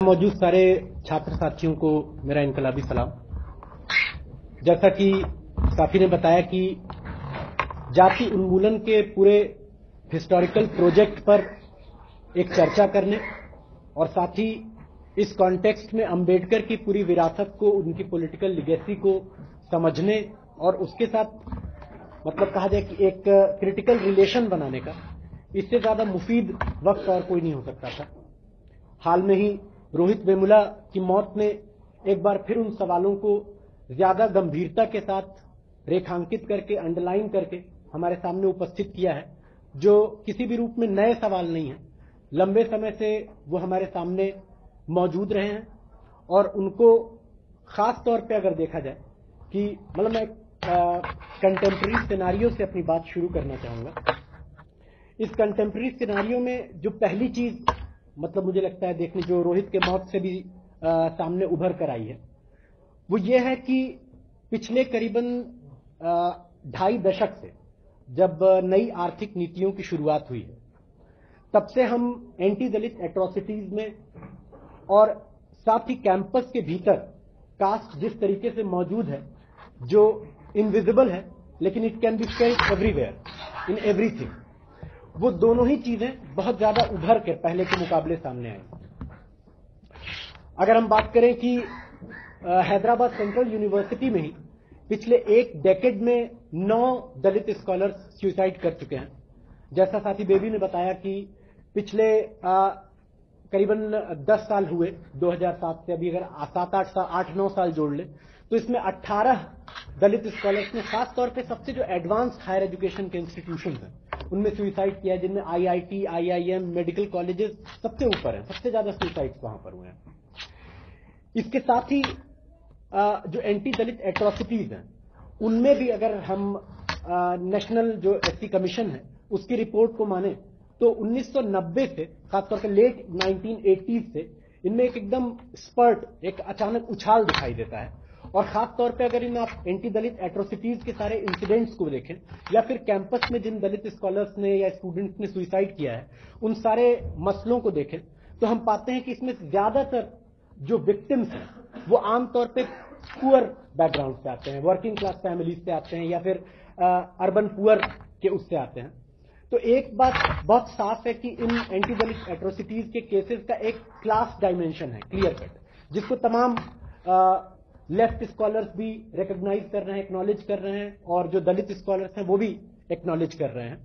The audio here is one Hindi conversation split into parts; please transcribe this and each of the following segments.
मौजूद सारे छात्र साथियों को मेरा इनकलाबी सलाम। जैसा कि साथी ने बताया कि जाति उन्मूलन के पूरे हिस्टोरिकल प्रोजेक्ट पर एक चर्चा करने और साथ ही इस कॉन्टेक्स्ट में अंबेडकर की पूरी विरासत को, उनकी पॉलिटिकल लिगेसी को समझने और उसके साथ मतलब कहा जाए कि एक क्रिटिकल रिलेशन बनाने का, इससे ज़्यादा मुफीद वक्त और कोई नहीं हो सकता था। हाल में ही रोहित वेमुला की मौत ने एक बार फिर उन सवालों को ज़्यादा गंभीरता के साथ रेखांकित करके अंडरलाइन करके हमारे सामने उपस्थित किया है, जो किसी भी रूप में नए सवाल नहीं है। लंबे समय से वो हमारे सामने मौजूद रहे हैं और उनको खास तौर पे अगर देखा जाए कि मतलब मैं कंटेम्प्रेरी सिनारियो से अपनी बात शुरू करना चाहूँगा। इस कंटेम्प्रेरी सिनारियो में जो पहली चीज़ मतलब मुझे लगता है देखने जो रोहित के मौत से भी आ, सामने उभर कर आई है। वो ये है कि पिछले करीबन ढाई दशक से जब नई आर्थिक नीतियों की शुरुआत हुई है तब से हम एंटी दलित एट्रोसिटीज में और साथ ही कैंपस के भीतर कास्ट जिस तरीके से मौजूद है जो इनविजिबल है लेकिन it can be felt everywhere in everything वो दोनों ही चीज़ें बहुत ज़्यादा उभर के पहले के मुकाबले सामने आई। अगर हम बात करें कि हैदराबाद सेंट्रल यूनिवर्सिटी में ही पिछले एक डेकेड में नौ दलित स्कॉलर्स सुसाइड कर चुके हैं। जैसा साथी बेबी ने बताया कि पिछले आ, करीबन 10 साल हुए 2007 से अभी अगर सात आठ साल आठ नौ साल जोड़ ले तो इसमें 18 दलित स्कॉलर्स ने खास तौर पे सबसे जो एडवांस हायर एजुकेशन के इंस्टीट्यूशन हैं। उनमें सुइसाइड किया जिनमें आईआईटी, आईआईएम, मेडिकल कॉलेजेस सबसे ऊपर है सबसे ज़्यादा सुसाइड वहाँ पर हुए हैं। इसके साथ ही जो एंटी दलित एट्रोसिटीज हैं उनमें भी अगर हम नेशनल जो एससी कमीशन है उसकी रिपोर्ट को माने तो 1990 से खासतौर पर लेट 1980 से इनमें एक एकदम स्पर्ट एक अचानक उछाल दिखाई देता है। और खास तौर पे अगर इन आप एंटी दलित एट्रोसिटीज के सारे इंसिडेंट्स को देखें, या फिर कैंपस में जिन दलित स्कॉलर्स ने या स्टूडेंट्स ने सुइसाइड किया है, उन सारे मसलों को देखें तो हम पाते हैं कि इसमें ज़्यादातर जो विक्टिम्स हैं, वो आमतौर पर पुअर बैकग्राउंड से आते हैं वर्किंग क्लास फैमिलीज़ से आते हैं, या फिर अर्बन पुअर के उससे आते हैं। तो एक बात बहुत साफ़ है कि इन एंटी दलित एट्रोसिटीज के केसेस का एक क्लास डायमेंशन है क्लियर कट जिसको तमाम लेफ़्ट स्कॉलर्स भी रिकॉग्नाइज कर रहे हैं एक्नॉलेज कर रहे हैं और जो दलित स्कॉलर्स हैं वो भी एक्नॉलेज कर रहे हैं।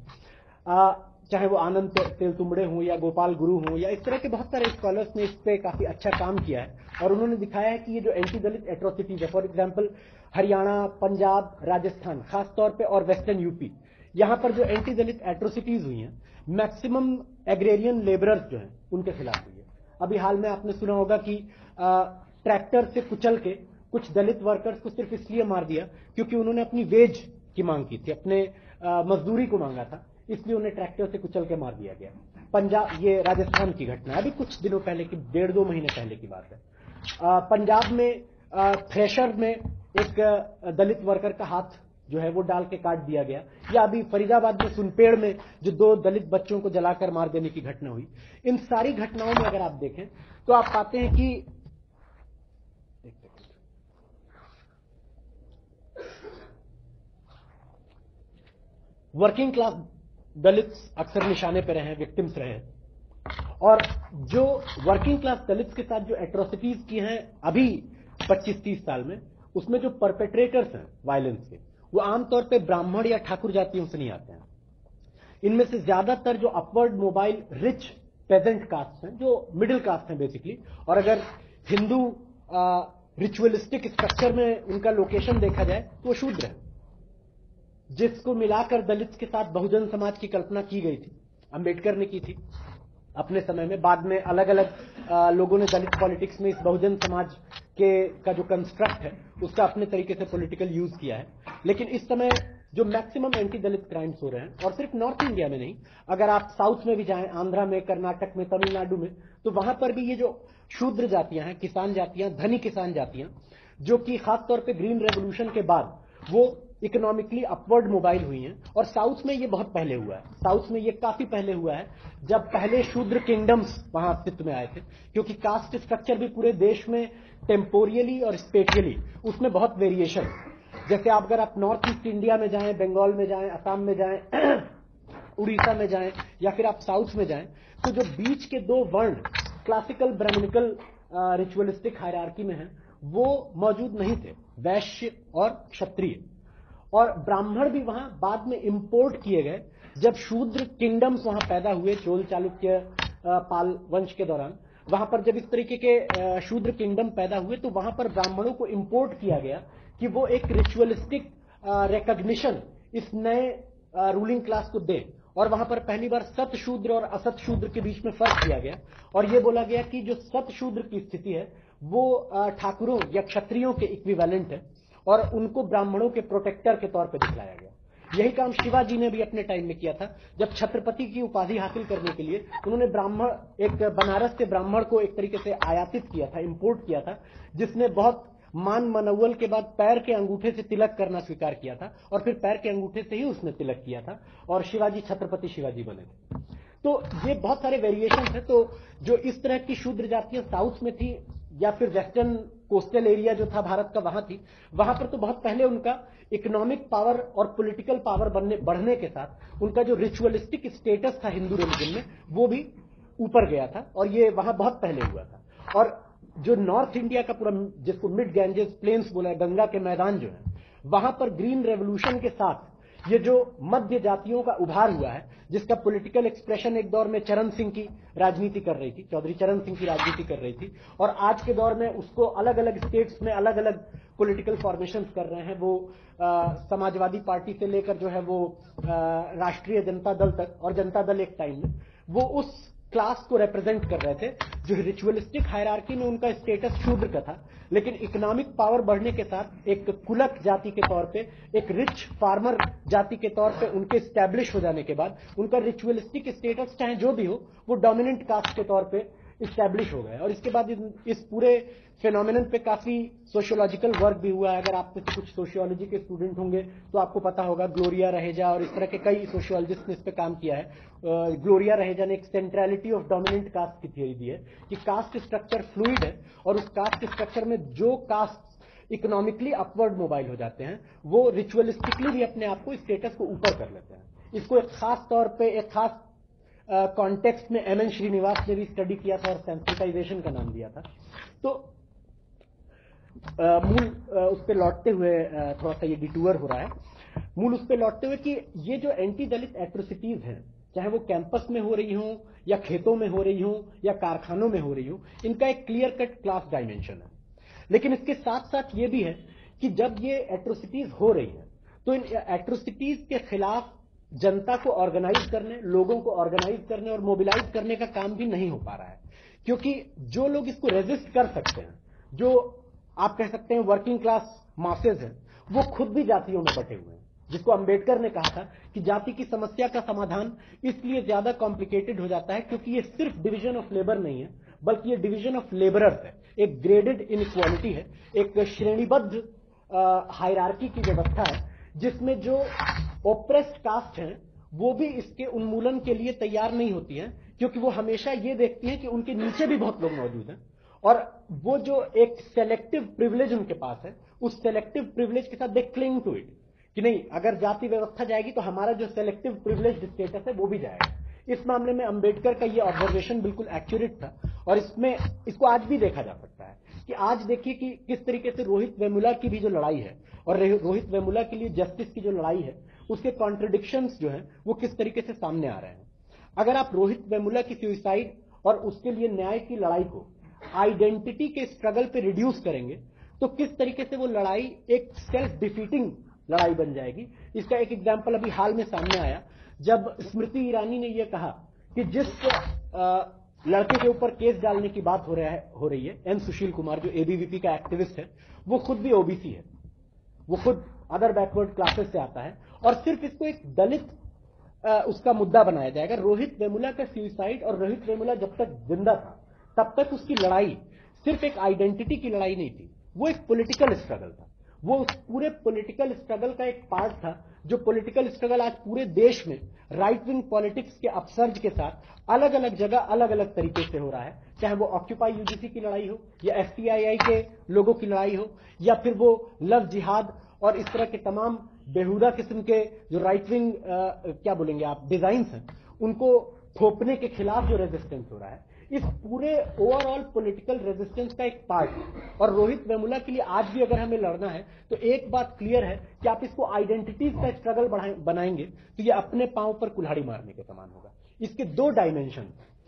आ, चाहे वो आनंद तेलतुमड़े हों या गोपाल गुरु हों या इस तरह के बहुत सारे स्कॉलर्स ने इस पर काफ़ी अच्छा काम किया है और उन्होंने दिखाया है कि ये जो एंटी दलित एट्रोसिटीज है फॉर एग्ज़ाम्पल हरियाणा पंजाब राजस्थान खासतौर पर और वेस्टर्न यूपी यहाँ पर जो एंटी दलित एट्रोसिटीज हुई हैं मैक्सिमम एग्रेरियन लेबरर्स जो हैं उनके खिलाफ हुई है। अभी हाल में आपने सुना होगा कि ट्रैक्टर से कुचल के कुछ दलित वर्कर्स को सिर्फ़ इसलिए मार दिया क्योंकि उन्होंने अपनी वेज की मांग की थी, अपने मजदूरी को मांगा था, इसलिए उन्हें ट्रैक्टर से कुचल के मार दिया गया। पंजाब ये राजस्थान की घटना है। अभी कुछ दिनों पहले की, डेढ़ दो महीने पहले की बात है। पंजाब में थ्रेशर में एक दलित वर्कर का हाथ जो है वो डाल के काट दिया गया। या अभी फरीदाबाद में, सुनपेड़ में जो दो दलित बच्चों को जलाकर मार देने की घटना हुई। इन सारी घटनाओं में अगर आप देखें तो आप पाते हैं कि वर्किंग क्लास दलित अक्सर निशाने पर रहे विक्टिम्स रहे और जो वर्किंग क्लास दलित के साथ जो एट्रोसिटीज की हैं अभी 25-30 साल में, उसमें जो परपेट्रेटर्स हैं वायलेंस के, वो आमतौर पे ब्राह्मण या ठाकुर जातियों से नहीं आते हैं। इनमें से ज़्यादातर जो upward mobile rich peasant caste हैं, जो मिडिल कास्ट हैं बेसिकली और अगर हिंदू रिचुअलिस्टिक स्ट्रक्चर में उनका लोकेशन देखा जाए तो वो शूद्र है। जिसको मिलाकर दलित के साथ बहुजन समाज की कल्पना की गई थी, अंबेडकर ने की थी। अपने समय में, बाद में अलग अलग लोगों ने दलित पॉलिटिक्स में इस बहुजन समाज के का जो कंस्ट्रक्ट है, उसका अपने तरीके से पॉलिटिकल यूज़ किया है। लेकिन इस समय जो मैक्सिमम एंटी दलित क्राइम्स हो रहे हैं, और सिर्फ़ नॉर्थ इंडिया में नहीं, अगर आप साउथ में भी जाएँ आंध्रा में कर्नाटक में तमिलनाडु में तो वहाँ पर भी ये जो शूद्र जातियाँ हैं, किसान जातियाँ, धनी किसान जातियाँ, जो कि खासतौर पर ग्रीन रेवोल्यूशन के बाद, वो इकोनॉमिकली अपवर्ड मोबाइल हुई हैं, और साउथ में ये बहुत पहले हुआ है। साउथ में ये काफ़ी पहले हुआ है, जब पहले शूद्र किंगडम्स वहाँ अस्तित्व में आए थे, क्योंकि कास्ट स्ट्रक्चर भी पूरे देश में टेम्पोरियली और स्पेटियली उसमें बहुत वेरिएशन जैसे आप अगर आप नॉर्थ ईस्ट इंडिया में जाएँ बंगाल में जाएँ असम में जाएँ उड़ीसा में जाएँ, या फिर आप साउथ में जाएँ तो जो बीच के दो वर्ण क्लासिकल ब्राह्मणिकल रिचुअलिस्टिक हायरार्की में हैं, वो मौजूद नहीं थे, वैश्य और क्षत्रिय। और ब्राह्मण भी वहाँ बाद में इंपोर्ट किए गए। जब शूद्र किंगडम्स वहाँ पैदा हुए, चोल चालुक्य पाल वंश के दौरान, वहाँ पर जब इस तरीके के शूद्र किंगडम पैदा हुए तो वहाँ पर ब्राह्मणों को इंपोर्ट किया गया कि वो एक रिचुअलिस्टिक रिकग्निशन इस नए रूलिंग क्लास को दे। और वहाँ पर पहली बार सत शूद्र और असत शूद्र के बीच में फ़र्क किया गया। और यह बोला गया कि जो सत शूद्र की स्थिति है, वो ठाकुरों या क्षत्रियों के इक्विवेलेंट है। और उनको ब्राह्मणों के प्रोटेक्टर के तौर पर दिखलाया गया। यही काम शिवाजी ने भी अपने टाइम में किया था, जब छत्रपति की उपाधि हासिल करने के लिए उन्होंने ब्राह्मण, एक बनारस से ब्राह्मण को एक तरीके से आयातित किया था इंपोर्ट किया था, जिसने बहुत मान मनोवल के बाद पैर के अंगूठे से तिलक करना स्वीकार किया था और फिर पैर के अंगूठे से ही उसने तिलक किया था और शिवाजी, छत्रपति शिवाजी बने थे। तो ये बहुत सारे वेरिएशन है तो जो इस तरह की शूद्र जातियाँ साउथ में थी या फिर वेस्टर्न कोस्टल एरिया जो था भारत का, वहाँ थी। वहाँ पर तो बहुत पहले उनका इकोनॉमिक पावर और पॉलिटिकल पावर बनने, बढ़ने के साथ उनका जो रिचुअलिस्टिक स्टेटस था हिंदू रिलीजन में, वो भी ऊपर गया था और ये वहाँ बहुत पहले हुआ था। और जो नॉर्थ इंडिया का पूरा, जिसको मिड गैंजेस प्लेन्स बोला है, गंगा के मैदान जो है, वहाँ पर ग्रीन रेवोल्यूशन के साथ ये जो मध्य जातियों का उभार हुआ है जिसका पॉलिटिकल एक्सप्रेशन एक दौर में चरण सिंह की राजनीति कर रही थी चौधरी चरण सिंह की राजनीति कर रही थी और आज के दौर में उसको अलग अलग स्टेट्स में अलग अलग पॉलिटिकल फॉर्मेशन कर रहे हैं वो आ, समाजवादी पार्टी से लेकर जो है वो राष्ट्रीय जनता दल तक और जनता दल एक टाइम में वो उस क्लास को रिप्रेजेंट कर रहे थे, जो रिचुअलिस्टिक हायरार्की में उनका स्टेटस शूद्र का था। लेकिन इकोनॉमिक पावर बढ़ने के साथ एक कुलक जाति के तौर पे, एक रिच फार्मर जाति के तौर पे उनके स्टैब्लिश हो जाने के बाद, उनका रिचुअलिस्टिक स्टेटस चाहे जो भी हो, वो डोमिनेंट कास्ट के तौर पे इस्टेब्लिश हो गए और इसके बाद इस पूरे फेनोमिन पे काफ़ी सोशियोलॉजिकल वर्क भी हुआ है। अगर आप कुछ सोशियोलॉजी के स्टूडेंट होंगे तो आपको पता होगा ग्लोरिया रहेजा और इस तरह के कई सोशियोलॉजिस्ट ने इस पे काम किया है। ग्लोरिया रहेजा ने एक सेंट्रलिटी ऑफ़ डोमिनेंट कास्ट की थियोरी दी है कि कास्ट स्ट्रक्चर फ्लूइड है और उस कास्ट स्ट्रक्चर में जो कास्ट इकोनॉमिकली अपवर्ड मोबाइल हो जाते हैं, वो रिचुअलिस्टिकली भी अपने आप को स्टेटस को ऊपर कर लेते हैं। इसको एक खास तौर पे, एक खास कॉन्टेक्स्ट में एम एन श्रीनिवास ने भी स्टडी किया था और सेंसिटाइजेशन का नाम दिया था। तो मूल उस पर लौटते हुए थोड़ा सा ये डिटूअर हो रहा है। मूल उस पर लौटते हुए कि ये जो एंटी दलित एट्रोसिटीज हैं, चाहे वो कैंपस में हो रही हो, या खेतों में हो रही हो, या कारखानों में हो रही हो, इनका एक क्लियर कट क्लास डायमेंशन है। लेकिन इसके साथ साथ ये भी है कि जब ये एट्रोसिटीज हो रही है तो इन एट्रोसिटीज के खिलाफ जनता को ऑर्गेनाइज करने, लोगों को ऑर्गेनाइज करने और मोबिलाइज करने का काम भी नहीं हो पा रहा है। क्योंकि जो लोग इसको रेजिस्ट कर सकते हैं, जो आप कह सकते हैं वर्किंग क्लास मासेज हैं, वो खुद भी जातियों में बटे हुए हैं। जिसको अंबेडकर ने कहा था कि जाति की समस्या का समाधान इसलिए ज़्यादा कॉम्प्लिकेटेड हो जाता है क्योंकि ये सिर्फ़ डिवीज़न ऑफ़ लेबर नहीं है, बल्कि ये डिवीज़न ऑफ़ लेबरर्स है। एक ग्रेडेड इनक्वालिटी है, एक श्रेणीबद्ध हायरार्की की व्यवस्था है जिसमें जो ओप्रेस्ड कास्ट हैं, वो भी इसके उन्मूलन के लिए तैयार नहीं होती हैं, क्योंकि वो हमेशा ये देखती हैं कि उनके नीचे भी बहुत लोग मौजूद हैं। और वो जो एक सेलेक्टिव प्रिविलेज उनके पास है, उस सेलेक्टिव प्रिविलेज के साथ दे क्लिंग टू इट कि नहीं, अगर जाति व्यवस्था जाएगी तो हमारा जो सेलेक्टिव प्रिविलेज स्टेटस है, वो भी जाएगा। इस मामले में अंबेडकर का ये ऑब्जर्वेशन बिल्कुल एक्यूरेट था और इसमें, इसको आज भी देखा जा सकता है कि आज देखिए कि किस तरीके से रोहित वेमुला की भी जो लड़ाई है और रोहित वेमुला के लिए जस्टिस की जो लड़ाई है, उसके कॉन्ट्रडिक्शन जो है, वो किस तरीके से सामने आ रहे हैं। अगर आप रोहित वेमुला की सुसाइड और उसके लिए न्याय की लड़ाई को आइडेंटिटी के स्ट्रगल पे रिड्यूस करेंगे तो किस तरीके से वो लड़ाई एक सेल्फ डिफीटिंग लड़ाई बन जाएगी? इसका एक एग्ज़ाम्पल अभी हाल में सामने आया। जब स्मृति ईरानी ने यह कहा कि जिस लड़के के ऊपर केस डालने की बात हो रहा है हो रही है एन सुशील कुमार जो एबीवीपी का एक्टिविस्ट है वो खुद भी ओबीसी है। वो खुद अदर बैकवर्ड क्लासेस से आता है और सिर्फ़ इसको एक दलित आ, उसका मुद्दा बनाया जाएगा रोहित वेमुला का सुसाइड और रोहित वेमुला जब तक ज़िंदा था तब तक उसकी लड़ाई सिर्फ़ एक आइडेंटिटी की लड़ाई नहीं थी वो एक पॉलिटिकल स्ट्रगल था। वो उस पूरे पॉलिटिकल स्ट्रगल का एक पार्ट था जो पॉलिटिकल स्ट्रगल आज पूरे देश में राइट विंग पॉलिटिक्स के अपसर्ज के साथ अलग अलग जगह अलग अलग तरीके से हो रहा है। चाहे वो ऑक्यूपाई यूजीसी की लड़ाई हो, या एफ़ के लोगों की लड़ाई हो, या फिर वो लव जिहाद और इस तरह के तमाम बेहुदा किस्म के जो राइट विंग क्या बोलेंगे आप डिज़ाइन हैं, उनको थोपने के खिलाफ जो रेजिस्टेंस हो रहा है इस पूरे ओवरऑल पॉलिटिकल रेजिस्टेंस का एक पार्ट है। और रोहित वेमुला के लिए आज भी अगर हमें लड़ना है तो एक बात क्लियर है कि आप इसको आइडेंटिटीज का स्ट्रगल बनाएँगे तो ये अपने पाँव पर कुल्हाड़ी मारने के समान होगा। इसके दो डायमेंशन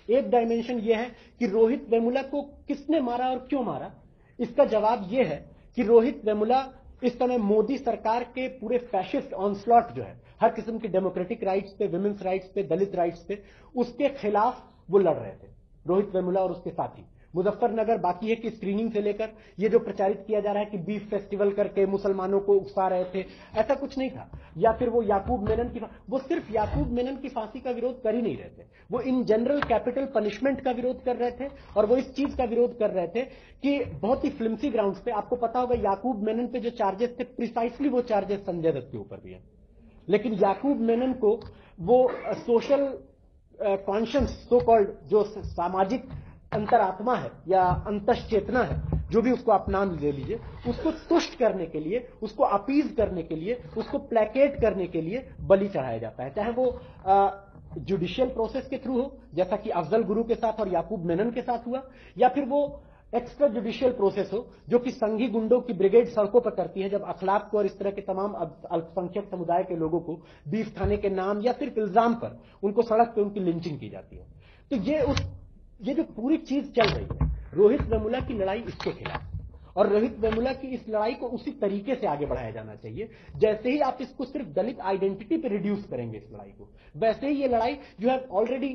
एक डायमेंशन यह है कि रोहित वेमुला को किसने मारा और क्यों मारा? इसका जवाब यह है कि रोहित वेमुला इस समय मोदी सरकार के पूरे फैशिस्ट ऑनस्लॉट जो है, हर किस्म के डेमोक्रेटिक राइट्स पे विमेंस राइट्स पे, दलित राइट्स पे, उसके खिलाफ वो लड़ रहे थे। रोहित वेमुला और उसके साथी। मुजफ्फरनगर बाकी है कि स्क्रीनिंग से लेकर ये जो प्रचारित किया जा रहा है कि बीफ फेस्टिवल करके मुसलमानों को उकसा रहे थे, ऐसा कुछ नहीं था। या फिर वो याकूब मेनन की वो सिर्फ़ याकूब मेनन की फांसी का विरोध कर ही नहीं रहे थे। वो इन जनरल कैपिटल पनिशमेंट का विरोध कर रहे थे और वो इस चीज़ का विरोध कर रहे थे कि बहुत ही फिल्मसी ग्राउंड पे, आपको पता होगा याकूब मेनन पे जो चार्जेस थे प्रिसाइसली वो चार्जेस संजय दत्त के ऊपर भी है। लेकिन याकूब मेनन को वो सोशल कॉन्शियस सो कॉल्ड जो सामाजिक अंतरात्मा है या अंतचेतना है, जो भी उसको आप नाम ले लीजिए उसको तुष्ट करने के लिए, उसको अपीज करने के लिए, उसको प्लेकेट करने के लिए बलि चढ़ाया जाता है। चाहे वो जुडिशियल प्रोसेस के थ्रू हो, जैसा कि अफजल गुरु के साथ और याकूब मेनन के साथ हुआ, या फिर वो एक्स्ट्रा जुडिशियल प्रोसेस हो, जो कि संघी गुंडों की ब्रिगेड सड़कों पर करती है, जब अखलाक को और इस तरह के तमाम अल्पसंख्यक समुदाय के लोगों को बीफ थाने के नाम या सिर्फ़ इल्ज़ाम पर उनको सड़क पर उनकी लिंचिंग की जाती है। तो ये उस, ये जो पूरी चीज़ चल रही है, रोहित वेमुला की लड़ाई इसके खिलाफ और रोहित वेमुला की इस लड़ाई को उसी तरीके से आगे बढ़ाया जाना चाहिए, जैसे ही आप इसको सिर्फ़ दलित आइडेंटिटी पे रिड्यूस करेंगे इस लड़ाई को, वैसे ही ये लड़ाई you have already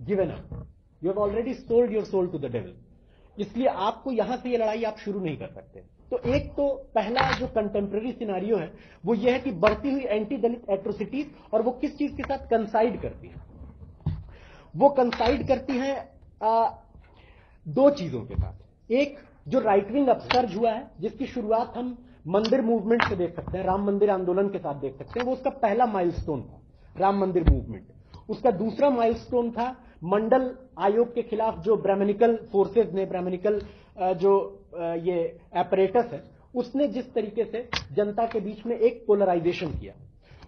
given up you have already sold your soul to the devil इसलिए आपको यहाँ से ये लड़ाई आप शुरू नहीं कर सकते। तो एक तो पहला जो कंटेम्प्रेरी सिनारियो है वो ये है कि बढ़ती हुई एंटी दलित एट्रोसिटीज और वो किस चीज़ के साथ कंसाइड करती है? वो कंसाइड करती है आ, दो चीज़ों के साथ। एक जो राइट विंग अपसर्ज हुआ है जिसकी शुरुआत हम मंदिर मूवमेंट से देख सकते हैं राम मंदिर आंदोलन के साथ देख सकते हैं वो उसका पहला माइलस्टोन था राम मंदिर मूवमेंट उसका दूसरा माइलस्टोन था मंडल आयोग के खिलाफ जो ब्राह्मणिकल फोर्सेज ने ब्राह्मणिकल जो ये एपरेटस है, उसने जिस तरीके से जनता के बीच में एक पोलराइजेशन किया।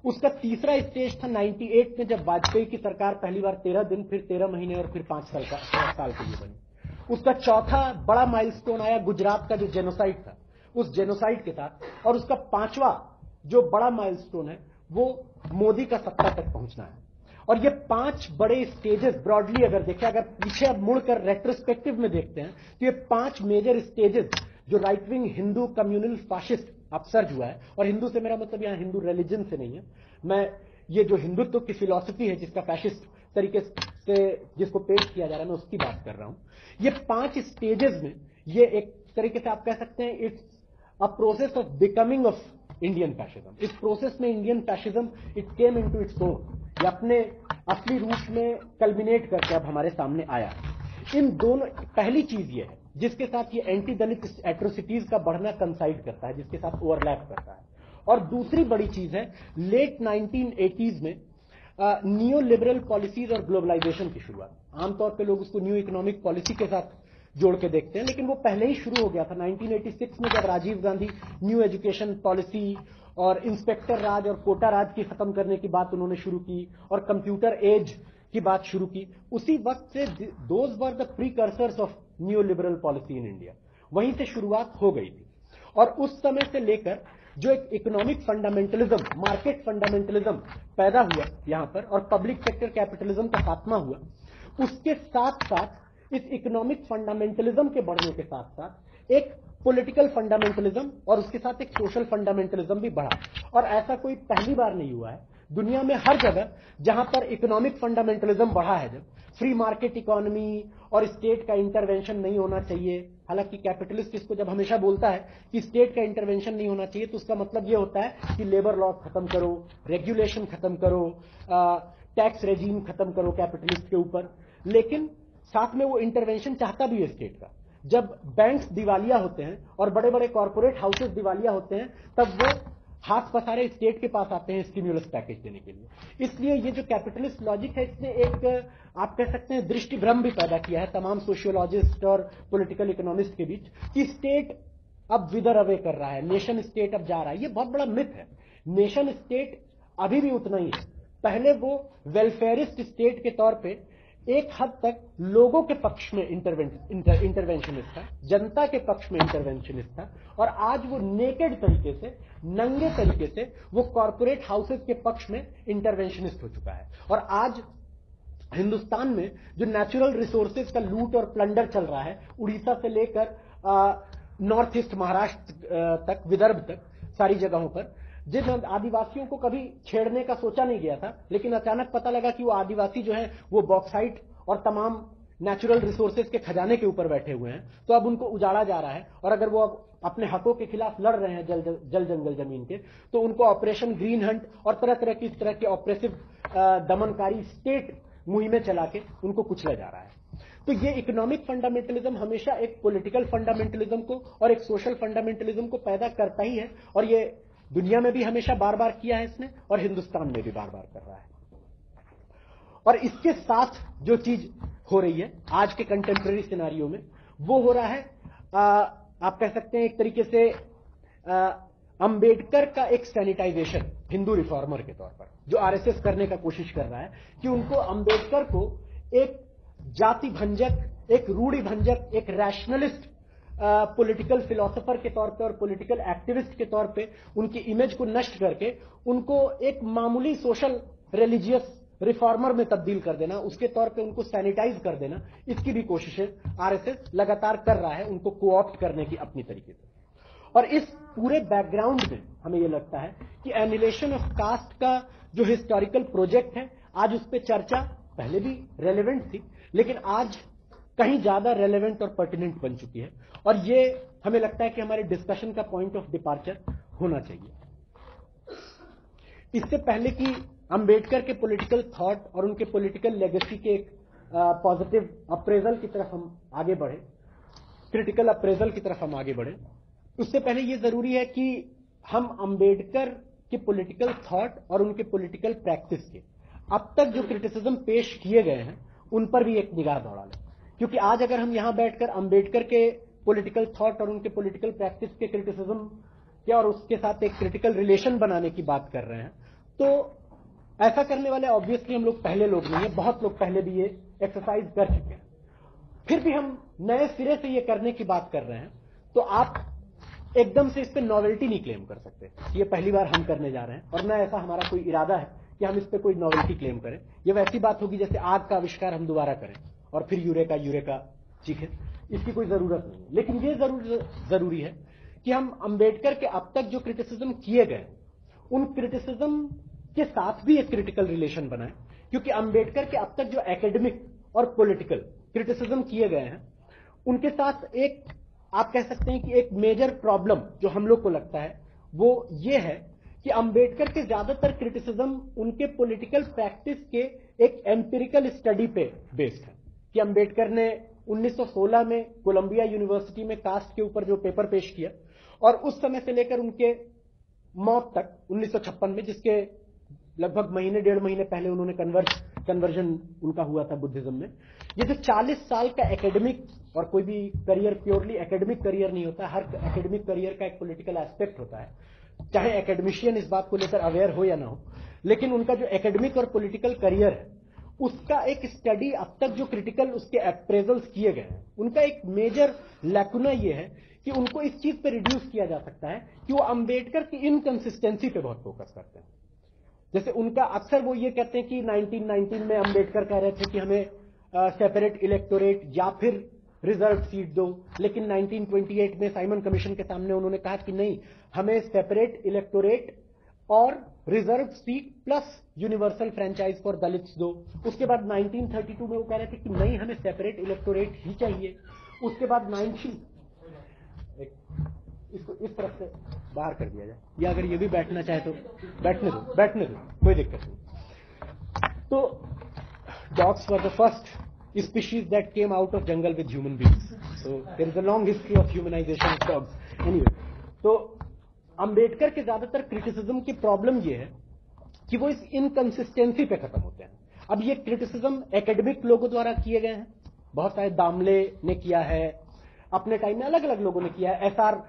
उसका तीसरा स्टेज था 98 में जब वाजपेयी की सरकार पहली बार तेरह दिन, फिर तेरह महीने और फिर पाँच साल का साल के लिए बनी। उसका चौथा बड़ा माइलस्टोन आया गुजरात का जो जेनोसाइड था, उस जेनोसाइड के साथ। और उसका पांचवा जो बड़ा माइलस्टोन है, वो मोदी का सत्ता तक पहुँचना है। और ये पाँच बड़े स्टेजेस ब्रॉडली अगर देखें, अगर पीछे अब मुड़कर रेट्रोस्पेक्टिव में देखते हैं तो ये पाँच मेजर स्टेजेस जो right wing Hindu communal fascist upsurge हुआ है। और हिंदू से मेरा मतलब यहाँ हिंदू रिलीजन से नहीं है। मैं, ये जो हिंदुत्व की फिलॉसफी है जिसका फैशिस्ट तरीके से, जिसको पेश किया जा रहा है, मैं उसकी बात कर रहा हूँ। ये पाँच स्टेजेस में, ये एक तरीके से आप कह सकते हैं it's a process of becoming of Indian fascism इस प्रोसेस में Indian fascism it came into its own ये अपने असली रूप में कल्बिनेट करके अब हमारे सामने आया। इन दोनों, पहली चीज़ ये है, जिसके साथ ये एंटी दलित एट्रोसिटीज का बढ़ना कंसाइड करता है, जिसके साथ ओवरलैप करता है। और दूसरी बड़ी चीज़ है लेट 1980s में न्यू लिबरल पॉलिसीज़ और ग्लोबलाइजेशन की शुरुआत। आमतौर पे लोग उसको न्यू इकोनॉमिक पॉलिसी के साथ जोड़ के देखते हैं, लेकिन वो पहले ही शुरू हो गया था 1986 में जब Rajiv Gandhi new education policy और इंस्पेक्टर राज और कोटा राज की खत्म करने की बात उन्होंने शुरू की और कंप्यूटर एज की बात शुरू की। उसी वक्त से those were the precursors of new liberal policy in India वहीं से शुरुआत हो गई थी। और उस समय से लेकर जो एक इकोनॉमिक फंडामेंटलिज्म मार्केट फंडामेंटलिज्म पैदा हुआ यहाँ पर और पब्लिक सेक्टर कैपिटलिज्म का खात्मा हुआ, उसके साथ साथ इस इकोनॉमिक फंडामेंटलिज्म के बढ़ने के साथ साथ एक पॉलिटिकल फंडामेंटलिज्म और उसके साथ एक सोशल फंडामेंटलिज्म भी बढ़ा। और ऐसा कोई पहली बार नहीं हुआ है। दुनिया में हर जगह जहाँ पर इकोनॉमिक फंडामेंटलिज्म बढ़ा है जब फ्री मार्केट इकोनॉमी और स्टेट का इंटरवेंशन नहीं होना चाहिए। हालाँकि कैपिटलिस्ट इसको जब हमेशा बोलता है कि स्टेट का इंटरवेंशन नहीं होना चाहिए तो उसका मतलब यह होता है कि लेबर लॉ खत्म करो रेगुलेशन खत्म करो टैक्स रेजीम खत्म करो कैपिटलिस्ट के ऊपर। लेकिन साथ में वो इंटरवेंशन चाहता भी है स्टेट का। जब बैंक्स दिवालिया होते हैं और बड़े बड़े कॉरपोरेट हाउसेस दिवालिया होते हैं, तब वो हाथ पसारे स्टेट के पास आते हैं स्टिम्युलस पैकेज देने के लिए। इसलिए ये जो कैपिटलिस्ट लॉजिक है, इसने एक, आप कह सकते हैं दृष्टि भ्रम भी पैदा किया है तमाम सोशियोलॉजिस्ट और पॉलिटिकल इकोनॉमिस्ट के बीच कि स्टेट अब विदर अवे कर रहा है नेशन स्टेट अब जा रहा है। ये बहुत बड़ा मिथ है। नेशन स्टेट अभी भी उतना ही है। पहले वो वेलफेयरिस्ट स्टेट के तौर पे एक हद तक लोगों के पक्ष में इंटरवेंशनिस्ट था, जनता के पक्ष में इंटरवेंशनिस्ट था, और आज वो नेकेड तरीके से, नंगे तरीके से वो कॉरपोरेट हाउसेस के पक्ष में इंटरवेंशनिस्ट हो चुका है। और आज हिंदुस्तान में जो नेचुरल रिसोर्सेज का लूट और प्लंडर चल रहा है, उड़ीसा से लेकर नॉर्थ ईस्ट महाराष्ट्र तक, विदर्भ तक, सारी जगहों पर जिन आदिवासियों को कभी छेड़ने का सोचा नहीं गया था, लेकिन अचानक पता लगा कि वो आदिवासी जो है, वो बॉक्साइट और तमाम नेचुरल रिसोर्सेज के खजाने के ऊपर बैठे हुए हैं। तो अब उनको उजाड़ा जा रहा है, और अगर वो अब अपने हकों के खिलाफ लड़ रहे हैं जल जल जंगल ज़मीन के तो उनको ऑपरेशन ग्रीन हंट और तरह तरह की, इस तरह के ऑपरेसिव दमनकारी स्टेट मुहिमें चला के उनको कुचला जा रहा है। तो ये इकोनॉमिक फंडामेंटलिज्म हमेशा एक पॉलिटिकल फंडामेंटलिज्म को और एक सोशल फंडामेंटलिज्म को पैदा करता ही है, और ये दुनिया में भी हमेशा बार बार किया है इसने और हिंदुस्तान में भी बार बार कर रहा है। और इसके साथ जो चीज़ हो रही है आज के कंटेम्प्रेरी सिनारियों में वो हो रहा है आ, आप कह सकते हैं एक तरीके से अंबेडकर का एक सैनिटाइजेशन हिंदू रिफॉर्मर के तौर पर जो आरएसएस करने का कोशिश कर रहा है कि उनको अंबेडकर को एक जाति भंजक एक रूढ़ी भंजक एक रैशनलिस्ट पॉलिटिकल फिलोसोफर के तौर पे और पॉलिटिकल एक्टिविस्ट के तौर पे उनकी इमेज को नष्ट करके उनको एक मामूली सोशल रिलीजियस रिफॉर्मर में तब्दील कर देना, उसके तौर पे उनको सैनिटाइज कर देना, इसकी भी कोशिशें आरएसएस लगातार कर रहा है उनको कोऑप्ट करने की अपनी तरीके से। और इस पूरे बैकग्राउंड में हमें यह लगता है कि एनिलेशन ऑफ़ कास्ट का जो हिस्टोरिकल प्रोजेक्ट है, आज उस पर चर्चा पहले भी रेलिवेंट थी, लेकिन आज कहीं ज़्यादा रेलेवेंट और पर्टिनेंट बन चुकी है। और ये हमें लगता है कि हमारे डिस्कशन का पॉइंट ऑफ़ डिपार्चर होना चाहिए। इससे पहले कि अंबेडकर के पॉलिटिकल थॉट और उनके पॉलिटिकल लेगेसी के एक पॉजिटिव अप्रेजल की तरफ़ हम आगे बढ़े क्रिटिकल अप्रेजल की तरफ़ हम आगे बढ़े, उससे पहले यह ज़रूरी है कि हम अंबेडकर के पॉलिटिकल थॉट और उनके पॉलिटिकल प्रैक्टिस के, अब तक जो क्रिटिसिज्म पेश किए गए हैं, उन पर भी एक निगाह दौड़ा लें। क्योंकि आज अगर हम यहाँ बैठकर अंबेडकर के पॉलिटिकल थॉट और उनके पॉलिटिकल प्रैक्टिस के क्रिटिसिज्म के और उसके साथ एक क्रिटिकल रिलेशन बनाने की बात कर रहे हैं तो ऐसा करने वाले ऑब्वियसली हम लोग पहले लोग नहीं है, बहुत लोग पहले भी ये एक्सरसाइज कर चुके हैं। फिर भी हम नए सिरे से ये करने की बात कर रहे हैं तो आप एकदम से इस पर नॉवेल्टी नहीं क्लेम कर सकते। ये पहली बार हम करने जा रहे हैं, और न ऐसा हमारा कोई इरादा है कि हम इस पर कोई नॉवेल्टी क्लेम करें। यह वैसी बात होगी जैसे आग का आविष्कार हम दोबारा करें। और फिर यूरेका यूरेका चीखे इसकी कोई ज़रूरत नहीं है। लेकिन ये ज़रूर, ज़रूरी है कि हम अंबेडकर के अब तक जो क्रिटिसिज्म किए गए, उन क्रिटिसिज्म के साथ भी एक क्रिटिकल रिलेशन बनाए, क्योंकि अंबेडकर के अब तक जो एकेडमिक और पॉलिटिकल क्रिटिसिज्म किए गए हैं, उनके साथ एक, आप कह सकते हैं कि एक मेजर प्रॉब्लम जो हम लोग को लगता है, वो ये है कि अंबेडकर के ज़्यादातर क्रिटिसिज्म उनके पॉलिटिकल प्रैक्टिस के एक एम्पिरिकल स्टडी पे बेस्ड है। कि अंबेडकर ने 1916 में कोलंबिया यूनिवर्सिटी में कास्ट के ऊपर जो पेपर पेश किया और उस समय से लेकर उनके मौत तक 1956 में, जिसके लगभग महीने, डेढ़ महीने पहले उन्होंने कन्वर्ज कन्वर्जन उनका हुआ था बुद्धिज्म में, ये जो 40 साल का एकेडमिक और कोई भी करियर प्योरली एकेडमिक करियर नहीं होता, हर एकेडमिक करियर का एक पॉलिटिकल एस्पेक्ट होता है। चाहे एकेडमिशियन इस बात को लेकर अवेयर हो या ना हो, लेकिन उनका जो एकेडमिक और पॉलिटिकल करियर है उसका एक स्टडी अब तक जो क्रिटिकल उसके अप्रेजल्स किए गए हैं, उनका एक मेजर लैकुना ये है कि उनको इस चीज़ पर रिड्यूस किया जा सकता है कि वो अंबेडकर की इनकंसिस्टेंसी पे बहुत फोकस करते हैं। जैसे उनका अक्सर वो ये कहते हैं कि 1919 में अंबेडकर कह रहे थे कि हमें सेपरेट इलेक्टोरेट या फिर रिज़र्व सीट दो, लेकिन 1928 में साइमन कमीशन के सामने उन्होंने कहा कि नहीं, हमें सेपरेट इलेक्टोरेट और reserve seat plus universal franchise for Dalits दो उसके बाद 1932 में वो कह रहे थे कि नहीं हमें सेपरेट इलेक्टोरेट ही चाहिए उसके बाद 19 इसको इस तरफ़ से बाहर कर दिया जाए या अगर ये भी बैठना चाहे तो बैठने दो बैठने दो कोई दिक्कत नहीं तो dogs for the first species that came out of jungle with human beings. So there is a long history of humanization of dogs. Anyway, तो अंबेडकर के ज़्यादातर क्रिटिसिज्म की प्रॉब्लम ये है कि वो इस इनकंसिस्टेंसी पे खत्म होते हैं। अब ये क्रिटिसिज्म एकेडमिक लोगों द्वारा किए गए हैं। बहुत सारे दामले ने किया है। अपने टाइम में अलग अलग लोगों ने किया है। S R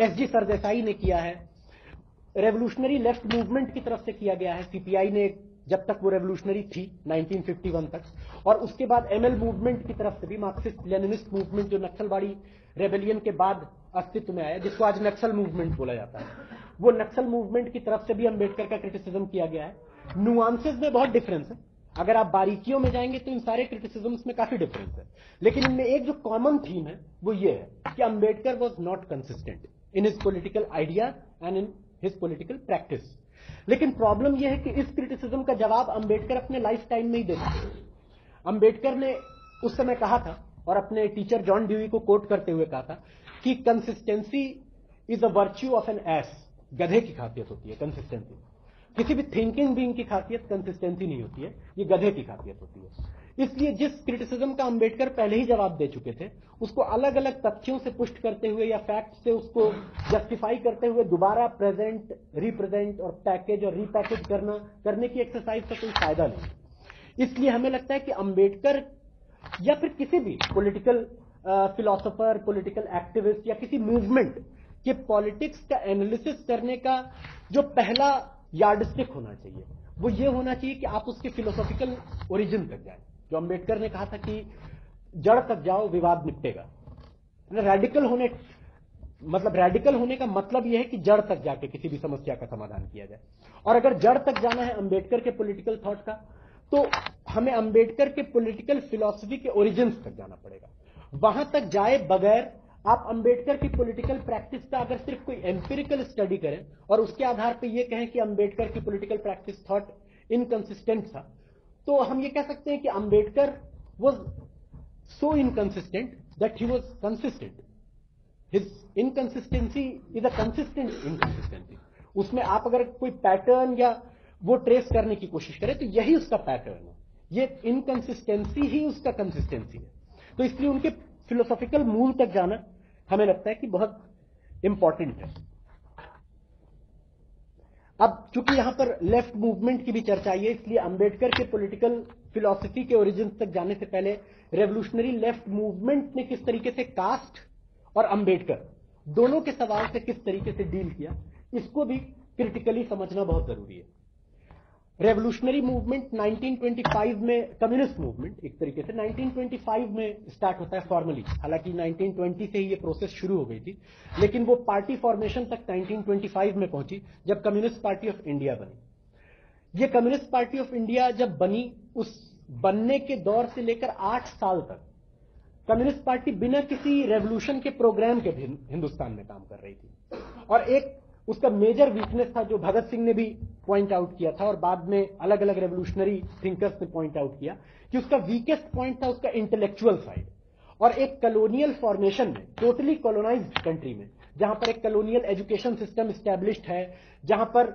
S G Sardesai ने किया है। रेवोल्यूशनरी लेफ़्ट मूवमेंट की तरफ़ से किया गया है। सीपीआई ने जब तक वो रेवोल्यूशनरी थी 1951 तक। और उसके बाद एमएल मूवमेंट की तरफ़ से भी मार्क्सिस्ट लेनिनिस्ट मूवमेंट जो नक्सलवाड़ी रेबेलियन के बाद अस्तित्व में आया, जिसको आज नक्सल मूवमेंट बोला जाता है। वो नक्सल मूवमेंट की तरफ़ से भी अंबेडकर का क्रिटिसिज्म किया गया है। नुआंसेस में बहुत डिफरेंस है। अगर आप बारीकियों में जाएँगे तो इन सारे क्रिटिसिज्म्स में काफ़ी डिफरेंस है। लेकिन इनमें एक जो कॉमन थीम है, वो ये है कि Ambedkar was not consistent in his political idea and in his political practice लेकिन प्रॉब्लम यह है कि इस क्रिटिसिज्म का जवाब अंबेडकर अपने लाइफ टाइम में ही दे सकते अंबेडकर ने उस समय कहा था और अपने टीचर जॉन ड्यूई को कोट करते हुए कहा था कि consistency is a virtue of an ass गधे की खासियत होती है कंसिस्टेंसी किसी भी थिंकिंग बींग की खासियत कंसिस्टेंसी नहीं होती है। ये गधे की खासियत होती है। इसलिए जिस क्रिटिसिज्म का अंबेडकर पहले ही जवाब दे चुके थे, उसको अलग अलग तथ्यों से पुष्ट करते हुए या फैक्ट से उसको जस्टिफाई करते हुए दोबारा प्रेजेंट रिप्रेजेंट और पैकेज और रीपैकेज करना, करने की एक्सरसाइज का कोई फ़ायदा नहीं। इसलिए हमें लगता है कि अंबेडकर या फिर किसी भी पॉलिटिकल फिलोसोफर पॉलिटिकल एक्टिविस्ट या किसी मूवमेंट के पॉलिटिक्स का एनालिसिस करने का जो पहला यार्डस्टिक होना चाहिए, वो ये होना चाहिए कि आप उसके फिलोसॉफिकल ओरिजिन तक जाए। जो अंबेडकर ने कहा था कि जड़ तक जाओ, विवाद निपटेगा। रेडिकल होने मतलब रेडिकल होने का मतलब यह है कि जड़ तक जाके किसी भी समस्या का समाधान किया जाए। और अगर जड़ तक जाना है अंबेडकर के पॉलिटिकल थॉट का तो हमें अंबेडकर के पॉलिटिकल फिलॉसफी के ओरिजिन्स तक जाना पड़ेगा। वहाँ तक जाए बगैर आप अंबेडकर की पॉलिटिकल प्रैक्टिस का अगर सिर्फ़ कोई एम्पिरिकल स्टडी करें, और उसके आधार पर यह कहें कि अंबेडकर की पॉलिटिकल प्रैक्टिस थॉट इनकंसिस्टेंट था तो हम ये कह सकते हैं कि Ambedkar was so inconsistent that he was consistent his inconsistency is a consistent inconsistency उसमें आप अगर कोई पैटर्न या वो ट्रेस करने की कोशिश करें तो यही उसका पैटर्न है। ये इनकंसिस्टेंसी ही उसका कंसिस्टेंसी है। तो इसलिए उनके फिलोसॉफिकल मूल तक जाना हमें लगता है कि बहुत इंपॉर्टेंट है। अब चूँकि यहाँ पर लेफ़्ट मूवमेंट की भी चर्चा आई है, इसलिए अंबेडकर के पॉलिटिकल फिलॉसफी के ओरिजिन तक जाने से पहले रेवोल्यूशनरी लेफ़्ट मूवमेंट ने किस तरीके से कास्ट और अंबेडकर दोनों के सवाल से किस तरीके से डील किया, इसको भी क्रिटिकली समझना बहुत ज़रूरी है। रेवोल्यूशनरी मूवमेंट 1925 में कम्युनिस्ट मूवमेंट एक तरीके से 1925 में स्टार्ट होता है फॉर्मली हालाँकि 1920 से ही ये प्रोसेस शुरू हो गई थी, लेकिन वो पार्टी फॉर्मेशन तक 1925 में पहुँची, जब कम्युनिस्ट पार्टी ऑफ़ इंडिया बनी। ये कम्युनिस्ट पार्टी ऑफ़ इंडिया जब बनी, उस बनने के दौर से लेकर आठ साल तक कम्युनिस्ट पार्टी बिना किसी रेवोल्यूशन के प्रोग्राम के हिंदुस्तान में काम कर रही थी। और एक उसका मेजर वीकनेस था जो भगत सिंह ने भी पॉइंट आउट किया था और बाद में अलग अलग रेवोल्यूशनरी थिंकर्स ने पॉइंट आउट किया कि उसका वीकेस्ट पॉइंट था उसका इंटेलेक्चुअल साइड और एक कलोनियल फॉर्मेशन में टोटली कॉलोनाइज कंट्री में जहाँ पर एक कलोनियल एजुकेशन सिस्टम स्टैब्लिश्ड है जहाँ पर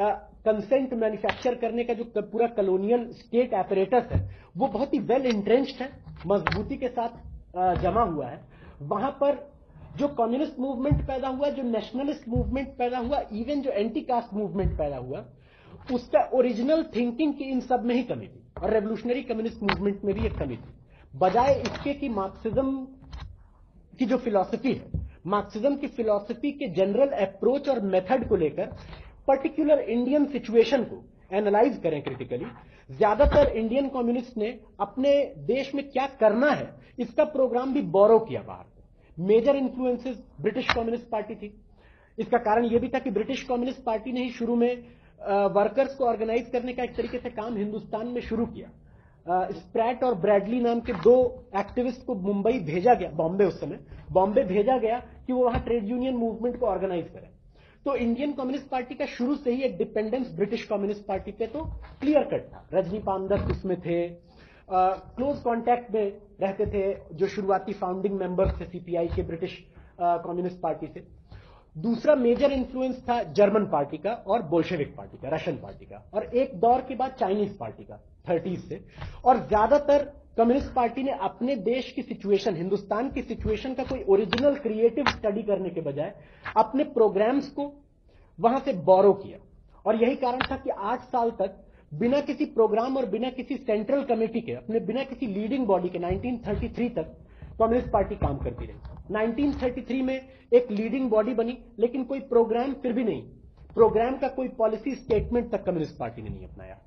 कंसेंट uh, मैन्युफैक्चर करने का जो पूरा कलोनियल स्टेट एपरेटस है वो बहुत ही वेल इंट्रेंच्ड है मजबूती के साथ uh, जमा हुआ है। वहाँ पर जो कम्युनिस्ट मूवमेंट पैदा हुआ, जो नेशनलिस्ट मूवमेंट पैदा हुआ इवन जो एंटी कास्ट मूवमेंट पैदा हुआ, उसका ओरिजिनल थिंकिंग की इन सब में ही कमी थी। और रेवोल्यूशनरी कम्युनिस्ट मूवमेंट में भी एक कमी थी। बजाय इसके कि मार्क्सिज्म की जो फिलॉसफी है मार्क्सिज्म की फिलॉसफी के जनरल अप्रोच और मेथड को लेकर पर्टिकुलर इंडियन सिचुएशन को एनालाइज करें क्रिटिकली ज़्यादातर इंडियन कम्युनिस्ट ने अपने देश में क्या करना है, इसका प्रोग्राम भी बोरो किया बाहर। Major influences British communist party थी। इसका कारण यह भी था कि ब्रिटिश कम्युनिस्ट पार्टी ने ही शुरू में वर्कर्स को ऑर्गेनाइज करने का एक तरीके से काम हिंदुस्तान में शुरू किया। स्प्रैट और ब्रैडली नाम के दो एक्टिविस्ट को मुंबई भेजा गया बॉम्बे उस समय। बॉम्बे भेजा गया कि वो वहाँ ट्रेड यूनियन मूवमेंट को ऑर्गेनाइज करें। तो इंडियन कम्युनिस्ट पार्टी का शुरू से ही एक डिपेंडेंस ब्रिटिश कम्युनिस्ट पार्टी पे तो क्लियर कट था। रजनी पामदत्त उसमें थे क्लोज कांटेक्ट में रहते थे जो शुरुआती फाउंडिंग मेंबर्स थे सीपीआई के ब्रिटिश कम्युनिस्ट पार्टी से। दूसरा मेजर इंफ्लुएंस था जर्मन पार्टी का और बोल्शेविक पार्टी का रशियन पार्टी का और एक दौर के बाद चाइनीज़ पार्टी का थर्टीज से। और ज़्यादातर कम्युनिस्ट पार्टी ने अपने देश की सिचुएशन हिंदुस्तान की सिचुएशन का कोई ओरिजिनल क्रिएटिव स्टडी करने के बजाय अपने प्रोग्राम्स को वहाँ से बोरो किया। और यही कारण था कि आठ साल तक बिना किसी प्रोग्राम और बिना किसी सेंट्रल कमेटी के, अपने बिना किसी लीडिंग बॉडी के 1933 तक कम्युनिस्ट पार्टी काम करती रही। 1933 में एक लीडिंग बॉडी बनी, लेकिन कोई प्रोग्राम फिर भी नहीं। प्रोग्राम का कोई पॉलिसी स्टेटमेंट तक कम्युनिस्ट पार्टी ने नहीं अपनाया।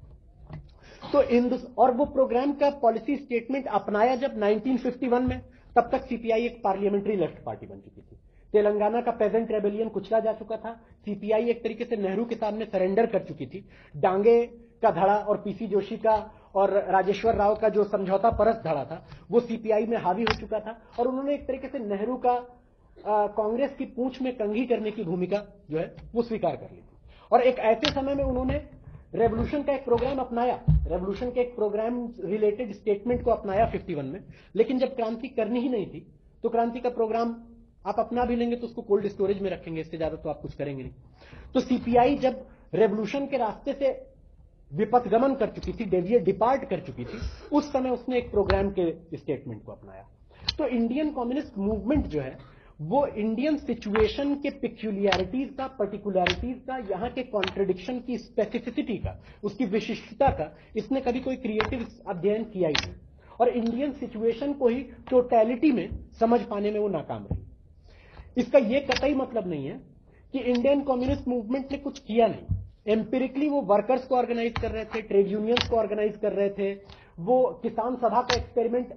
तो इन और वो प्रोग्राम का पॉलिसी स्टेटमेंट अपनाया जब 1951 में, तब तक सीपीआई एक पार्लियामेंट्री लेफ़्ट पार्टी बन चुकी थी। तेलंगाना का पेजेंट रेबेलियन कुचला जा चुका था। सीपीआई एक तरीके से नेहरू के सामने सरेंडर कर चुकी थी। डांगे का धड़ा और पीसी जोशी का और राजेश्वर राव का जो समझौता परस धड़ा था, वो सीपीआई में हावी हो चुका था और उन्होंने एक तरीके से नेहरू का कांग्रेस की पूंछ में कंघी करने की भूमिका जो है, वो स्वीकार कर ली थी। और एक ऐसे समय में उन्होंने रेवोल्यूशन का एक प्रोग्राम अपनाया, रेवोल्यूशन के एक प्रोग्राम रिलेटेड स्टेटमेंट को अपनाया 51 में, लेकिन जब क्रांति करनी ही नहीं थी तो क्रांति का प्रोग्राम आप अपना भी लेंगे तो उसको कोल्ड स्टोरेज में रखेंगे, इससे ज़्यादा तो आप कुछ करेंगे नहीं। तो सीपीआई जब रेवोल्यूशन के रास्ते से विपथगमन कर चुकी थी, डेविए डिपार्ट कर चुकी थी, उस समय उसने एक प्रोग्राम के स्टेटमेंट को अपनाया। तो इंडियन कम्युनिस्ट मूवमेंट जो है, वो इंडियन सिचुएशन के पिक्यूलियरिटीज का पर्टिकुलरिटीज का, यहाँ के कॉन्ट्रडिक्शन की स्पेसिफिसिटी का, उसकी विशिष्टता का, इसने कभी कोई क्रिएटिव अध्ययन किया ही नहीं। और इंडियन सिचुएशन को ही टोटैलिटी में समझ पाने में वो नाकाम रही। इसका यह कतई मतलब नहीं है कि इंडियन कम्युनिस्ट मूवमेंट ने कुछ किया नहीं। एम्पिरिकली वो वर्कर्स को ऑर्गेनाइज कर रहे थे ट्रेड यूनियंस को ऑर्गेनाइज कर रहे थे, वो किसान सभा का एक्सपेरिमेंट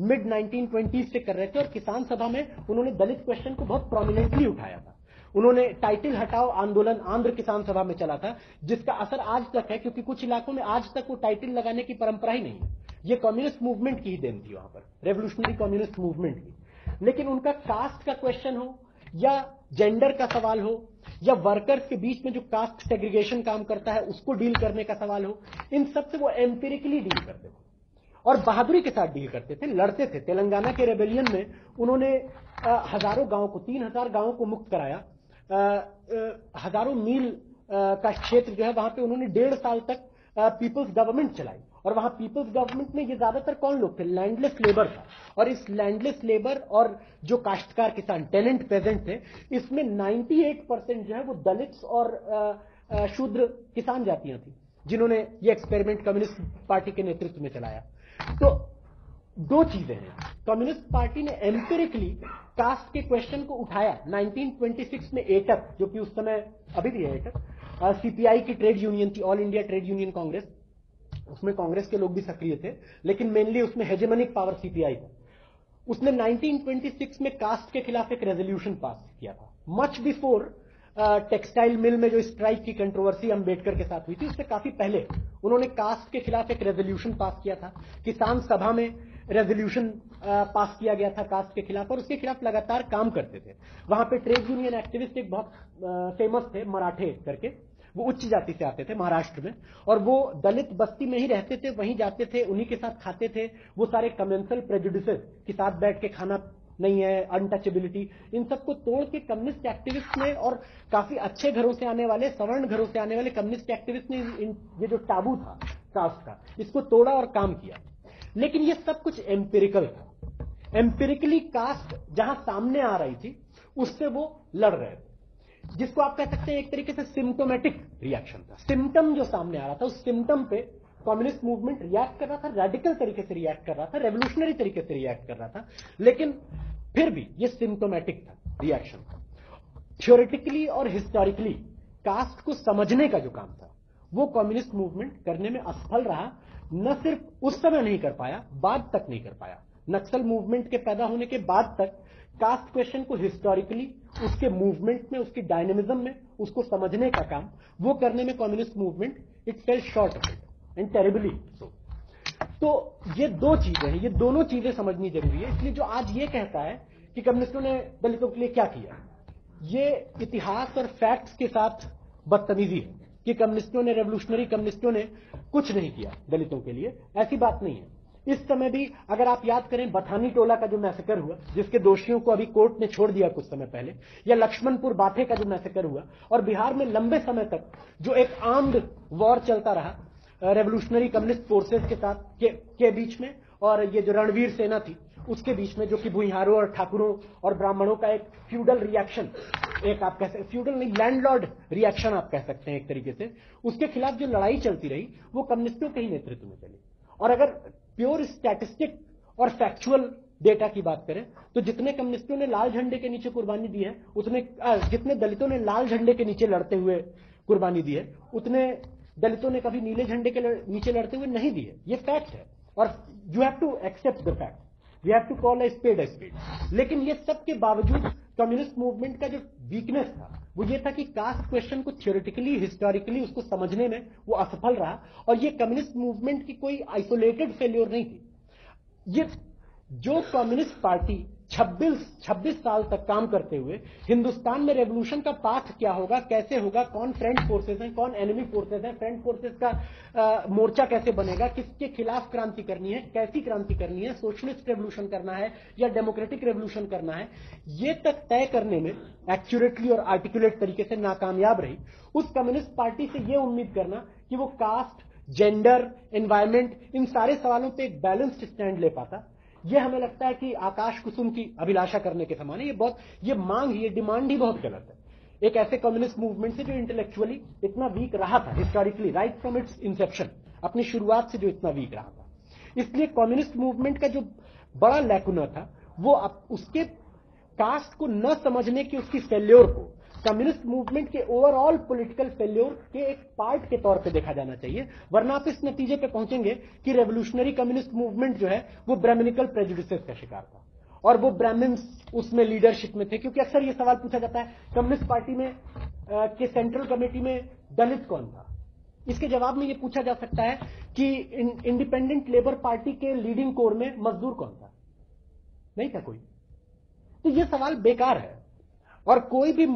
मिड 1920 से कर रहे थे और किसान सभा में उन्होंने दलित क्वेश्चन को बहुत प्रोमिनेंटली उठाया था। उन्होंने टाइटिल हटाओ आंदोलन आंध्र किसान सभा में चला था, जिसका असर आज तक है क्योंकि कुछ इलाकों में आज तक वो टाइटिल लगाने की परंपरा ही नहीं है। ये कम्युनिस्ट मूवमेंट की ही देन थी वहाँ पर रेवोल्यूशनरी कम्युनिस्ट मूवमेंट की। लेकिन उनका कास्ट का क्वेश्चन हो या जेंडर का सवाल हो, या वर्कर्स के बीच में जो कास्ट सेग्रीगेशन काम करता है, उसको डील करने का सवाल हो, इन सबसे वो एम्पेरिकली डील करते थे। और बहादुरी के साथ डील करते थे, लड़ते थे। तेलंगाना के रेबेलियन में उन्होंने हज़ारों गाँवों को, तीन हज़ार गाँवों को मुक्त कराया। हज़ारों मील का क्षेत्र जो है, वहाँ पे उन्होंने डेढ़ साल तक पीपल्स गवर्नमेंट चलाई। और वहाँ पीपल्स गवर्नमेंट में ये ज़्यादातर कौन लोग थे? लैंडलेस लेबर था। और इस लैंडलेस लेबर और जो काश्तकार किसान टेनेंट प्रेजेंट थे, इसमें 98 परसेंट जो है वो दलित और शूद्र किसान जातियाँ थी, जिन्होंने ये एक्सपेरिमेंट कम्युनिस्ट पार्टी के नेतृत्व में चलाया। तो दो चीज़ें हैं। कम्युनिस्ट पार्टी ने एम्पेरिकली कास्ट के क्वेश्चन को उठाया। 1926 में एटक जो कि उस समय अभी भी है एटक सीपीआई की ट्रेड यूनियन थी all India trade union congress उसमें कांग्रेस के लोग भी सक्रिय थे, लेकिन मेनली उसमें हेजेमनिक पावर सीपीआई था। उसने 1926 में कास्ट के खिलाफ एक रेजोल्यूशन पास किया था। मच बिफोर टेक्सटाइल मिल में जो स्ट्राइक की कंट्रोवर्सी अंबेडकर के साथ हुई थी, उससे काफ़ी पहले उन्होंने कास्ट के खिलाफ एक रेजोल्यूशन पास किया था। किसान सभा में रेजोल्यूशन पास किया गया था कास्ट के खिलाफ और उसके खिलाफ लगातार काम करते थे। वहाँ पे ट्रेड यूनियन एक्टिविस्ट एक बहुत फ़ेमस थे, मराठे करके। वो उच्च जाति से आते थे महाराष्ट्र में, और वो दलित बस्ती में ही रहते थे, वहीं जाते थे, उन्हीं के साथ खाते थे, वो सारे कमेंसल प्रेजुडिस के साथ बैठ के खाना नहीं है अनटचेबिलिटी इन सबको तोड़ के कम्युनिस्ट एक्टिविस्ट ने और काफ़ी अच्छे घरों से आने वाले, सवर्ण घरों से आने वाले कम्युनिस्ट एक्टिविस्ट ने ये जो टाबू था कास्ट का, इसको तोड़ा और काम किया। लेकिन ये सब कुछ एम्पेरिकल था। एम्पेरिकली कास्ट जहाँ सामने आ रही थी, उससे वो लड़ रहे थे। जिसको आप कह सकते हैं एक तरीके से सिम्टोमेटिक रिएक्शन था। सिम्टम जो सामने आ रहा था, उस सिम्टम पे कम्युनिस्ट मूवमेंट रिएक्ट कर रहा था रेडिकल तरीके से रिएक्ट कर रहा था रेवोल्यूशनरी तरीके से रिएक्ट कर रहा था, लेकिन फिर भी ये सिम्टोमेटिक था रिएक्शन थियोरिटिकली और हिस्टोरिकली कास्ट को समझने का जो काम था, वो कम्युनिस्ट मूवमेंट करने में असफल रहा, न सिर्फ़ उस समय नहीं कर पाया, बाद तक नहीं कर पाया। नक्सल मूवमेंट के पैदा होने के बाद तक कास्ट क्वेश्चन को हिस्टोरिकली उसके मूवमेंट में, उसकी डायनेमिज्म में, उसको समझने का काम, वो करने में communist movement it fell short of it and terribly so तो ये दो चीज़ें हैं, ये दोनों चीज़ें समझनी ज़रूरी है, इसलिए जो आज ये कहता है कि कम्युनिस्टों ने दलितों के लिए क्या किया, ये इतिहास और फैक्ट्स के साथ बदतमीजी है कि कम्युनिस्टों ने रेवोल्यूशनरी कम्युनिस्टों ने कुछ नहीं किया दलितों के लिए, ऐसी बात नहीं है। इस समय भी अगर आप याद करें बथानी टोला का जो मैसेकर हुआ जिसके दोषियों को अभी कोर्ट ने छोड़ दिया कुछ समय पहले या लक्ष्मणपुर बाथे का जो मैसेकर हुआ और बिहार में लंबे समय तक जो एक आर्म्ड वॉर चलता रहा रेवोल्यूशनरी कम्युनिस्ट फोर्सेस के साथ के, के बीच में और ये जो रणवीर सेना थी उसके बीच में जो कि भुइहारों और ठाकुरों और ब्राह्मणों का एक फ्यूडल रिएक्शन एक आप कह सकते फ्यूडल नहीं लैंडलॉर्ड रिएक्शन आप कह सकते हैं एक तरीके से उसके खिलाफ जो लड़ाई चलती रही वो कम्युनिस्टों के ही नेतृत्व में चली। और अगर प्योर स्टैटिस्टिक और फैक्चुअल डेटा की बात करें तो जितने कम्युनिस्टों ने लाल झंडे के नीचे कुर्बानी दी है उतने आ, जितने दलितों ने लाल झंडे के नीचे लड़ते हुए कुर्बानी दी है उतने दलितों ने कभी नीले झंडे के नीचे लड़ते हुए नहीं दी है। ये फैक्ट है। और you have to accept the fact we have to call a spade a spade लेकिन ये सब के बावजूद कम्युनिस्ट मूवमेंट का जो वीकनेस था, वो ये था कि कास्ट क्वेश्चन को थियोरिटिकली हिस्टोरिकली उसको समझने में वो असफल रहा और ये कम्युनिस्ट मूवमेंट की कोई आइसोलेटेड फेल्योर नहीं थी। ये जो कम्युनिस्ट पार्टी 26 26 साल तक काम करते हुए हिंदुस्तान में रेवोल्यूशन का पाथ क्या होगा कैसे होगा कौन फ्रंट फोर्सेस हैं कौन एनिमी फोर्सेस हैं फ्रंट फोर्सेस का आ, मोर्चा कैसे बनेगा किसके खिलाफ क्रांति करनी है कैसी क्रांति करनी है सोशलिस्ट रेवोल्यूशन करना है या डेमोक्रेटिक रेवोल्यूशन करना है ये तक तय करने में एक्यूरेटली और आर्टिकुलेट तरीके से नाकामयाब रही। उस कम्युनिस्ट पार्टी से यह उम्मीद करना कि वो कास्ट जेंडर एनवायरमेंट इन सारे सवालों पर एक बैलेंस्ड स्टैंड ले पाता। ये हमें लगता है कि आकाश कुसुम की अभिलाषा करने के समान है। ये बहुत, ये मांग, ये डिमांड ही बहुत गलत है। एक ऐसे कम्युनिस्ट मूवमेंट से जो इंटेलेक्चुअली इतना वीक रहा था historically right from its inception अपनी शुरुआत से जो इतना वीक रहा था। इसलिए कम्युनिस्ट मूवमेंट का जो बड़ा लैकुना था, वो उसके कास्ट को न समझने की उसकी फेल्योर को कम्युनिस्ट मूवमेंट के ओवरऑल पॉलिटिकल फेल्योर के एक पार्ट के तौर पे देखा जाना चाहिए वरना आप इस नतीजे पे पहुँचेंगे कि रेवोल्यूशनरी कम्युनिस्ट मूवमेंट जो है वो ब्राह्मणिकल प्रेजुडिसेस का शिकार था। और वो ब्राह्मण्स उसमें लीडरशिप में थे क्योंकि अक्सर ये सवाल पूछा जाता है कम्युनिस्ट पार्टी में आ, के सेंट्रल कमेटी में दलित कौन था? इसके जवाब में ये पूछा जा सकता है कि इंडिपेंडेंट लेबर पार्टी के लीडिंग कोर में मजदूर कौन था? नहीं था कोई। तो ये सवाल बेकार है। और कोई भी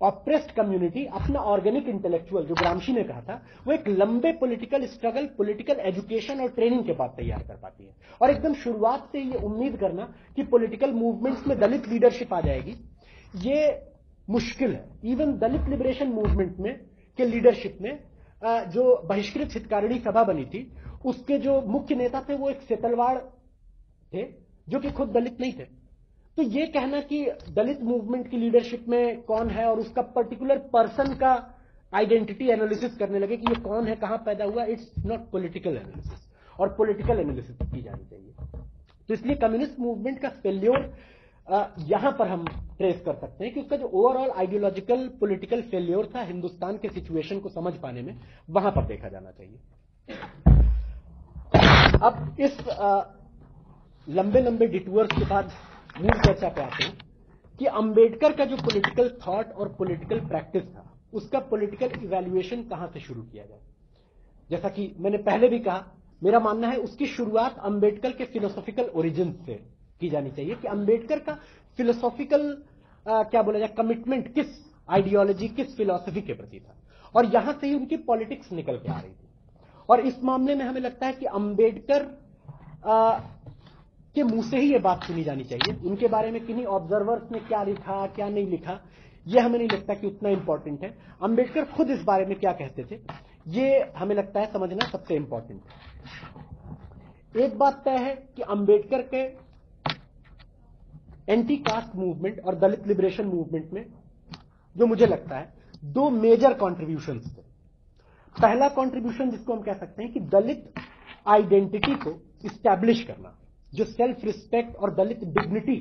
ऑप्रेस्ड कम्युनिटी अपना ऑर्गेनिक इंटेलेक्चुअल जो ग्रामशी ने कहा था, वो एक लंबे पॉलिटिकल स्ट्रगल पॉलिटिकल एजुकेशन और ट्रेनिंग के बाद तैयार कर पाती है। और एकदम शुरुआत से ये उम्मीद करना कि पॉलिटिकल मूवमेंट्स में दलित लीडरशिप आ जाएगी, ये मुश्किल है। इवन दलित लिबरेशन मूवमेंट में, के लीडरशिप में जो बहिष्कृत हितकारिणी सभा बनी थी, उसके जो मुख्य नेता थे, वो एक सेतलवाड़ थे, जो कि खुद दलित नहीं थे। तो ये कहना कि दलित मूवमेंट की लीडरशिप में कौन है और उसका पर्टिकुलर पर्सन का आइडेंटिटी एनालिसिस करने लगे कि ये कौन है कहाँ पैदा हुआ इट्स नॉट पॉलिटिकल एनालिसिस और पॉलिटिकल एनालिसिस की जानी चाहिए। तो इसलिए कम्युनिस्ट मूवमेंट का फेल्योर यहाँ पर हम ट्रेस कर सकते हैं कि उसका जो ओवरऑल आइडियोलॉजिकल पॉलिटिकल फेल्योर था हिंदुस्तान के सिचुएशन को समझ पाने में वहाँ पर देखा जाना चाहिए। अब इस आ, लंबे लंबे डिटूअर्स के बाद मूल चर्चा पे आते हैं कि अंबेडकर का जो पॉलिटिकल थॉट और पॉलिटिकल प्रैक्टिस था, उसका पॉलिटिकल इवैल्यूएशन कहाँ से शुरू किया जाए? जैसा कि मैंने पहले भी कहा, मेरा मानना है उसकी शुरुआत अंबेडकर के फिलोसॉफिकल ओरिजिन से की जानी चाहिए कि अंबेडकर का फिलोसॉफिकल क्या बोला जाए कमिटमेंट किस आइडियोलॉजी किस फिलोसफी के प्रति था? और यहाँ से ही उनकी पॉलिटिक्स निकल के आ रही थी। और इस मामले में हमें लगता है कि अंबेडकर के मुँह से ही ये बात सुनी जानी चाहिए। उनके बारे में किन्हीं ऑब्जर्वर्स ने क्या लिखा, क्या नहीं लिखा, ये हमें नहीं लगता कि उतना इंपॉर्टेंट है। अंबेडकर खुद इस बारे में क्या कहते थे? ये हमें लगता है समझना सबसे इंपॉर्टेंट है। एक बात तय है कि अंबेडकर के एंटी कास्ट मूवमेंट और दलित लिबरेशन मूवमेंट में जो मुझे लगता है, दो मेजर कॉन्ट्रीब्यूशन थे। पहला कॉन्ट्रीब्यूशन जिसको हम कह सकते हैं कि दलित आइडेंटिटी को स्टैब्लिश करना। जो सेल्फ रिस्पेक्ट और दलित डिग्निटी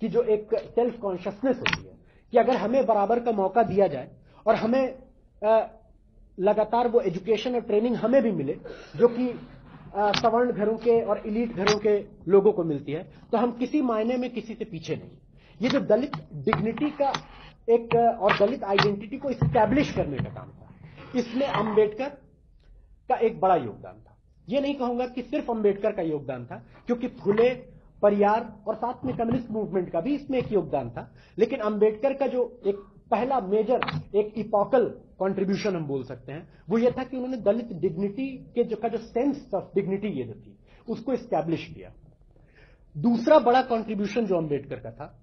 की जो एक सेल्फ कॉन्शियसनेस होती है, कि अगर हमें बराबर का मौका दिया जाए और हमें लगातार वो एजुकेशन और ट्रेनिंग हमें भी मिले, जो कि सवर्ण घरों के और इलीट घरों के लोगों को मिलती है तो हम किसी मायने में किसी से पीछे नहीं। ये जो दलित डिग्निटी का एक, और दलित आइडेंटिटी को स्टैब्लिश करने का काम था, इसमें अंबेडकर का एक बड़ा योगदान था। ये नहीं कहूँगा कि सिर्फ़ अंबेडकर का योगदान था, क्योंकि फुले परियार और साथ में कम्युनिस्ट मूवमेंट का भी इसमें एक योगदान था। लेकिन अंबेडकर का जो एक पहला मेजर, एक इपोकल कंट्रीब्यूशन हम बोल सकते हैं, वो ये था कि उन्होंने दलित डिग्निटी के जो का जो सेंस ऑफ़ डिग्निटी ये जो थी, उसको स्टैब्लिश किया। दूसरा बड़ा कंट्रीब्यूशन जो अंबेडकर का था,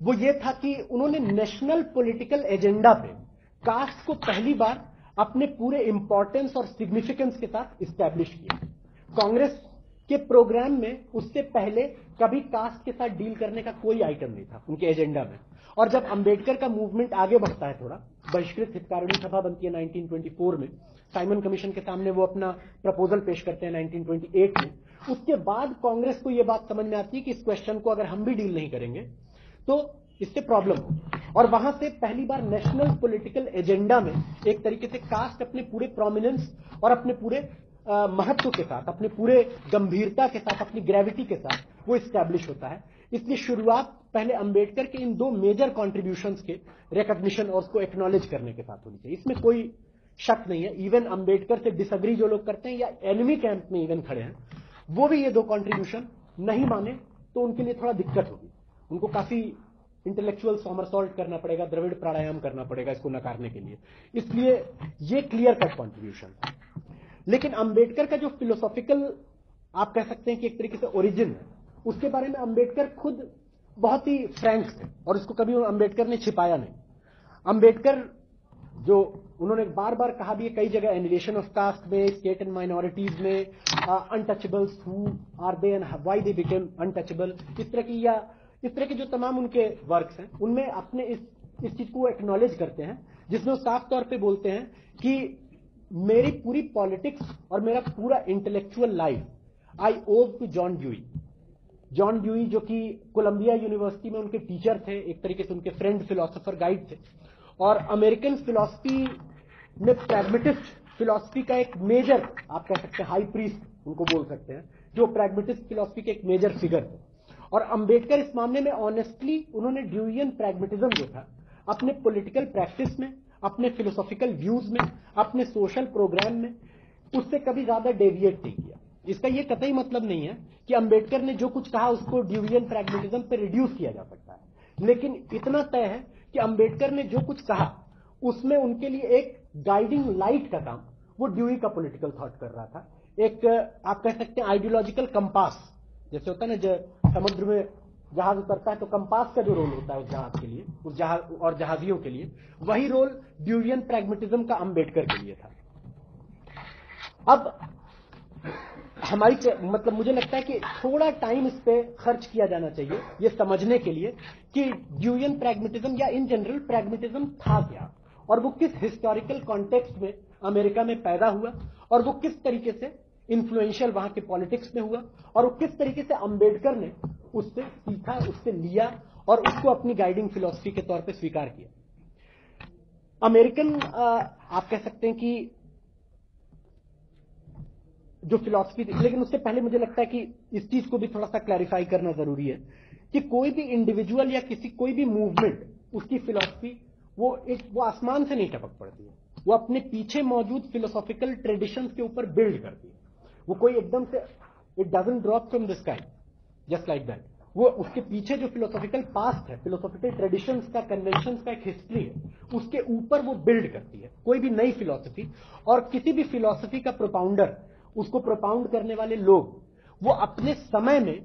वो ये था कि उन्होंने नेशनल पॉलिटिकल एजेंडा पे कास्ट को पहली बार अपने पूरे इंपॉर्टेंस और सिग्निफिकेंस के साथ स्टैब्लिश किया। कांग्रेस के प्रोग्राम में उससे पहले कभी कास्ट के साथ डील करने का कोई आइटम नहीं था, उनके एजेंडा में। और जब अंबेडकर का मूवमेंट आगे बढ़ता है थोड़ा, बहिष्कृत हितकारिणी सभा बनती है 1924 में साइमन कमीशन के सामने वो अपना प्रपोजल पेश करते हैं 1928 में, उसके बाद कांग्रेस को यह बात समझ में आती है कि इस क्वेश्चन को अगर हम भी डील नहीं करेंगे तो इससे प्रॉब्लम हो। और वहाँ से पहली बार नेशनल पॉलिटिकल एजेंडा में एक तरीके से कास्ट अपने पूरे प्रोमिनेंस और अपने पूरे महत्व के साथ, अपने पूरे गंभीरता के साथ, अपनी ग्रेविटी के साथ वो स्टैब्लिश होता है। इसलिए शुरुआत पहले अंबेडकर के इन दो मेजर कॉन्ट्रीब्यूशन के रिकॉग्निशन और उसको एक्नॉलेज करने के साथ होनी चाहिए। इसमें कोई शक नहीं है। इवन अंबेडकर से डिसअग्री जो लोग करते हैं या एनिमी कैंप में इवन खड़े हैं, वो भी ये दो कॉन्ट्रीब्यूशन नहीं माने तो उनके लिए थोड़ा दिक्कत होगी। उनको काफ़ी इंटेलेक्चुअल सॉमरसॉल्ट करना पड़ेगा, द्रविड़ प्राणायाम करना पड़ेगा इसको नकारने के लिए। इसलिए ये क्लियर कट कॉन्ट्रीब्यूशन लेकिन अंबेडकर का जो फिलोसॉफिकल आप कह सकते हैं कि एक तरीके से ओरिजिन है उसके बारे में अंबेडकर खुद बहुत ही फ्रैंक थे, और इसको कभी अंबेडकर ने छिपाया नहीं। अंबेडकर जो, उन्होंने बार बार कहा भी है, कई जगह एनिवेशन ऑफ़ कास्ट में स्टेट एंड माइनॉरिटीज में untouchables who are they and why they became untouchable इस तरह की या इस तरह के जो तमाम उनके वर्क्स हैं, उनमें अपने इस इस चीज़ को एक्नॉलेज करते हैं, जिसमें साफ़ तौर पे बोलते हैं कि मेरी पूरी पॉलिटिक्स और मेरा पूरा intellectual life I owe to John Dewey John Dewey जो कि कोलंबिया यूनिवर्सिटी में उनके टीचर थे, एक तरीके से उनके फ्रेंड फिलोसोफर गाइड थे। और अमेरिकन फिलोसफी में प्रैग्मेटिस्ट फिलोसफी का एक मेजर आप कह सकते हैं हाई प्रीस्ट उनको बोल सकते हैं, जो प्रैग्मेटिस्ट फिलोसफी के एक मेजर फिगर थे। और अंबेडकर इस मामले में ऑनेस्टली उन्होंने ड्यूइयन प्रैग्मेटिज्म जो था अपने पॉलिटिकल प्रैक्टिस में, अपने फिलोसॉफिकल व्यूज़ में, अपने सोशल प्रोग्राम में उससे कभी ज़्यादा डेविएट नहीं किया। इसका यह कतई मतलब नहीं है कि अंबेडकर ने जो कुछ कहा उसको ड्यूवियन प्रैग्मेटिज्म पे रिड्यूस किया जा सकता है। लेकिन इतना तय है कि अंबेडकर ने जो कुछ कहा, उसमें उनके लिए एक गाइडिंग लाइट का काम, वो ड्यूई का पॉलिटिकल थॉट कर रहा था। एक, आप कह सकते हैं आइडियोलॉजिकल कंपास जैसे होता है ना, जो, समुद्र में जहाज़ उतरता है तो कंपास का जो रोल होता है उस जहाज़ के लिए, उस जहाज़, और जहाजियों के लिए, वही रोल ड्यूरियन प्रैग्मेटिज्म का अंबेडकर के लिए था। अब, हमारी मतलब मुझे लगता है कि थोड़ा टाइम इस पे खर्च किया जाना चाहिए, ये समझने के लिए कि ड्यूरियन प्रैग्मेटिज्म या इन जनरल प्रैग्मेटिज्म था क्या, और वो किस हिस्टोरिकल कॉन्टेक्स्ट में अमेरिका में पैदा हुआ, और वो किस तरीके से इन्फ्लुएंशियल वहाँ के पॉलिटिक्स में हुआ और वो किस तरीके से अंबेडकर ने उससे सीखा, उससे लिया और उसको अपनी गाइडिंग फिलोसफी के तौर पे स्वीकार किया। अमेरिकन आप कह सकते हैं कि जो फिलोसफी थी, लेकिन उससे पहले मुझे लगता है कि इस चीज़ को भी थोड़ा सा क्लैरिफाई करना ज़रूरी है कि कोई भी इंडिविजुअल या किसी, कोई भी मूवमेंट उसकी फिलोसफी वो एक, वो आसमान से नहीं टपक पड़ती है। वो अपने पीछे मौजूद फिलोसॉफिकल ट्रेडिशन के ऊपर बिल्ड करती है। वो कोई एकदम से it doesn't drop from the sky just like that वो उसके पीछे जो फिलोसॉफिकल पास्ट है फिलोसॉफिकल ट्रेडिशंस का कन्वेंशन का एक हिस्ट्री है, उसके ऊपर वो बिल्ड करती है, कोई भी नई फिलोसफी और किसी भी फिलोसफी का प्रोपाउंडर उसको प्रोपाउंड करने वाले लोग, वो अपने समय में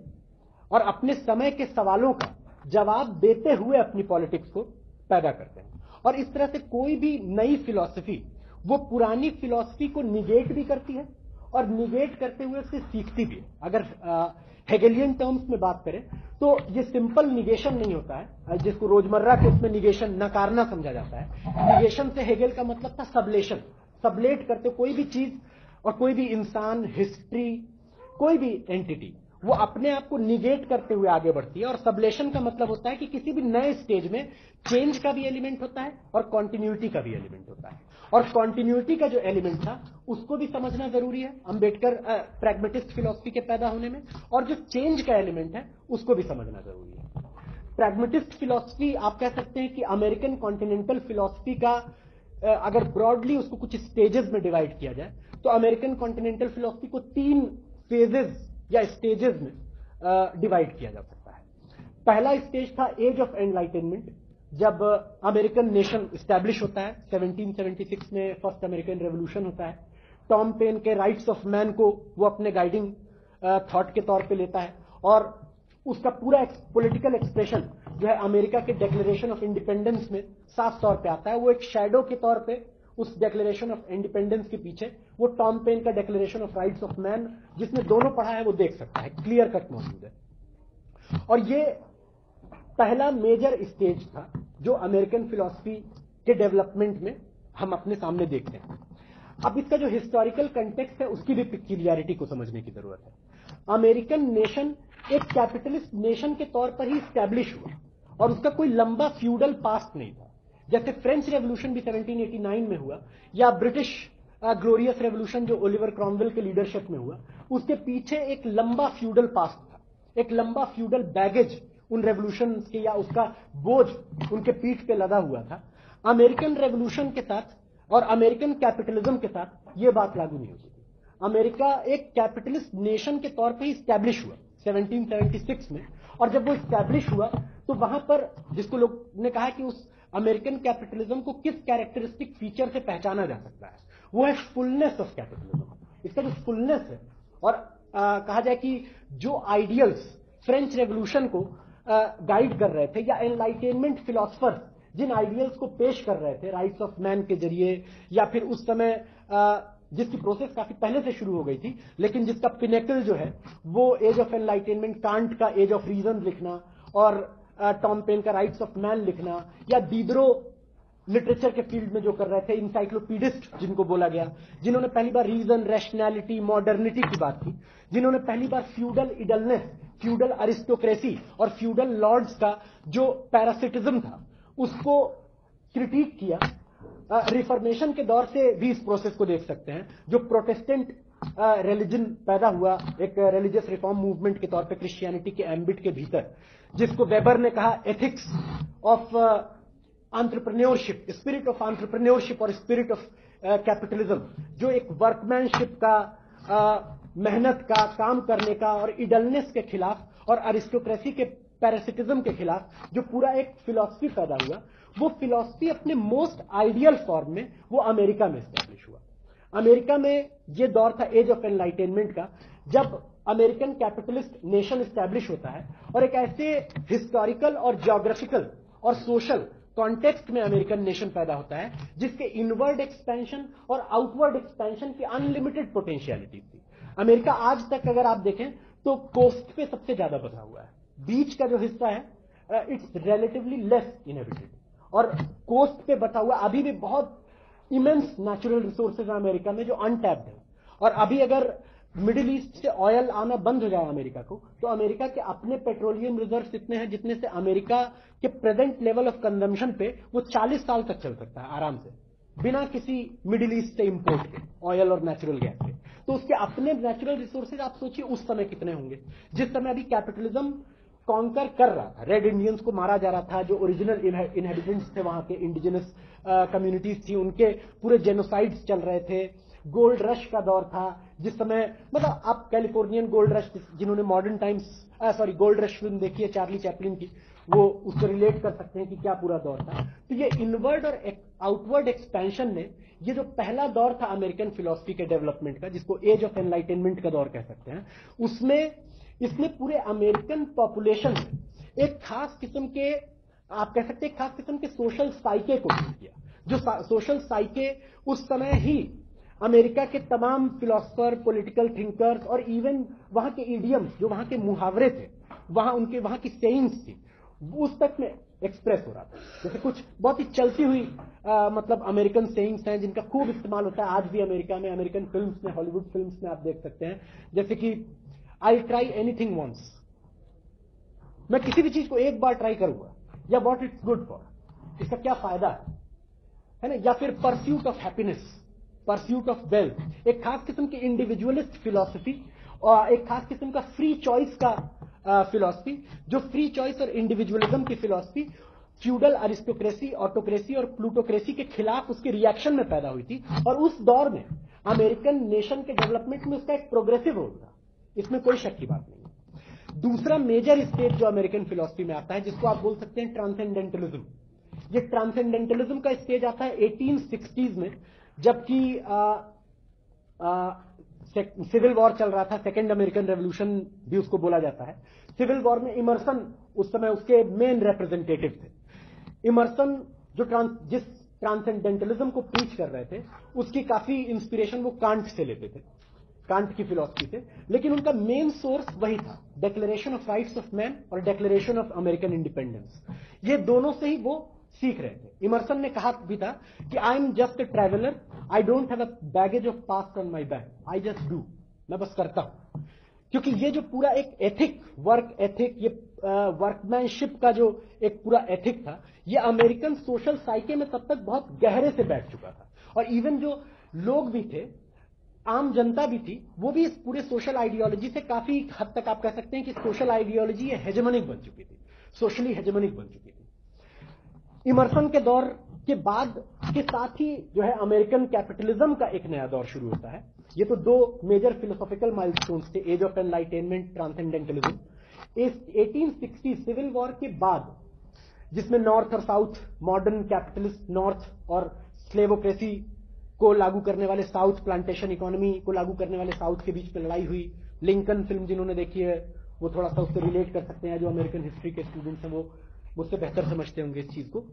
और अपने समय के सवालों का जवाब देते हुए अपनी पॉलिटिक्स को पैदा करते हैं। और इस तरह से कोई भी नई फिलॉसफी वो पुरानी फिलॉसफी को निगेट भी करती है और निगेट करते हुए उससे सीखती भी अगर हेगेलियन टर्म्स में बात करें तो ये सिंपल निगेशन नहीं होता है। जिसको रोज़मर्रा के उसमें निगेशन नकारना समझा जाता है। निगेशन से हेगेल का मतलब था सबलेशन सबलेट करते कोई भी चीज़ और कोई भी इंसान हिस्ट्री कोई भी एंटिटी वो अपने आप को निगेट करते हुए आगे बढ़ती है। और सबलेशन का मतलब होता है कि किसी भी नए स्टेज में चेंज का भी एलिमेंट होता है और कॉन्टिन्यूटी का भी एलिमेंट होता है। और कॉन्टिन्यूटी का जो एलिमेंट था, उसको भी समझना ज़रूरी है, अंबेडकर प्रैग्मेटिस्ट फिलोसफी के पैदा होने में। और जो चेंज का एलिमेंट है, उसको भी समझना ज़रूरी है। प्रैग्मेटिस्ट फिलोसफी आप कह सकते हैं कि अमेरिकन कॉन्टिनेंटल फिलोसफी का अगर ब्रॉडली उसको कुछ स्टेजेस में डिवाइड किया जाए तो अमेरिकन कॉन्टिनेंटल फिलोसफी को तीन फेजेस या स्टेजेस में डिवाइड किया जा सकता है। पहला स्टेज था एज ऑफ़ एनलाइटेनमेंट जब अमेरिकन नेशन स्टैब्लिश होता है 1776 में फ़र्स्ट अमेरिकन रेवोल्यूशन होता है, टॉम पेन के राइट्स ऑफ़ मैन को वो अपने गाइडिंग थॉट के तौर पे लेता है और उसका पूरा पॉलिटिकल एक्सप्रेशन जो है अमेरिका के डिक्लेरेशन ऑफ़ इंडिपेंडेंस में साफ़ तौर पे आता है। वो एक शेडो के तौर पे उस डेक्लेरेशन ऑफ़ इंडिपेंडेंस के पीछे वो टॉम पेन का declaration of rights of man जिसने दोनों पढ़ा है वो देख सकता है। क्लियर कट मौजूद है। और ये पहला मेजर स्टेज था। जो अमेरिकन फिलोसफी के डेवलपमेंट में हम अपने सामने देखते हैं। अब इसका जो हिस्टोरिकल कंटेक्स्ट है, उसकी भी पिक्यूलियरिटी को समझने की ज़रूरत है। अमेरिकन नेशन एक कैपिटलिस्ट नेशन के तौर पर ही स्टैब्लिश हुआ और उसका कोई लंबा फ्यूडल पास्ट नहीं था। जैसे फ्रेंच रेवोल्यूशन भी 1789 में हुआ, या ब्रिटिश ग्लोरियस रेवोल्यूशन जो ओलिवर क्रॉमवेल के लीडरशिप में हुआ, उसके पीछे एक लंबा फ्यूडल पास्ट था। एक लंबा फ्यूडल बैगेज उन रेवोल्यूशन के या उसका बोझ उनके पीठ पे लदा हुआ था। अमेरिकन रेवोल्यूशन के साथ और अमेरिकन कैपिटलिज्म के साथ यह बात लागू नहीं होती अमेरिका एक कैपिटलिस्ट नेशन के तौर पर ही स्टैब्लिश हुआ 1776 में। और जब वो स्टैब्लिश हुआ तो वहाँ पर जिसको लोग ने कहा कि उस अमेरिकन कैपिटलिज्म को किस कैरेक्टरिस्टिक फीचर से पहचाना जा सकता है वो है फुलनेस ऑफ़ कैपिटलिज्म इसका जो फुलनेस है और आ, कहा जाए कि जो आइडियल्स फ्रेंच रेवोल्यूशन को गाइड कर रहे थे या एनलाइटेनमेंट फिलोसफर्स जिन आइडियल्स को पेश कर रहे थे राइट्स ऑफ़ मैन के ज़रिए, या फिर उस समय जिसकी प्रोसेस काफ़ी पहले से शुरू हो गई थी, लेकिन जिसका पिनेकल जो है, वो एज ऑफ़ एनलाइटेनमेंट कांट का एज ऑफ़ रीजन लिखना और टॉम पेन का राइट्स ऑफ़ मैन लिखना, या दीदरो लिटरेचर के फ़ील्ड में जो कर रहे थे इंसाइक्लोपीडिस्ट जिनको बोला गया, जिन्होंने पहली बार रीजन रैशनैलिटी मॉडर्निटी की बात की, जिन्होंने पहली बार फ्यूडल इडलनेस फ्यूडल अरिस्टोक्रेसी और फ्यूडल लॉर्ड्स का जो पैरासिटिज्म था, उसको क्रिटिक किया। रिफॉर्मेशन के दौर से भी इस प्रोसेस को देख सकते हैं, जो प्रोटेस्टेंट रिलीजन पैदा हुआ, एक रिलीजियस रिफॉर्म मूवमेंट के तौर पे क्रिश्चियनिटी के एम्बिट के भीतर, जिसको वेबर ने कहा ethics of entrepreneurship spirit of entrepreneurship और स्पिरिट ऑफ़ कैपिटलिज्म जो एक वर्कमैनशिप का मेहनत का काम करने का और इडलनेस के खिलाफ और अरिस्टोक्रेसी के पैरासिटिज्म के खिलाफ जो पूरा एक फिलॉसफी पैदा हुआ, वो फिलॉसफी अपने मोस्ट आइडियल फॉर्म में वो अमेरिका में स्टैब्लिश हुआ। अमेरिका में ये दौर था एज ऑफ़ एनलाइटेनमेंट का, जब अमेरिकन कैपिटलिस्ट नेशन स्टैब्लिश होता है और एक ऐसे हिस्टोरिकल और जियोग्राफिकल और सोशल कॉन्टेक्स्ट में अमेरिकन नेशन पैदा होता है, जिसके इनवर्ड एक्सपेंशन और आउटवर्ड एक्सपेंशन की अनलिमिटेड पोटेंशियलिटी थी। अमेरिका आज तक अगर आप देखें तो कोस्ट पे सबसे ज़्यादा बसा हुआ है। बीच का जो हिस्सा है इट्स रिलेटिवली लेस इनहेबिटेड और कोस्ट पे बचा हुआ, अभी भी बहुत इमेंस नेचुरल रिसोर्सेज है अमेरिका में जो अनटैप्ड है। और अभी अगर मिडिल ईस्ट से ऑयल आना बंद हो जाए अमेरिका को तो अमेरिका के अपने पेट्रोलियम रिज़र्व इतने हैं, जितने से अमेरिका के प्रेजेंट लेवल ऑफ़ कंजम्पशन पे वो 40 साल तक चल सकता है, आराम से। बिना किसी मिडिल ईस्ट से इंपोर्ट के ऑयल और नेचुरल गैस के। तो उसके अपने नेचुरल रिसोर्सेज आप सोचिए उस समय कितने होंगे। जिस समय अभी कैपिटलिज्म कॉन्कर कर रहा था रेड इंडियंस को मारा जा रहा था, जो ओरिजिनल इनहेबिटेंट्स थे वहाँ के इंडिजिनस कम्युनिटीज थी, उनके पूरे जेनोसाइड्स चल रहे थे। गोल्ड रश का दौर था, जिस समय मतलब आप कैलिफोर्नियन गोल्ड रश जिन्होंने Modern Times sorry Gold Rush film देखी है चार्ली चैपलिन की वो उसको रिलेट कर सकते हैं कि क्या पूरा दौर था। तो ये इनवर्ड और आउटवर्ड एक्सपेंशन ने, ये जो पहला दौर था अमेरिकन फिलोसफी के डेवलपमेंट का, जिसको एज ऑफ़ एनलाइटेनमेंट का दौर कह सकते हैं, उसमें, इसने पूरे अमेरिकन पॉपुलेशन में एक खास किस्म के, आप कह सकते हैं खास किस्म के सोशल साइके को किया। जो सोशल साइके उस समय ही अमेरिका के तमाम फिलोसफर पॉलिटिकल थिंकर्स और इवन वहाँ के इडियम्स जो वहाँ के मुहावरे थे, वहाँ उनके, वहाँ की सेइंग्स थी उस तक में एक्सप्रेस हो रहा था। जैसे कुछ बहुत ही चलती हुई आ, मतलब अमेरिकन सेइंग्स हैं जिनका खूब इस्तेमाल होता है। आज भी अमेरिका में अमेरिकन फिल्म्स में हॉलीवुड फिल्म्स में आप देख सकते हैं। जैसे कि आई ट्राई एनीथिंग वंस मैं किसी भी चीज़ को एक बार ट्राई करूँगा या वॉट इट्स गुड फॉर इसका क्या फ़ायदा है? है ना? या फिर pursuit of happiness pursuit of wealth एक खास किस्म की इंडिविजुअलिस्ट फिलोसफी और एक खास किस्म का फ्री चॉइस का फिलोसफी जो फ्री चॉइस और इंडिविजुअलिज्म की फिलोसफी फ्यूडल अरिस्टोक्रेसी ऑटोक्रेसी और प्लूटोक्रेसी के खिलाफ उसके रिएक्शन में पैदा हुई थी। और उस दौर में अमेरिकन नेशन के डेवलपमेंट में उसका एक प्रोग्रेसिव रोल था। इसमें कोई शक की बात नहीं दूसरा मेजर स्टेज जो अमेरिकन फिलोसफी में आता है, जिसको आप बोल सकते हैं ट्रांसेंडेंटलिज्म ये ट्रांसेंडेंटलिज्म का स्टेज आता है 1860s में, जबकि सिविल वॉर चल रहा था सेकेंड अमेरिकन रेवोल्यूशन भी उसको बोला जाता है। सिविल वॉर में इमर्सन उस समय उसके मेन रिप्रेजेंटेटिव थे। इमर्सन जो ट्रांस जिस ट्रांसेंडेंटलिज्म को प्रीच कर रहे थे, उसकी काफ़ी इंस्पिरेशन वो कांट से लेते थे। कांट की फिलोसफी से। लेकिन उनका मेन सोर्स वही था declaration of rights of man और डेक्लेरेशन ऑफ़ अमेरिकन इंडिपेंडेंस ये दोनों से ही वो सीख रहे थे। इमरसन ने कहा भी था कि I am just a traveller I don't have a baggage of past on my back I just do मैं बस करता हूँ। क्योंकि ये जो पूरा एक एथिक वर्क एथिक ये वर्कमैनशिप का जो एक पूरा एथिक था, ये अमेरिकन सोशल साइके में तब तक बहुत गहरे से बैठ चुका था। और इवन जो लोग भी थे, आम जनता भी थी, वो भी इस पूरे सोशल आइडियोलॉजी से काफ़ी हद तक आप कह सकते हैं कि सोशल आइडियोलॉजी हेजमनिक बन चुकी थी। सोशली हेजमनिक बन चुकी थी। इमरसन के दौर के बाद के साथ ही जो है अमेरिकन कैपिटलिज्म का एक नया दौर शुरू होता है। ये तो दो मेजर फिलोसॉफिकल माइलस्टोन्स थे एज ऑफ़ एनलाइटेनमेंट ट्रांसेंडेंटलिज्म इस 1860 सिविल वॉर के बाद, जिसमें नॉर्थ और साउथ मॉडर्न कैपिटलिस्ट नॉर्थ और स्लेवोक्रेसी को लागू करने वाले साउथ प्लांटेशन इकोनॉमी को लागू करने वाले साउथ के बीच में लड़ाई हुई। लिंकन फ़िल्म जिन्होंने देखी है, वो थोड़ा सा उससे रिलेट कर सकते हैं, जो अमेरिकन हिस्ट्री के स्टूडेंट्स हैं, वो मुझसे बेहतर समझते होंगे इस चीज़ को।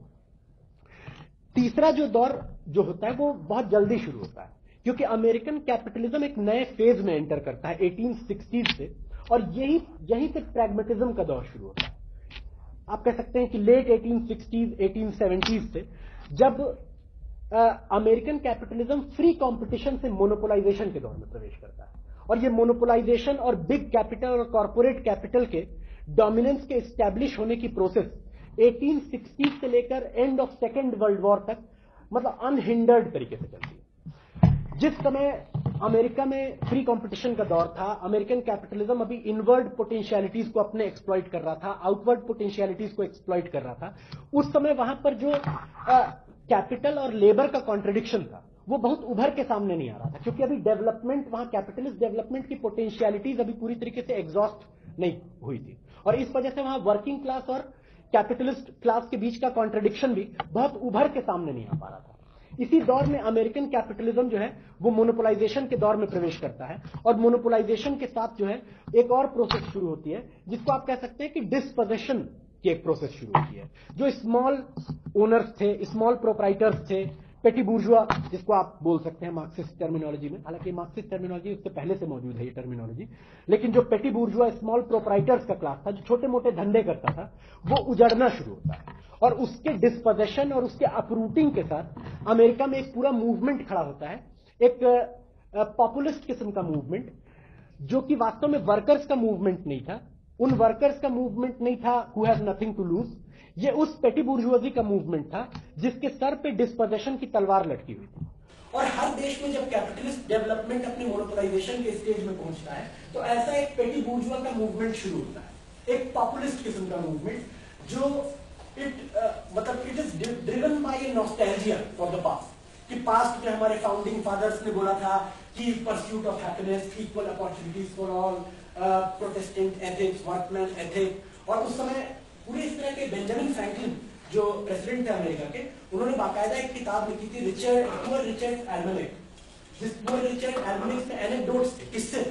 तीसरा जो दौर जो होता है वो बहुत जल्दी शुरू होता है, क्योंकि अमेरिकन कैपिटलिज्म एक नए फ़ेज़ में एंटर करता है 1860 से, और यही यही से प्रैग्मेटिज्म का दौर शुरू होता है। आप कह सकते हैं कि लेट 1860s 1870s से, जब अमेरिकन कैपिटलिज्म फ्री कंपटीशन से मोनोपोलाइजेशन के दौर में प्रवेश करता है, और ये मोनोपोलाइजेशन और बिग कैपिटल और कॉरपोरेट कैपिटल के डोमिनेंस के स्टैब्लिश होने की प्रोसेस 1860 से लेकर end of second world war तक मतलब अनहिंडर्ड तरीके से चलती है। जिस समय अमेरिका में फ्री कंपटीशन का दौर था अमेरिकन कैपिटलिज्म अभी इनवर्ड पोटेंशियलिटीज को अपने एक्सप्लॉइट कर रहा था आउटवर्ड पोटेंशियलिटीज को एक्सप्लॉइट कर रहा था। उस समय वहाँ पर जो कैपिटल और लेबर का कॉन्ट्रडिक्शन था, वो बहुत उभर के सामने नहीं आ रहा था, क्योंकि अभी डेवलपमेंट वहाँ कैपिटलिस्ट डेवलपमेंट की पोटेंशियलिटीज अभी पूरी तरीके से एग्जॉस्ट नहीं हुई थी। और इस वजह से वहाँ वर्किंग क्लास और कैपिटलिस्ट क्लास के बीच का कॉन्ट्रडिक्शन भी बहुत उभर के सामने नहीं आ पा रहा था। इसी दौर में अमेरिकन कैपिटलिज्म जो है, वो मोनोपोलाइजेशन के दौर में प्रवेश करता है और मोनोपोलाइजेशन के साथ जो है, एक और प्रोसेस शुरू होती है, जिसको आप कह सकते हैं कि डिस्पोजेशन की एक प्रोसेस शुरू होती है। जो स्मॉल ओनर्स थे स्मॉल प्रोपराइटर्स थे पेटी बुर्जुआ जिसको आप बोल सकते हैं मार्क्सिस्ट टर्मिनोलॉजी में। हालाँकि मार्क्सिस्ट टर्मिनोलॉजी उससे पहले से मौजूद है ये टर्मिनोलॉजी लेकिन जो पेटी बुर्जुआ स्मॉल प्रोपराइटर्स का क्लास था, जो छोटे मोटे धंधे करता था, वो उजड़ना शुरू होता है। और उसके डिस्पोजेशन और उसके अपरूटिंग के साथ अमेरिका में एक पूरा मूवमेंट खड़ा होता है। एक पॉपुलिस्ट किस्म का मूवमेंट जो कि वास्तव में वर्कर्स का मूवमेंट नहीं था। उन वर्कर्स का मूवमेंट नहीं था who have nothing to lose ये उस पेटी बुर्जुआजी का मूवमेंट था जिसके सर पे डिस्पोजेशन की तलवार लटकी हुई थी। और हर देश में जब कैपिटलिस्ट डेवलपमेंट अपनी मोनोपोलाइजेशन के स्टेज में पहुँचता है तो ऐसा एक पेटी बुर्जुआ का मूवमेंट शुरू होता है। एक पॉपुलिस्ट किस्म का मूवमेंट जो इट uh, मतलब it is driven by a nostalgia for the past कि पास्ट में हमारे फाउंडिंग फादर्स ने बोला था कि pursuit of happiness equal opportunities for all protestant ethics workman ethic और उस समय पूरे इस तरह के बेंजामिन फ्रैंकलिन जो प्रेसिडेंट थे अमेरिका के, उन्होंने बाकायदा एक किताब लिखी थी रिचर्ड पुअर रिचर्ड एल्मनिक जिस पुअर रिचर्ड एल्मनिक में एनेक्डोट्स थे किससे?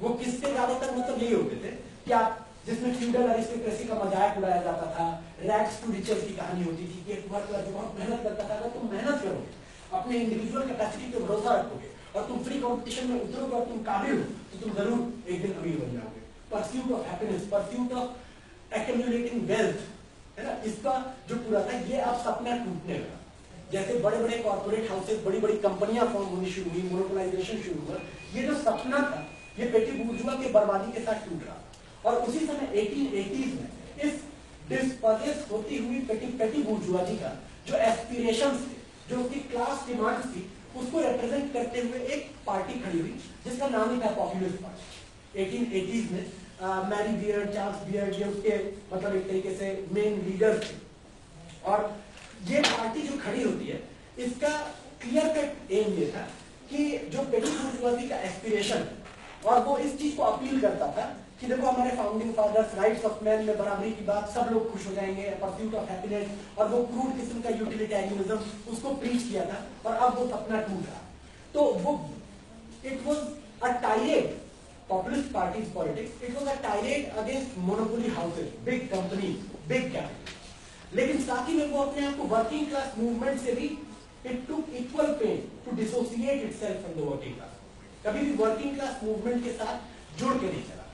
वो किससे ज़्यादातर मतलब यही होते थे कि आप, जिसमें फ्यूडल अरिस्टोक्रेसी का मज़ाक उड़ाया जाता था रैक्स टू रिचर्स की कहानी होती थी कि एक वर्ग जो बहुत मेहनत करता था अगर तुम मेहनत करोगे, अपने इंडिविजुअल कैपेसिटी पे भरोसा रखोगे, और तुम फ्री कंपटीशन में उतरोगे और तुम काबिल हो तो तुम ज़रूर एक दिन अमीर बन जाओगे। Pursuit of happiness pursuit of accumulating wealth है ना? इसका जो पूरा था, ये अब सपना टूटने लगा। जैसे बड़े बड़े कॉर्पोरेट हाउसेस बड़ी बड़ी कंपनियाँ फॉर्म होनी शुरू हुई मोनोपोलाइजेशन शुरू हुआ। ये जो सपना था, ये पेटी बुर्जुआ के बर्बादी के साथ टूट रहा। और उसी समय 1880s में इस डिस्पोजेस होती हुई पेटी पेटी बुर्जुआजी का जो एस्पिरेशन थे, जो उसकी क्लास डिमांड थी, उसको रिप्रेजेंट करते हुए एक पार्टी खड़ी हुई, जिसका नाम ही था पॉपुलर पार्टी 1880s में मैरी बियर्ड, चार्ल्स बियर्ड, ये उसके मतलब एक तरीके से मेन लीडर थे। और ये पार्टी जो खड़ी होती है, इसका क्लियर कट एम ये था कि जो पेटी बुर्जुआजी का एस्पिरेशन और वो इस चीज़ को अपील करता था कि देखो हमारे founding fathers rights of man में बराबरी की बात, सब लोग खुश हो जाएँगे परस्यूट ऑफ़ हैप्पीनेस और वो क्रूड किस्म का यूटिलिटेरियनिज्म उसको प्रीच किया था, और अब वो सपना टूट रहा। तो वो it was a tirade populist parties politics, it was a tirade against monopoly houses, big companies, big capital. लेकिन साथ ही में वो अपने आप को वर्किंग क्लास मूवमेंट से भी it took equal pain to dissociate itself from the working class कभी भी वर्किंग क्लास मूवमेंट के साथ जुड़ के नहीं चला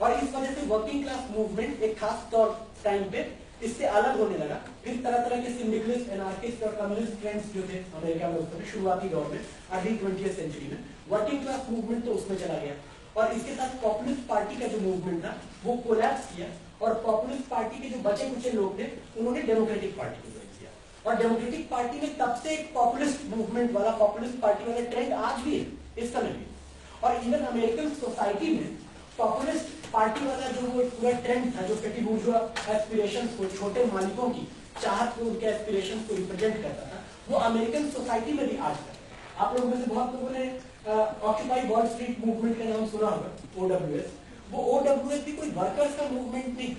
और इस वजह से वर्किंग क्लास मूवमेंट एक खास तौर टाइम पे इससे अलग होने लगा फिर तरह तरह के सिंडिकलिस्ट एनार्किस्ट और कम्युनिस्ट ट्रेंड्स जो थे अमेरिका में उस शुरुआती दौर में अर्ली ट्वेंटी सेंचुरी में वर्किंग क्लास मूवमेंट तो उसमें चला गया और इसके साथ पॉपुलिस्ट पार्टी का जो मूवमेंट था, वो कोलैप्स किया और पॉपुलिस्ट पार्टी के जो बचे कुचे लोग थे, उन्होंने डेमोक्रेटिक पार्टी को ज्वाइन किया। और डेमोक्रेटिक पार्टी में तब से एक पॉपुलिस्ट मूवमेंट वाला पॉपुलिस्ट पार्टी वाला ट्रेंड आज भी है, इस समय भी। और इवन अमेरिकन सोसाइटी में पॉपुलिस्ट पार्टी वाला जो वो पूरा ट्रेंड था, जो पेटी बुर्जुआ एस्पिरेशन को, छोटे मालिकों की चाहत को, उनके एस्पिरेशन को रिप्रेजेंट करता था, वो अमेरिकन सोसाइटी में भी आज तक आप लोगों में से बहुत लोगों ने ऑक्यूपाई वॉल स्ट्रीट मूवमेंट का नाम सुना होगा ओडब्ल्यूएस वो ओडब्ल्यूएस भी कोई वर्कर्स का मूवमेंट नहीं।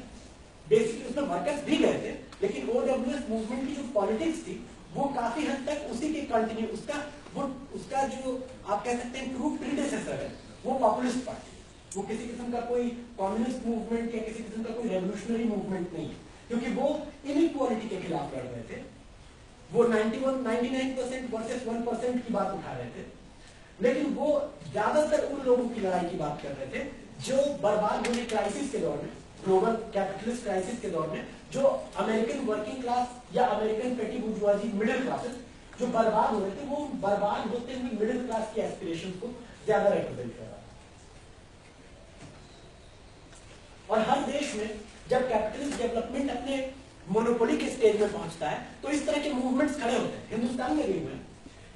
बेसिकली उसमें वर्कर्स भी गए थे, लेकिन ओडब्ल्यूएस मूवमेंट की जो पॉलिटिक्स थी, वो काफ़ी हद तक उसी के कंटिन्यू उसका, वो, उसका जो आप कह सकते हैं ट्रू प्रीडेसेसर है, वो पॉपुलिस्ट पार्टी वो किसी किस्म का कोई कम्युनिस्ट मूवमेंट या किसी किस्म का कोई रेवोल्यूशनरी मूवमेंट नहीं। क्योंकि वो इनइक्वालिटी के खिलाफ लड़ रहे थे। वो 91 99 परसेंट वर्सेस 1 परसेंट की बात उठा रहे थे। लेकिन वो ज़्यादातर उन लोगों की लड़ाई की बात कर रहे थे जो बर्बाद होने क्राइसिस के दौर में ग्लोबल कैपिटलिस्ट क्राइसिस के दौर में, जो अमेरिकन वर्किंग क्लास या American petty bourgeoisie middle classes जो बर्बाद हो रहे थे, वो बर्बाद होते हुए मिडिल क्लास की एस्पिरेशन को ज़्यादा रिप्रेजेंट कर रहा और हर देश में जब कैपिटलिस्ट डेवलपमेंट अपने मोनोपोली के स्टेज में पहुँचता है तो इस तरह के मूवमेंट्स खड़े होते हैं। हिंदुस्तान में भी हुए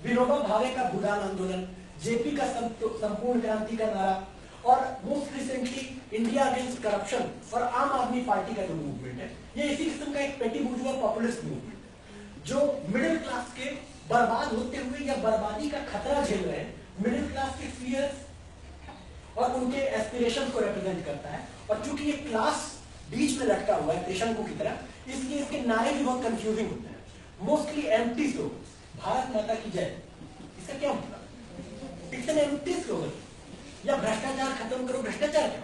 विनोबा भावे का भूदान आंदोलन जेपी का संपूर्ण क्रांति का नारा और most recently India against corruption और आम आदमी पार्टी का जो मूवमेंट है। ये इसी किस्म का एक पेटी बुर्जुआ पॉपुलिस्ट मूवमेंट जो मिडिल क्लास के बर्बाद होते हुए या बर्बादी का खतरा झेल रहे हैं। मिडिल क्लास के फियर्स और उनके एस्पिरेशन को रिप्रेजेंट करता है। और चूँकि ये क्लास बीच में लटका हुआ है पेशेंट की तरह, इसलिए इसके नारे भी बहुत कंफ्यूजिंग होते हैं। मोस्टली एम्प्टी स्लोगन भारत माता की जय। इसका क्या मतलब? इट्स एन एम्प्टी स्लोगन या भ्रष्टाचार खत्म करो, भ्रष्टाचार क्या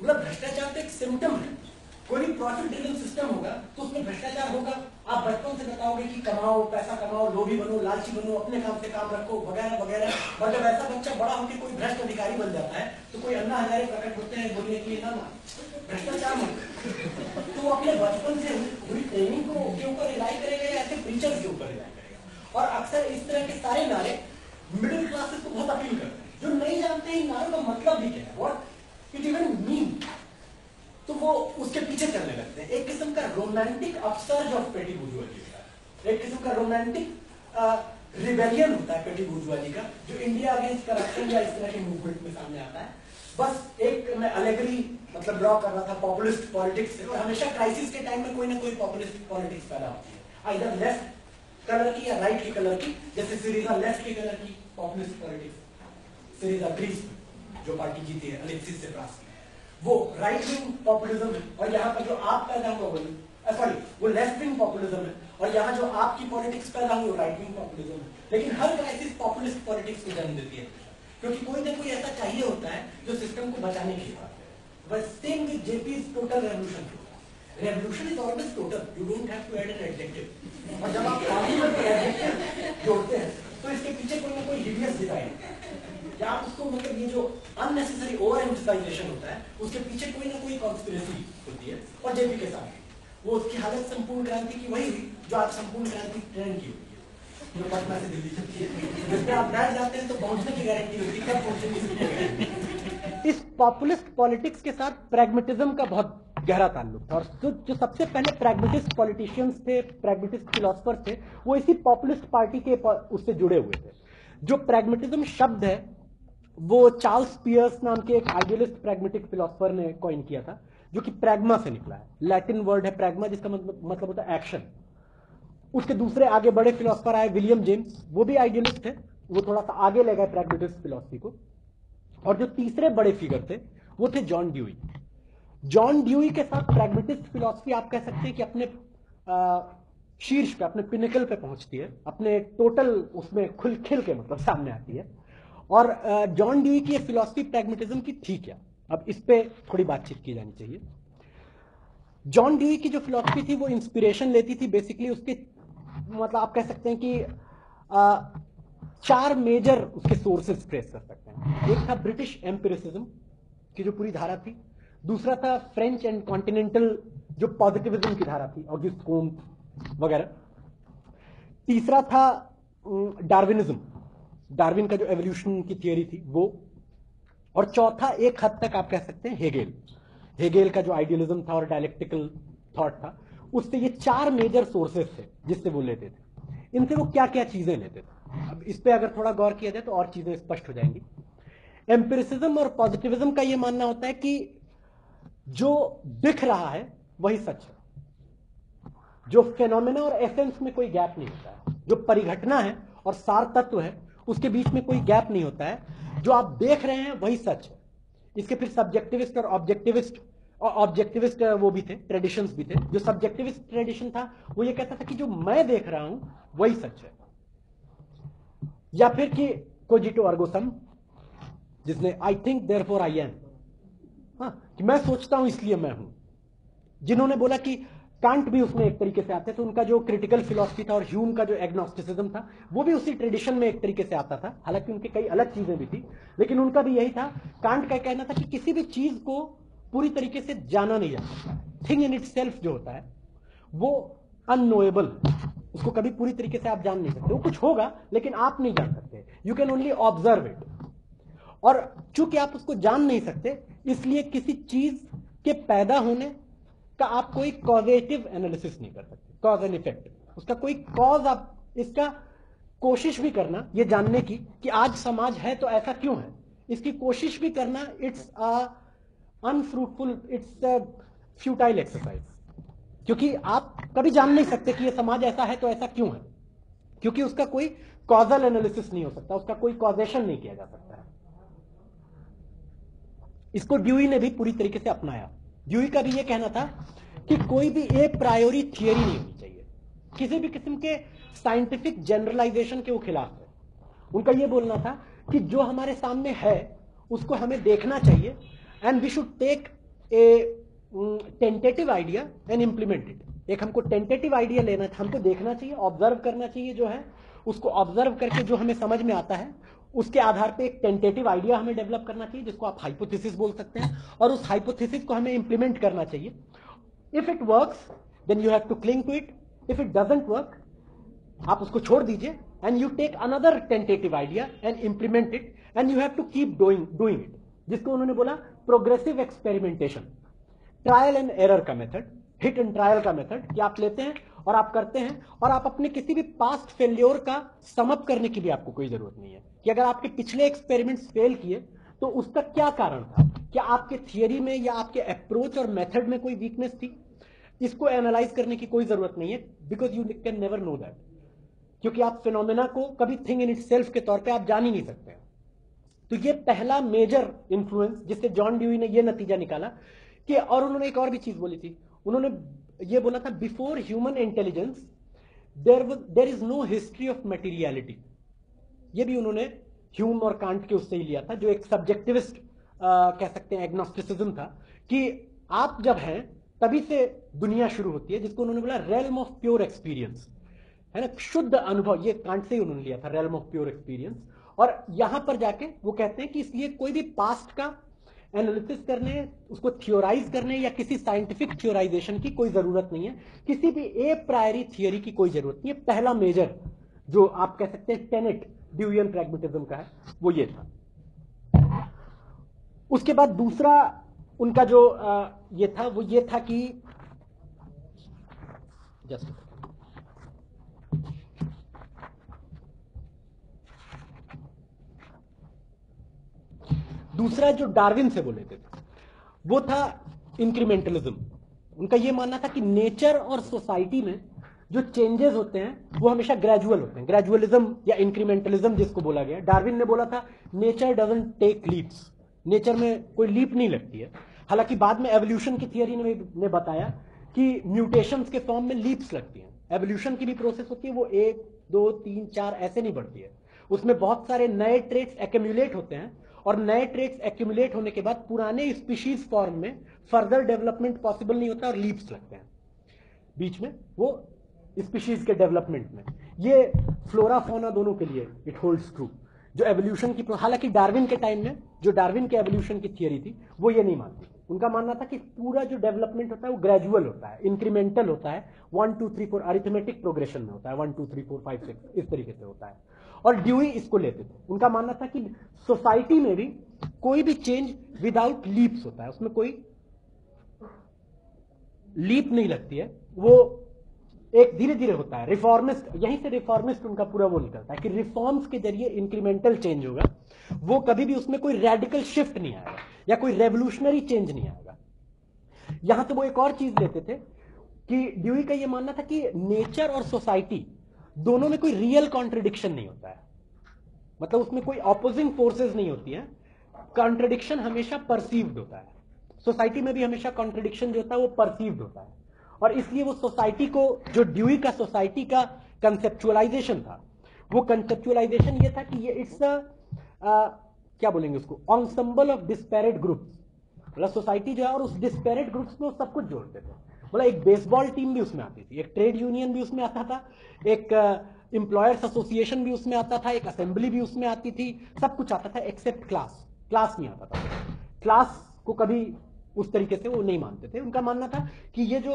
मतलब भ्रष्टाचार तो एक सिम्टम है। कोई प्रॉफिट ड्रिवन सिस्टम होगा तो उसमें भ्रष्टाचार होगा। आप बचपन से बताओगे कि कमाओ, पैसा कमाओ, लोभी बनो, लालची बनो, अपने काम से काम रखो, वगैरह वगैरह। और जब ऐसा बच्चा बड़ा होकर कोई भ्रष्ट अधिकारी बन जाता है तो कोई अन्ना हजारे प्रकट होते हैं बोलने के लिए, ना ना, भ्रष्टाचार मत तो अपने बचपन से पूरी ट्रेनिंग को, के ऊपर रिलाई करेगा या ऐसे टीचर के ऊपर रिलाई करेगा? और अक्सर इस तरह के सारे नारे मिडिल क्लासेस को बहुत अपील करते हैं। जो नहीं जानते नारों का मतलब भी क्या है? वॉट इट इवन मीन तो वो उसके पीछे चलने लगते हैं। एक किस्म का romantic upsurge of petty bourgeoisie है। एक किस्म का रोमांटिक रिवेलियन होता है पेटी बुर्जुआजी का, जो इंडिया अगेंस्ट करप्शन या इस तरह के मूवमेंट में सामने आता है। बस एक मैं अलेगरी मतलब ड्रॉ कर रहा था पॉपुलिस्ट पॉलिटिक्स से, और हमेशा क्राइसिस के टाइम में कोई ना कोई पॉपुलिस्ट पॉलिटिक्स पैदा होती है। इधर लेफ़्ट कलर की या राइट की कलर की, जैसे सीरीजा लेफ़्ट की कलर की पॉपुलिस्ट पॉलिटिक्स सीरीजा ग्रीस जो पार्टी जीती है, अलेक्सिस से प्राप्त वो राइट विंग पॉपुलिज्म है, और यहाँ पर जो आप पैदा हुआ, वो सॉरी वो लेफ़्ट विंग पॉपुलिज्म है, और यहाँ जो आपकी पॉलिटिक्स पैदा हुई, वो राइट विंग पॉपुलिज्म है। लेकिन हर क्राइसिस पॉपुलिस्ट पॉलिटिक्स को जन्म देती है। क्योंकि कोई ना कोई ऐसा चाहिए होता है जो सिस्टम को बचाने के लिए बस same with JP is total revolution revolution is always total you don't have to add an adjective और जब आप पार्टी में एडजेक्टिव जोड़ते हैं तो इसके पीछे कोई ना कोई हिडियस डिज़ाइन या आप उसको मतलब ये जो अननेसेसरी ओवर एम्फिसाइजेशन होता है, उसके पीछे कोई ना कोई कॉन्स्पिरेसी होती है, और जेपी के साथ। वो उसकी हालत संपूर्ण क्रांति की वही हुई, जो आज संपूर्ण क्रांति ट्रेंड की हुई। जो पटना से दिल्ली चलती है आप बैठ जाते हैं तो पहुँचने की गारंटी होती है कब इस पॉपुलिस्ट पॉलिटिक्स के साथ प्रैग्मेटिज्म का बहुत गहरा ताल्लुक था। और जो, जो सबसे पहले प्रैग्मेटिस्ट पॉलिटिशियंस थे प्रैग्मेटिस्ट फिलोसफर थे वो इसी पॉपुलिस्ट पार्टी के उससे जुड़े हुए थे। जो प्रैग्मेटिज्म शब्द है वो चार्ल्स पियर्स नाम के एक आइडियलिस्ट प्रैग्मेटिक फिलोसफर ने कॉइन किया था जो कि प्रैग्मा से निकला है। लैटिन वर्ड है प्रैग्मा जिसका मतलब मतलब होता है एक्शन। उसके दूसरे आगे बड़े फिलोसफर आए विलियम जेम्स वो भी आइडियलिस्ट थे, वो थोड़ा सा आगे ले गए प्रैग्मेटिस्ट फिलोसफी को। और जो तीसरे बड़े फिगर थे, वो थे जॉन ड्यूई जॉन ड्यूई के साथ प्रैग्मेटिस्ट फिलोसफी आप कह सकते हैं कि अपने शीर्ष पे, अपने पिनिकल पे पहुँचती है, अपने टोटल उसमें खुल, खिल के मतलब सामने आती है। और जॉन डी की फिलोसफी प्रैग्मेटिज्म की थी क्या अब इस पर थोड़ी बातचीत की जानी चाहिए। जॉन डी की जो फिलोसफी थी, वो इंस्पिरेशन लेती थी बेसिकली उसके मतलब आप कह सकते हैं कि चार मेजर उसके सोर्सेस ट्रेस कर सकते हैं। एक था ब्रिटिश एम्पिरिसिज्म की जो पूरी धारा थी। दूसरा था फ्रेंच एंड कॉन्टिनेंटल जो पॉजिटिविज्म की धारा थी ऑगिस्ट कोम्ट वगैरह। तीसरा था डार्विनिज्म डार्विन का जो एवोल्यूशन की थियोरी थी, वो। और चौथा, एक हद तक आप कह सकते हैं हेगेल हेगेल का जो आइडियलिज्म था और डायलेक्टिकल थॉट था। उससे ये चार मेजर सोर्सेस थे जिससे वो लेते थे। इनसे वो क्या क्या चीज़ें लेते थे। अब इस पे अगर थोड़ा गौर किया जाए तो और चीज़ें स्पष्ट हो जाएँगी। एम्पिरिसिज्म और पॉजिटिविज्म का ये मानना होता है कि जो दिख रहा है, वही सच है। जो फेनोमेना और एसेंस में कोई गैप नहीं होता है, जो परिघटना है और सार तत्व है, उसके बीच में कोई गैप नहीं होता है। जो आप देख रहे हैं, वही सच है। इसके फिर सब्जेक्टिविस्ट और ऑब्जेक्टिविस्ट और ऑब्जेक्टिविस्ट वो भी थे ट्रेडिशंस भी थे। जो सब्जेक्टिविस्ट ट्रेडिशन था, वो ये कहता था कि जो मैं देख रहा हूँ, वही सच है। या फिर कि कोजिटो अर्गोसम जिसने I think therefore I am कि मैं सोचता हूँ, इसलिए मैं हूँ। जिन्होंने बोला कि कांट भी उसमें एक तरीके से आते थे उनका जो क्रिटिकल फिलोसफी था और ह्यूम का जो एग्नोस्टिसिज्म था, वो भी उसी ट्रेडिशन में एक तरीके से आता था। हालाँकि उनके कई अलग चीज़ें भी थी, लेकिन उनका भी यही था। कांट का कहना था कि किसी भी चीज़ को पूरी तरीके से जाना नहीं जा सकता थिंग इन इट सेल्फ जो होता है, वो अनोएबल उसको कभी पूरी तरीके से आप जान नहीं सकते। वो कुछ होगा, लेकिन आप नहीं जान सकते। You can only observe it और चूँकि आप उसको जान नहीं सकते, इसलिए किसी चीज़ के पैदा होने का आप कोई कॉजेटिव एनालिसिस नहीं कर सकते। कॉज एंड इफ़ेक्ट उसका कोई कॉज आप, इसका कोशिश भी करना, ये जानने की कि आज समाज है तो ऐसा क्यों है? इसकी कोशिश भी करना it's unfruitful it's futile exercise क्योंकि आप कभी जान नहीं सकते कि ये समाज ऐसा है तो ऐसा क्यों है। क्योंकि उसका कोई कॉजल एनालिसिस नहीं हो सकता, उसका कोई कॉजेशन नहीं किया जा सकता है। इसको ड्यूई ने भी पूरी तरीके से अपनाया। ड्यूई का भी ये कहना था कि कोई भी ए प्रायोरी थियरी नहीं होनी चाहिए। किसी भी किस्म के साइंटिफिक जनरलाइजेशन के वो खिलाफ है। उनका ये बोलना था कि जो हमारे सामने है, उसको हमें देखना चाहिए and we should take a tentative idea and implement it एक हमको टेंटेटिव आइडिया लेना था, हमको देखना चाहिए ऑब्ज़र्व करना चाहिए जो है, उसको ऑब्ज़र्व करके जो हमें समझ में आता है, उसके आधार पे एक टेंटेटिव आइडिया हमें डेवलप करना चाहिए, जिसको आप हाइपोथेसिस बोल सकते हैं, और उस हाइपोथेसिस को हमें इंप्लीमेंट करना चाहिए। If it works then you have to cling to it if it doesn't work आप उसको छोड़ दीजिए and you take another tentative idea and implement it and you have to keep doing doing it जिसको उन्होंने बोला progressive experimentation. Trial and error का मेथड, हिट एंड ट्रायल का मेथड कि आप लेते हैं और आप करते हैं और आप अपने किसी भी पास्ट फेल्योर का समअप करने की भी आपको कोई ज़रूरत नहीं है। कि अगर आपके पिछले एक्सपेरिमेंट्स फेल किए तो उसका क्या कारण था? क्या आपके थियोरी में या आपके अप्रोच और मेथड में कोई वीकनेस थी? इसको एनालाइज करने की कोई ज़रूरत नहीं है because you can never know that क्योंकि आप फिनोमेना को कभी थिंग इन इट सेल्फ के तौर पे आप जान ही नहीं सकते। तो ये पहला मेजर इंफ्लुएंस जिससे जॉन ड्यूई ने ये नतीजा निकाला कि, और उन्होंने एक और भी चीज़ बोली थी। उन्होंने ये बोला था before human intelligence there there is no history of materiality ये भी उन्होंने ह्यूम और कांट के उससे ही लिया था, जो एक सब्जेक्टिविस्ट कह सकते हैं एग्नोस्टिसिज्म था, कि आप जब हैं, तभी से दुनिया शुरू होती है, जिसको उन्होंने बोला रेलम ऑफ़ प्योर एक्सपीरियंस है ना? शुद्ध अनुभव, ये कांट से ही उन्होंने लिया था रेलम ऑफ़ प्योर एक्सपीरियंस और यहाँ पर जाके वो कहते हैं कि इसलिए कोई भी पास्ट का एनालिसिस करने, उसको थियोराइज करने या किसी साइंटिफिक थियोराइजेशन की कोई ज़रूरत नहीं है। किसी भी ए प्रायरी थियोरी की कोई ज़रूरत नहीं है। पहला मेजर जो आप कह सकते हैं टेनेट ड्यूएन प्रैग्मेटिज्म का है, वो ये था। उसके बाद दूसरा उनका जो ये था, वो ये था कि जस्ट दूसरा जो डार्विन से बोले थे वो था इंक्रीमेंटलिज्म उनका ये मानना था कि नेचर और सोसाइटी में जो चेंजेस होते हैं वो हमेशा ग्रेजुअल होते हैं। ग्रेजुअलिज्म या इंक्रीमेंटलिज्म जिसको बोला गया। डार्विन ने बोला था nature doesn't take leaps nature में कोई लीप नहीं लगती है। हालाँकि बाद में एवोल्यूशन की थियोरी ने, ने बताया कि म्यूटेशंस के फॉर्म में लीप्स लगती हैं। एवोल्यूशन की भी प्रोसेस होती है वो एक दो तीन चार ऐसे नहीं बढ़ती है। उसमें बहुत सारे नए ट्रेट्स एक्यूमुलेट होते हैं और नए ट्रेट्स एक्यूमुलेट होने के बाद पुराने स्पीशीज फॉर्म में फर्दर डेवलपमेंट पॉसिबल नहीं होता और लीप्स लगते हैं। बीच में वो स्पीशीज के डेवलपमेंट में। ये फ्लोरा फोना दोनों के लिए इट होल्ड्स ट्रू जो एवोल्यूशन की हालाँकि डार्विन के टाइम में, जो डार्विन के एवोल्यूशन की थियरी थी, वो ये नहीं मानती। उनका मानना था कि पूरा जो डेवलपमेंट होता है वो ग्रेजुअल होता है इंक्रीमेंटल होता है। One two three four arithmetic progression में होता है। One two three four five six इस तरीके से होता है। और ड्यूई इसको लेते थे। उनका मानना था कि सोसाइटी में भी कोई भी चेंज विदाउट लीप्स होता है। उसमें कोई लीप नहीं लगती है। वो एक धीरे धीरे होता है। रिफॉर्मिस्ट यहीं से रिफॉर्मिस्ट उनका पूरा वो निकलता है कि रिफॉर्म्स के ज़रिए इंक्रीमेंटल चेंज होगा। वो कभी भी उसमें कोई रेडिकल शिफ्ट नहीं आएगा या कोई रेवोल्यूशनरी चेंज नहीं आएगा। यहाँ तो वो एक और चीज़ लेते थे कि ड्यूई का ये मानना था कि नेचर और सोसाइटी दोनों में कोई रियल कॉन्ट्रडिक्शन नहीं होता है। मतलब उसमें कोई ऑपोजिंग फोर्सेस नहीं होती है। कॉन्ट्रडिक्शन हमेशा परसीव्ड होता है। सोसाइटी में भी हमेशा कॉन्ट्रडिक्शन जो होता है वो परसीव्ड होता है। और इसलिए वो सोसाइटी को, जो ड्यूई का सोसाइटी का कंसेप्चुअलाइजेशन था, वो कंसेप्चुअलाइजेशन ये था कि ये इट्स अ क्या बोलेंगे उसको? ऑन्सम्बल ऑफ़ डिस्पेरेट ग्रुप्स मतलब सोसाइटी जो है और उस डिस्पेरेट ग्रुप्स में सब कुछ जोड़ते थे। मतलब एक बेसबॉल टीम भी उसमें आती थी, एक ट्रेड यूनियन भी उसमें आता था, एक एम्प्लॉयर्स एसोसिएशन भी उसमें आता था, एक असेंबली भी उसमें आती थी, सब कुछ आता था एक्सेप्ट क्लास क्लास नहीं आता था। क्लास को कभी उस तरीके से वो नहीं मानते थे। उनका मानना था कि ये जो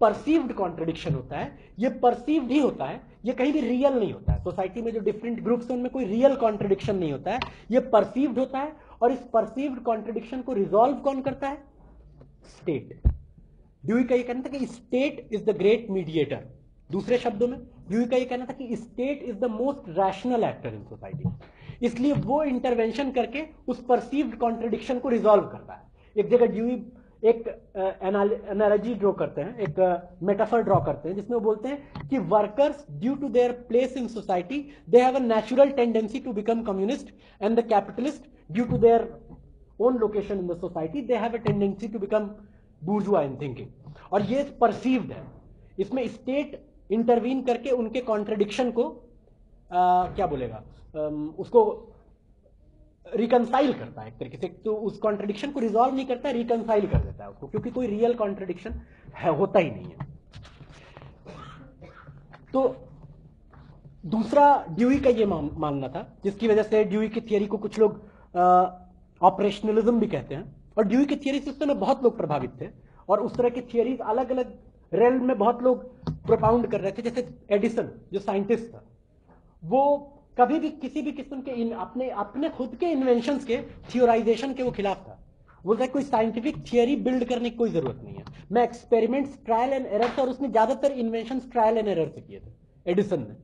परसीव्ड कॉन्ट्रडिक्शन होता है, ये परसीव्ड ही होता है, ये कहीं भी रियल नहीं होता है। सोसाइटी में जो डिफरेंट ग्रुप्स हैं, उनमें कोई रियल कॉन्ट्रडिक्शन नहीं होता है। ये परसीव्ड होता है और इस परसीव्ड कॉन्ट्रडिक्शन को रिजॉल्व कौन करता है? स्टेट ड्यूई का ये कहना था कि state is the great mediator, दूसरे शब्दों में, ड्यूई का ये कहना था कि state is the most rational actor in society. इसलिए वो इंटरवेंशन करके उस परसीव्ड कॉन्ट्रडिक्शन को रिजॉल्व करता है। एक जगह ड्यूई, एक एनालॉजी ड्रॉ करते हैं, एक मेटाफर ड्रॉ करते हैं, जिसमें वो बोलते हैं कि workers, due to their place in society, they have a natural tendency to become communist and the capitalist, due to their own location in the society, they have a tendency to become bourgeois in thinking और ये परसीव्ड है। इसमें स्टेट इंटरवीन करके उनके कॉन्ट्रडिक्शन को आ, क्या बोलेगा? आ, उसको रिकनसाइल करता है एक तरीके से। तो उस कॉन्ट्रडिक्शन को रिजॉल्व नहीं करता रिकनसाइल कर देता है उसको। क्योंकि कोई रियल कॉन्ट्रडिक्शन है होता ही नहीं है। तो दूसरा ड्यूई का ये मानना था जिसकी वजह से ड्यूई की थियरी को कुछ लोग ऑपरेशनलिज्म भी कहते हैं। और ड्यूई की थियरी से उस समय बहुत लोग प्रभावित थे और उस तरह की थियरीज अलग अलग रेल में बहुत लोग प्रोपाउंड कर रहे थे जैसे एडिसन जो साइंटिस्ट था। वो कभी भी किसी भी किस्म के इन, अपने अपने खुद के इन्वेंशन के थियोराइजेशन के वो खिलाफ था। बोलता है कोई साइंटिफिक थियरी बिल्ड करने की कोई ज़रूरत नहीं है। मैं एक्सपेरिमेंट्स ट्रायल एंड एरर और उसने ज़्यादातर इन्वेंशन ट्रायल एंड एरर से किए थे एडिसन ने।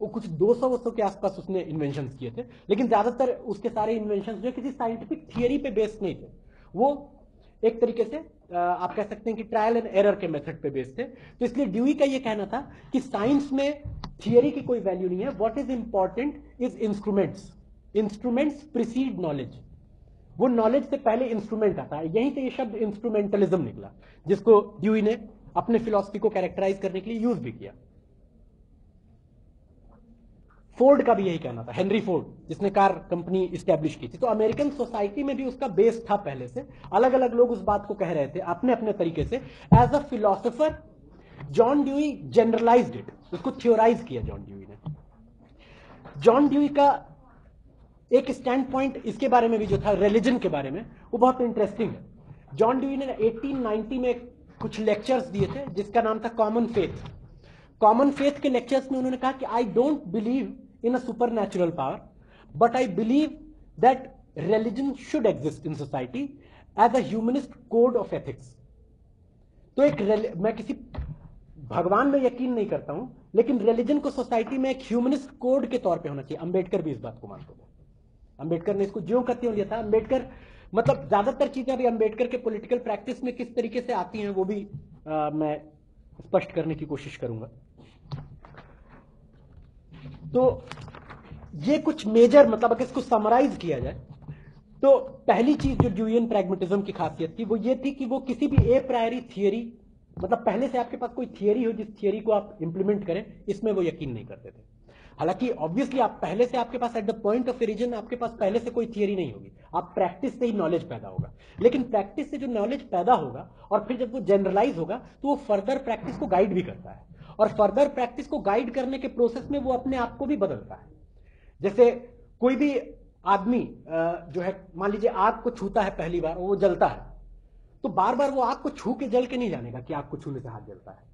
वो कुछ 200 सौ के आसपास उसने इन्वेंशन किए थे लेकिन ज़्यादातर उसके सारे इन्वेंशन जो किसी साइंटिफिक थियरी पे बेस्ड नहीं थे। वो एक तरीके से आप कह सकते हैं कि ट्रायल एंड एरर के मेथड पे बेस्ड थे। तो इसलिए ड्यूई का ये कहना था कि साइंस में थियरी की कोई वैल्यू नहीं है। What is important is instruments instruments precede knowledge वो नॉलेज से पहले इंस्ट्रूमेंट आता है। यहीं से ये शब्द इंस्ट्रूमेंटलिज्म निकला, जिसको ड्यूई ने अपने फिलोसफी को कैरेक्टराइज करने के लिए यूज़ भी किया। फोर्ड का भी यही कहना था, हेनरी फोर्ड, जिसने कार कंपनी स्टैब्लिश की थी। तो अमेरिकन सोसाइटी में भी उसका बेस था पहले से। अलग अलग लोग उस बात को कह रहे थे अपने अपने तरीके से। As a philosopher John Dewey generalize it उसको थियोराइज किया जॉन ड्यूई ने। जॉन ड्यूई का एक स्टैंड पॉइंट इसके बारे में भी जो था रिलीजन के बारे में, वो बहुत इंटरेस्टिंग है। जॉन ड्यूई ने 1890 में कुछ लेक्चर्स दिए थे, जिसका नाम था कॉमन फेथ कॉमन फेथ के लेक्चर्स में उन्होंने कहा कि I don't believe in a supernatural power, but I believe that religion should exist in society as a humanist code of ethics. तो एक मैं किसी भगवान में यकीन नहीं करता हूँ लेकिन रिलीजन को सोसाइटी में एक ह्यूमनिस्ट कोड के तौर पे होना चाहिए। अंबेडकर भी इस बात को मानते थे अंबेडकर ने इसको ज्यो करते लिया था। अंबेडकर मतलब ज़्यादातर चीज़ें अभी अंबेडकर के पॉलिटिकल प्रैक्टिस में किस तरीके से आती हैं वो भी आ, मैं स्पष्ट करने की कोशिश करूँगा। तो ये कुछ मेजर मतलब अगर इसको समराइज किया जाए तो पहली चीज़ जो ड्यूयन प्रैग्मेटिज्म की खासियत थी, वो ये थी कि वो किसी भी ए प्रायरी थियरी मतलब पहले से आपके पास कोई थियरी हो, जिस थियरी को आप इंप्लीमेंट करें, इसमें वो यकीन नहीं करते थे। हालाँकि ऑब्वियसली आप पहले से आपके पास at the point of origin आपके पास पहले से कोई थियरी नहीं होगी। आप प्रैक्टिस से ही नॉलेज पैदा होगा। लेकिन प्रैक्टिस से जो नॉलेज पैदा होगा, और फिर जब वो जनरलाइज होगा तो वो फर्दर प्रैक्टिस को गाइड भी करता है। और फर्दर प्रैक्टिस को गाइड करने के प्रोसेस में वो अपने आप को भी बदलता है। जैसे कोई भी आदमी जो है, मान लीजिए आग को छूता है पहली बार, वो जलता है तो बार बार वो आग को छू के जल के नहीं जानेगा कि आग को छूने से हाथ जलता है।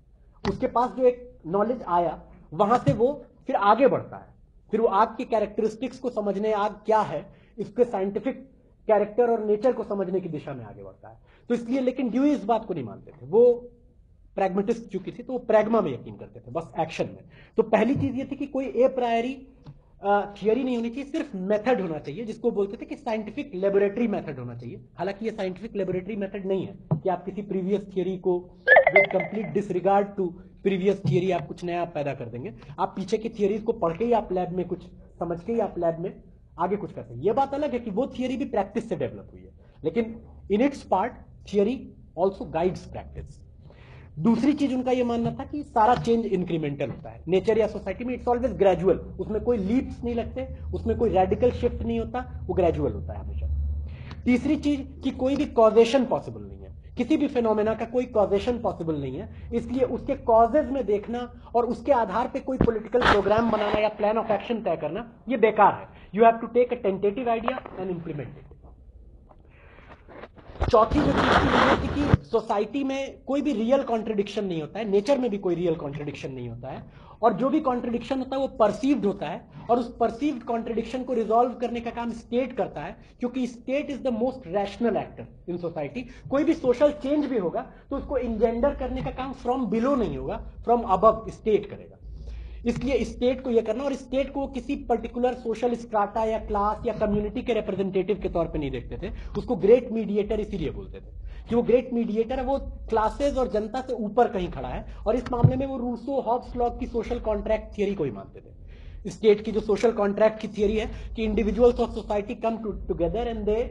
उसके पास जो एक नॉलेज आया, वहाँ से वो फिर आगे बढ़ता है। फिर वो आग की कैरेक्टरिस्टिक्स को समझने, आग क्या है, इसके साइंटिफिक कैरेक्टर और नेचर को समझने की दिशा में आगे बढ़ता है। तो इसलिए लेकिन ड्यू इस बात को नहीं मानते थे। वो प्रैग्मेटिस्ट चुकी थी तो वो प्रैग्मा में यकीन करते थे, बस एक्शन में। तो पहली चीज़ ये थी कि कोई ए प्रायरी थियरी नहीं होनी चाहिए, सिर्फ़ मेथड होना चाहिए, जिसको बोलते थे कि साइंटिफिक लेबोरेटरी मेथड होना चाहिए। हालाँकि ये साइंटिफिक लेबोरेटरी मेथड नहीं है कि आप किसी प्रीवियस थियरी को with complete disregard to previous theory आप कुछ नया पैदा कर देंगे। आप पीछे की थियरीज को पढ़ के ही आप लैब में कुछ, समझ के ही आप लैब में आगे कुछ करते हैं। ये बात अलग है कि वो थियरी भी प्रैक्टिस से डेवलप हुई है। लेकिन in its part theory also guides practice दूसरी चीज़ उनका यह मानना था कि सारा चेंज इंक्रीमेंटल होता है। नेचर या सोसाइटी में इट्स ऑलवेज ग्रेजुअल उसमें कोई लीप्स नहीं लगते, उसमें कोई रेडिकल शिफ्ट नहीं होता, वो ग्रेजुअल होता है हमेशा। तीसरी चीज़ कि कोई भी कॉजेशन पॉसिबल नहीं है। किसी भी फिनोमेना का कोई कॉजेशन पॉसिबल नहीं है। इसलिए उसके कॉजेज में देखना और उसके आधार पे कोई पॉलिटिकल प्रोग्राम बनाना या प्लान ऑफ़ एक्शन तय करना, ये बेकार है। You have to take a tentative idea and implement it चौथी जो चीज़ थी वो थी कि सोसाइटी में कोई भी रियल कॉन्ट्रडिक्शन नहीं होता है नेचर में भी कोई रियल कॉन्ट्रडिक्शन नहीं होता है, और जो भी कॉन्ट्रडिक्शन होता है वो परसीव्ड होता है, और उस परसीव्ड कॉन्ट्रडिक्शन को रिजोल्व करने का काम स्टेट करता है, क्योंकि state is the most rational actor in society कोई भी सोशल चेंज भी होगा तो उसको इंजेंडर करने का काम फ्रॉम बिलो नहीं होगा फ्रॉम अबव स्टेट करेगा। इसलिए स्टेट को यह करना और स्टेट को किसी पर्टिकुलर सोशल स्ट्राटा या क्लास या कम्युनिटी के रिप्रेजेंटेटिव के तौर पे नहीं देखते थे। उसको ग्रेट मीडिएटर इसीलिए बोलते थे कि वो ग्रेट मीडिएटर है, वो क्लासेस और जनता से ऊपर कहीं खड़ा है और इस मामले में वो रूसो हॉब्स लॉग की सोशल कॉन्ट्रैक्ट थियरी को ही मानते थे। स्टेट की जो सोशल कॉन्ट्रैक्ट की थियरी है कि individuals of society come together and they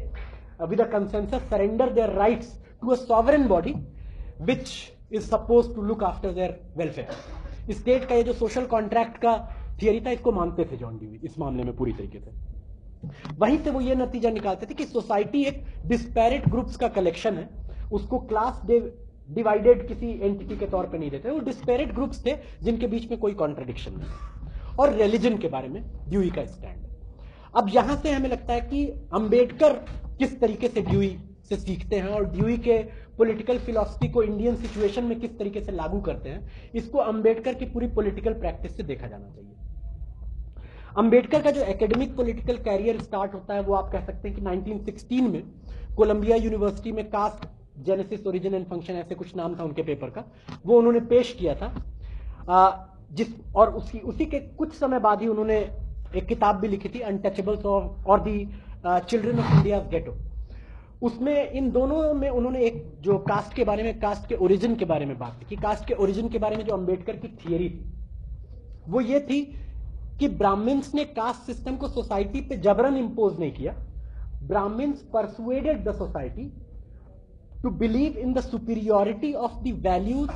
with a consensus surrender their rights to a sovereign body which is suppose to look after their welfare state का ये जो सोशल कॉन्ट्रैक्ट का थियरी था, इसको मानते थे जॉन डीवी इस मामले में पूरी तरीके से। वहीं से वो ये नतीजा निकालते थे कि सोसाइटी एक डिस्पैरिट ग्रुप्स का कलेक्शन है। उसको क्लास डिवाइडेड किसी एंटिटी के तौर पे नहीं देते। वो डिस्पैरिट ग्रुप्स थे, जिनके बीच में कोई कॉन्ट्रडिक्शन नहीं और रिलीजन के बारे में ड्यूई का स्टैंड अब यहाँ से हमें लगता है कि अंबेडकर किस तरीके से ड्यूई से सीखते हैं और ड्यूई के पॉलिटिकल फिलोसफी को इंडियन सिचुएशन में किस तरीके से लागू करते हैं इसको अंबेडकर की पूरी पॉलिटिकल प्रैक्टिस से देखा जाना चाहिए। अंबेडकर का जो एकेडमिक पॉलिटिकल कैरियर स्टार्ट होता है वो आप कह सकते हैं कि 1916 में कोलंबिया यूनिवर्सिटी में caste genesis origin and function ऐसे कुछ नाम था उनके पेपर का। वो उन्होंने पेश किया था। आ, जिस और उसकी उसी के कुछ समय बाद ही उन्होंने एक किताब भी लिखी थी अनटचेबल्स ऑफ़ और the children of India ghetto उसमें, इन दोनों में उन्होंने एक जो कास्ट के बारे में कास्ट के ओरिजिन के बारे में बात की। कास्ट के ओरिजिन के बारे में जो अंबेडकर की थियरी थी, वो ये थी कि ब्राह्मण्स ने कास्ट सिस्टम को सोसाइटी पे जबरन इंपोज नहीं किया। Brahmins persuaded the society to believe in the superiority of the values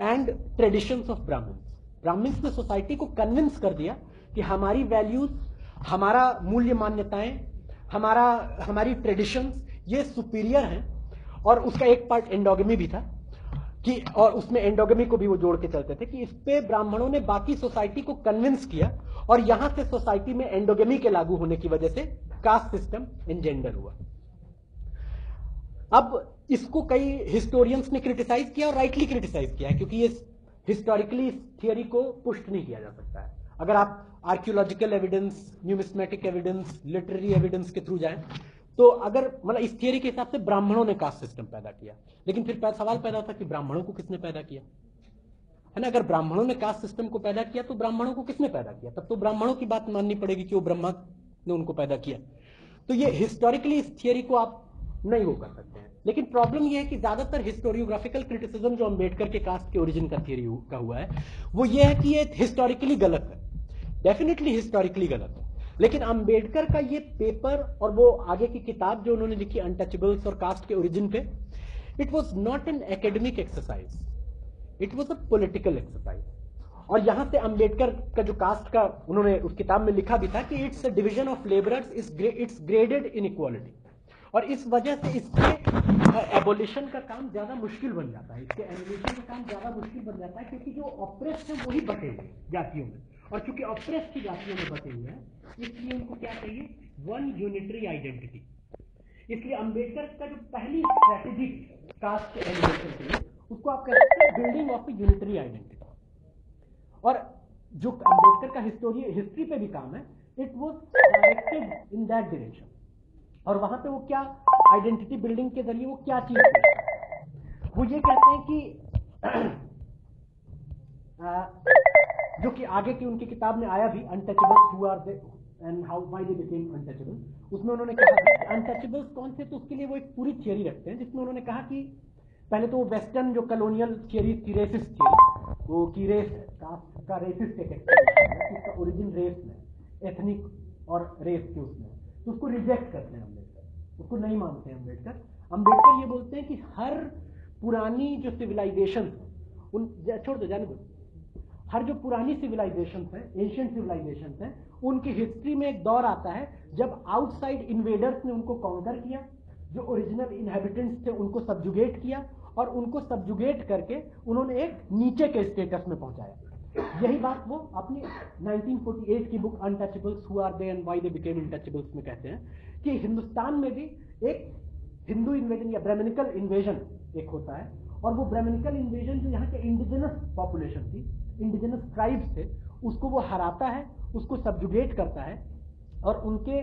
and traditions of Brahmins Brahmins ने सोसाइटी को कन्विंस कर दिया कि हमारी वैल्यूज़ हमारा मूल्य मान्यताएँ हमारा, हमारी ट्रेडिशन ये सुपीरियर हैं और उसका एक पार्ट एंडोगमी भी था कि, और उसमें एंडोगमी को भी वो जोड़ के चलते थे कि इस पे ब्राह्मणों ने बाकी सोसाइटी को कन्विंस किया और यहाँ से सोसाइटी में एंडोगमी के लागू होने की वजह से कास्ट सिस्टम इंजेंडर हुआ। अब इसको कई हिस्टोरियंस ने क्रिटिसाइज किया और राइटली क्रिटिसाइज किया क्योंकि ये हिस्टोरिकली इस थियोरी को पुष्ट नहीं किया जा सकता है। अगर आप archaeological evidence numismatic evidence literary evidence के थ्रू जाएँ तो अगर मतलब इस थियरी के हिसाब से ब्राह्मणों ने कास्ट सिस्टम पैदा किया, लेकिन फिर सवाल पैदा होता कि ब्राह्मणों को किसने पैदा किया? है ना, अगर ब्राह्मणों ने कास्ट सिस्टम को पैदा किया तो ब्राह्मणों को किसने पैदा किया? तब तो ब्राह्मणों की बात माननी पड़ेगी कि वो ब्रह्मा ने उनको पैदा किया। तो ये हिस्टोरिकली इस थियरी को आप नहीं वो कर सकते हैं। लेकिन प्रॉब्लम ये है कि ज़्यादातर हिस्टोरियोग्राफिकल क्रिटिसिज्म जो अंबेडकर के कास्ट के ओरिजिन का थियरी का हुआ है, वो ये है कि ये हिस्टोरिकली गलत है। डेफिनेटली हिस्टोरिकली गलत है। लेकिन अंबेडकर का ये पेपर और वो आगे की किताब जो उन्होंने लिखी अनटचेबल्स और कास्ट के ओरिजिन पे it was not an academic exercise it was a political exercise और यहाँ से अंबेडकर का जो कास्ट का उन्होंने उस किताब में लिखा भी था कि it's division of labourers is it's graded inequality और इस वजह से इसके एबोलिशन का काम ज़्यादा मुश्किल बन जाता है। इसके एनिमेशन का काम ज़्यादा मुश्किल बन जाता है, क्योंकि जो ऑपरेस्ट है वही बटे हुए जातियों में। और चूँकि ऑपरेस्ट की जातियों में बटे हुए हैं, इसलिए उनको क्या चाहिए? वन यूनिटरी आइडेंटिटी इसलिए अंबेडकर का जो पहली स्ट्रैटेजी कास्ट के लिए, उसको आप कह सकते हैं बिल्डिंग ऑफ़ यूनिटरी आइडेंटिटी और जो अंबेडकर का हिस्टोरी हिस्ट्री पे भी काम है it was directed in that direction और वहाँ पे वो क्या आइडेंटिटी बिल्डिंग के ज़रिए वो क्या चीज़ वो ये कहते हैं कि जो कि आगे की उनकी किताब में आया भी untouchables who are they and how why they became untouchable उसमें उन्होंने कहा अनटचेबल्स कौन से तो उसके लिए वो एक पूरी थियरी रखते हैं, जिसमें उन्होंने कहा कि पहले तो वो वेस्टर्न जो कलोनियल थियरी थी रेसिस थियरी वो की रेस कास्ट का रेसिस्ट एक एक्सप्लेनेशन ओरिजिन रेस में एथनिक और रेस के उसमें तो उसको रिजेक्ट करते हैं अंबेडकर उसको नहीं मानते हैं अंबेडकर अंबेडकर ये बोलते हैं कि हर पुरानी जो सिविलाइजेशन उन, छोड़ दो, जाने दो। हर जो पुरानी सिविलाइजेशन है एशियन सिविलाइजेशन है, उनकी हिस्ट्री में एक दौर आता है जब आउटसाइड इन्वेडर्स ने उनको काउंटर किया, जो ओरिजिनल इनहेबिटेंट्स थे, उनको सब्जुगेट किया और उनको सब्जुगेट करके उन्होंने एक नीचे के स्टेटस में पहुँचाया। यही बात वो अपनी 1948 की book untouchables who are they and why they became untouchables में कहते हैं कि हिंदुस्तान में भी एक हिंदू इन्वेजन या ब्राह्मणिकल इन्वेजन एक होता है और वो ब्राह्मणिकल इन्वेजन जो यहाँ के इंडिजिनस पॉपुलेशन थी इंडिजिनस ट्राइब्स थे उसको वो हराता है, उसको सब्जुगेट करता है और उनके,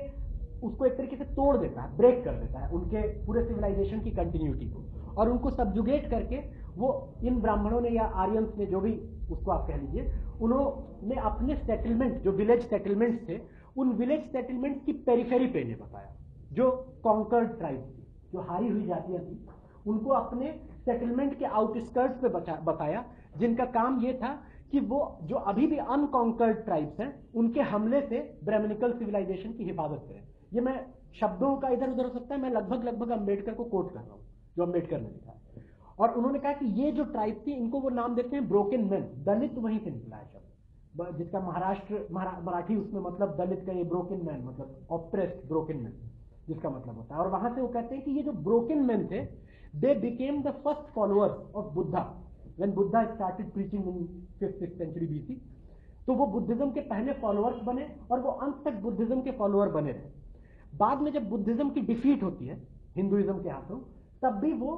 उसको एक तरीके से तोड़ देता है ब्रेक कर देता है उनके पूरे सिविलाइजेशन की कंटिन्यूटी को। और उनको सब्जुगेट करके वो इन ब्राह्मणों ने या आर्यंस ने जो भी उसको आप कह लीजिए, उन्होंने अपने सेटलमेंट जो विलेज सेटलमेंट्स थे, उन विलेज सेटलमेंट की पेरीफेरी पे ने बताया, जो कॉन्कर्ड ट्राइब थी, जो हारी हुई जातियाँ थी। उनको अपने सेटलमेंट के आउटस्कर्ट्स पे बताया, जिनका काम ये था कि वो, जो अभी भी अनकॉन्कर्ड ट्राइब्स हैं, उनके हमले से ब्राह्मणिकल सिविलाइजेशन की हिफाजत करें। ये मैं शब्दों का इधर उधर हो सकता है, मैं लगभग लगभग अंबेडकर को कोट कर रहा हूँ, जो अंबेडकर ने लिखा है। और उन्होंने कहा कि ये जो ट्राइब थी, इनको वो नाम देते हैं ब्रोकन मैन दलित वहीं से निकला है शब्द। जिसका महाराष्ट्र मराठी उसमें मतलब दलित का ये ब्रोकन मैन मतलब ऑप्रेस्ड ब्रोकन मैन जिसका मतलब होता है। और वहाँ से वो कहते हैं कि ये जो ब्रोकन मैन थे they became the first follower of Buddha when Buddha started preaching in fifth six century BC तो वो बुद्धिज्म के पहले फॉलोअर्स बने और वो अंत तक बुद्धिज्म के फॉलोअर बने रहे। बाद में जब बुद्धिज्म की डिफीट होती है हिंदुइज्म के हाथों, तब भी वो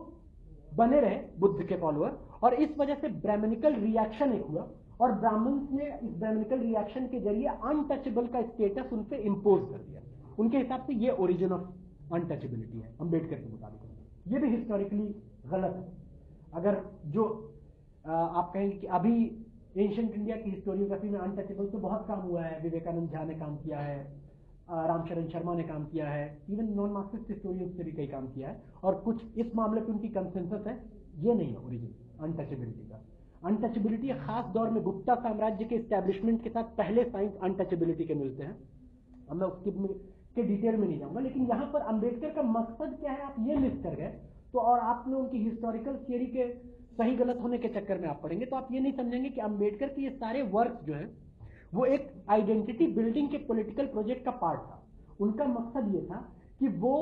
बने रहे बुद्ध के फॉलोअर और इस वजह से ब्राह्मणिकल रिएक्शन एक हुआ और ब्राह्मण्स ने इस ब्राह्मणिकल रिएक्शन के ज़रिए अनटचेबल का स्टेटस उन पर इंपोज कर दिया। उनके हिसाब से ये ओरिजिन ऑफ़ अनटचेबिलिटी है, अंबेडकर के मुताबिक। ये भी हिस्टोरिकली गलत है। अगर जो आप कहेंगे कि अभी एंशंट इंडिया की हिस्टोरियोग्राफी में अनटचेबल तो बहुत काम हुआ है। विवेकानंद झा ने काम किया है रामचरण शर्मा ने काम किया है इवन नॉन मार्क्सिस्ट हिस्टोरियंस ने भी कई काम किया है। और कुछ इस मामले पे उनकी कंसेंसस है, ये नहीं है ओरिजिन अनटचेबिलिटी का। अनटचेबिलिटी खास दौर में गुप्ता साम्राज्य के स्टैब्लिशमेंट के साथ पहले साइंस अनटचेबिलिटी के मिलते हैं। अब मैं उसके के डिटेल में नहीं जाऊँगा, लेकिन यहाँ पर अंबेडकर का मकसद क्या है, आप ये मिस कर गए तो और आपने उनकी हिस्टोरिकल थियरी के सही गलत होने के चक्कर में आप पढ़ेंगे तो आप ये नहीं समझेंगे कि अंबेडकर के ये सारे वर्क जो है, वो एक आइडेंटिटी बिल्डिंग के पॉलिटिकल प्रोजेक्ट का पार्ट था। उनका मकसद ये था कि वो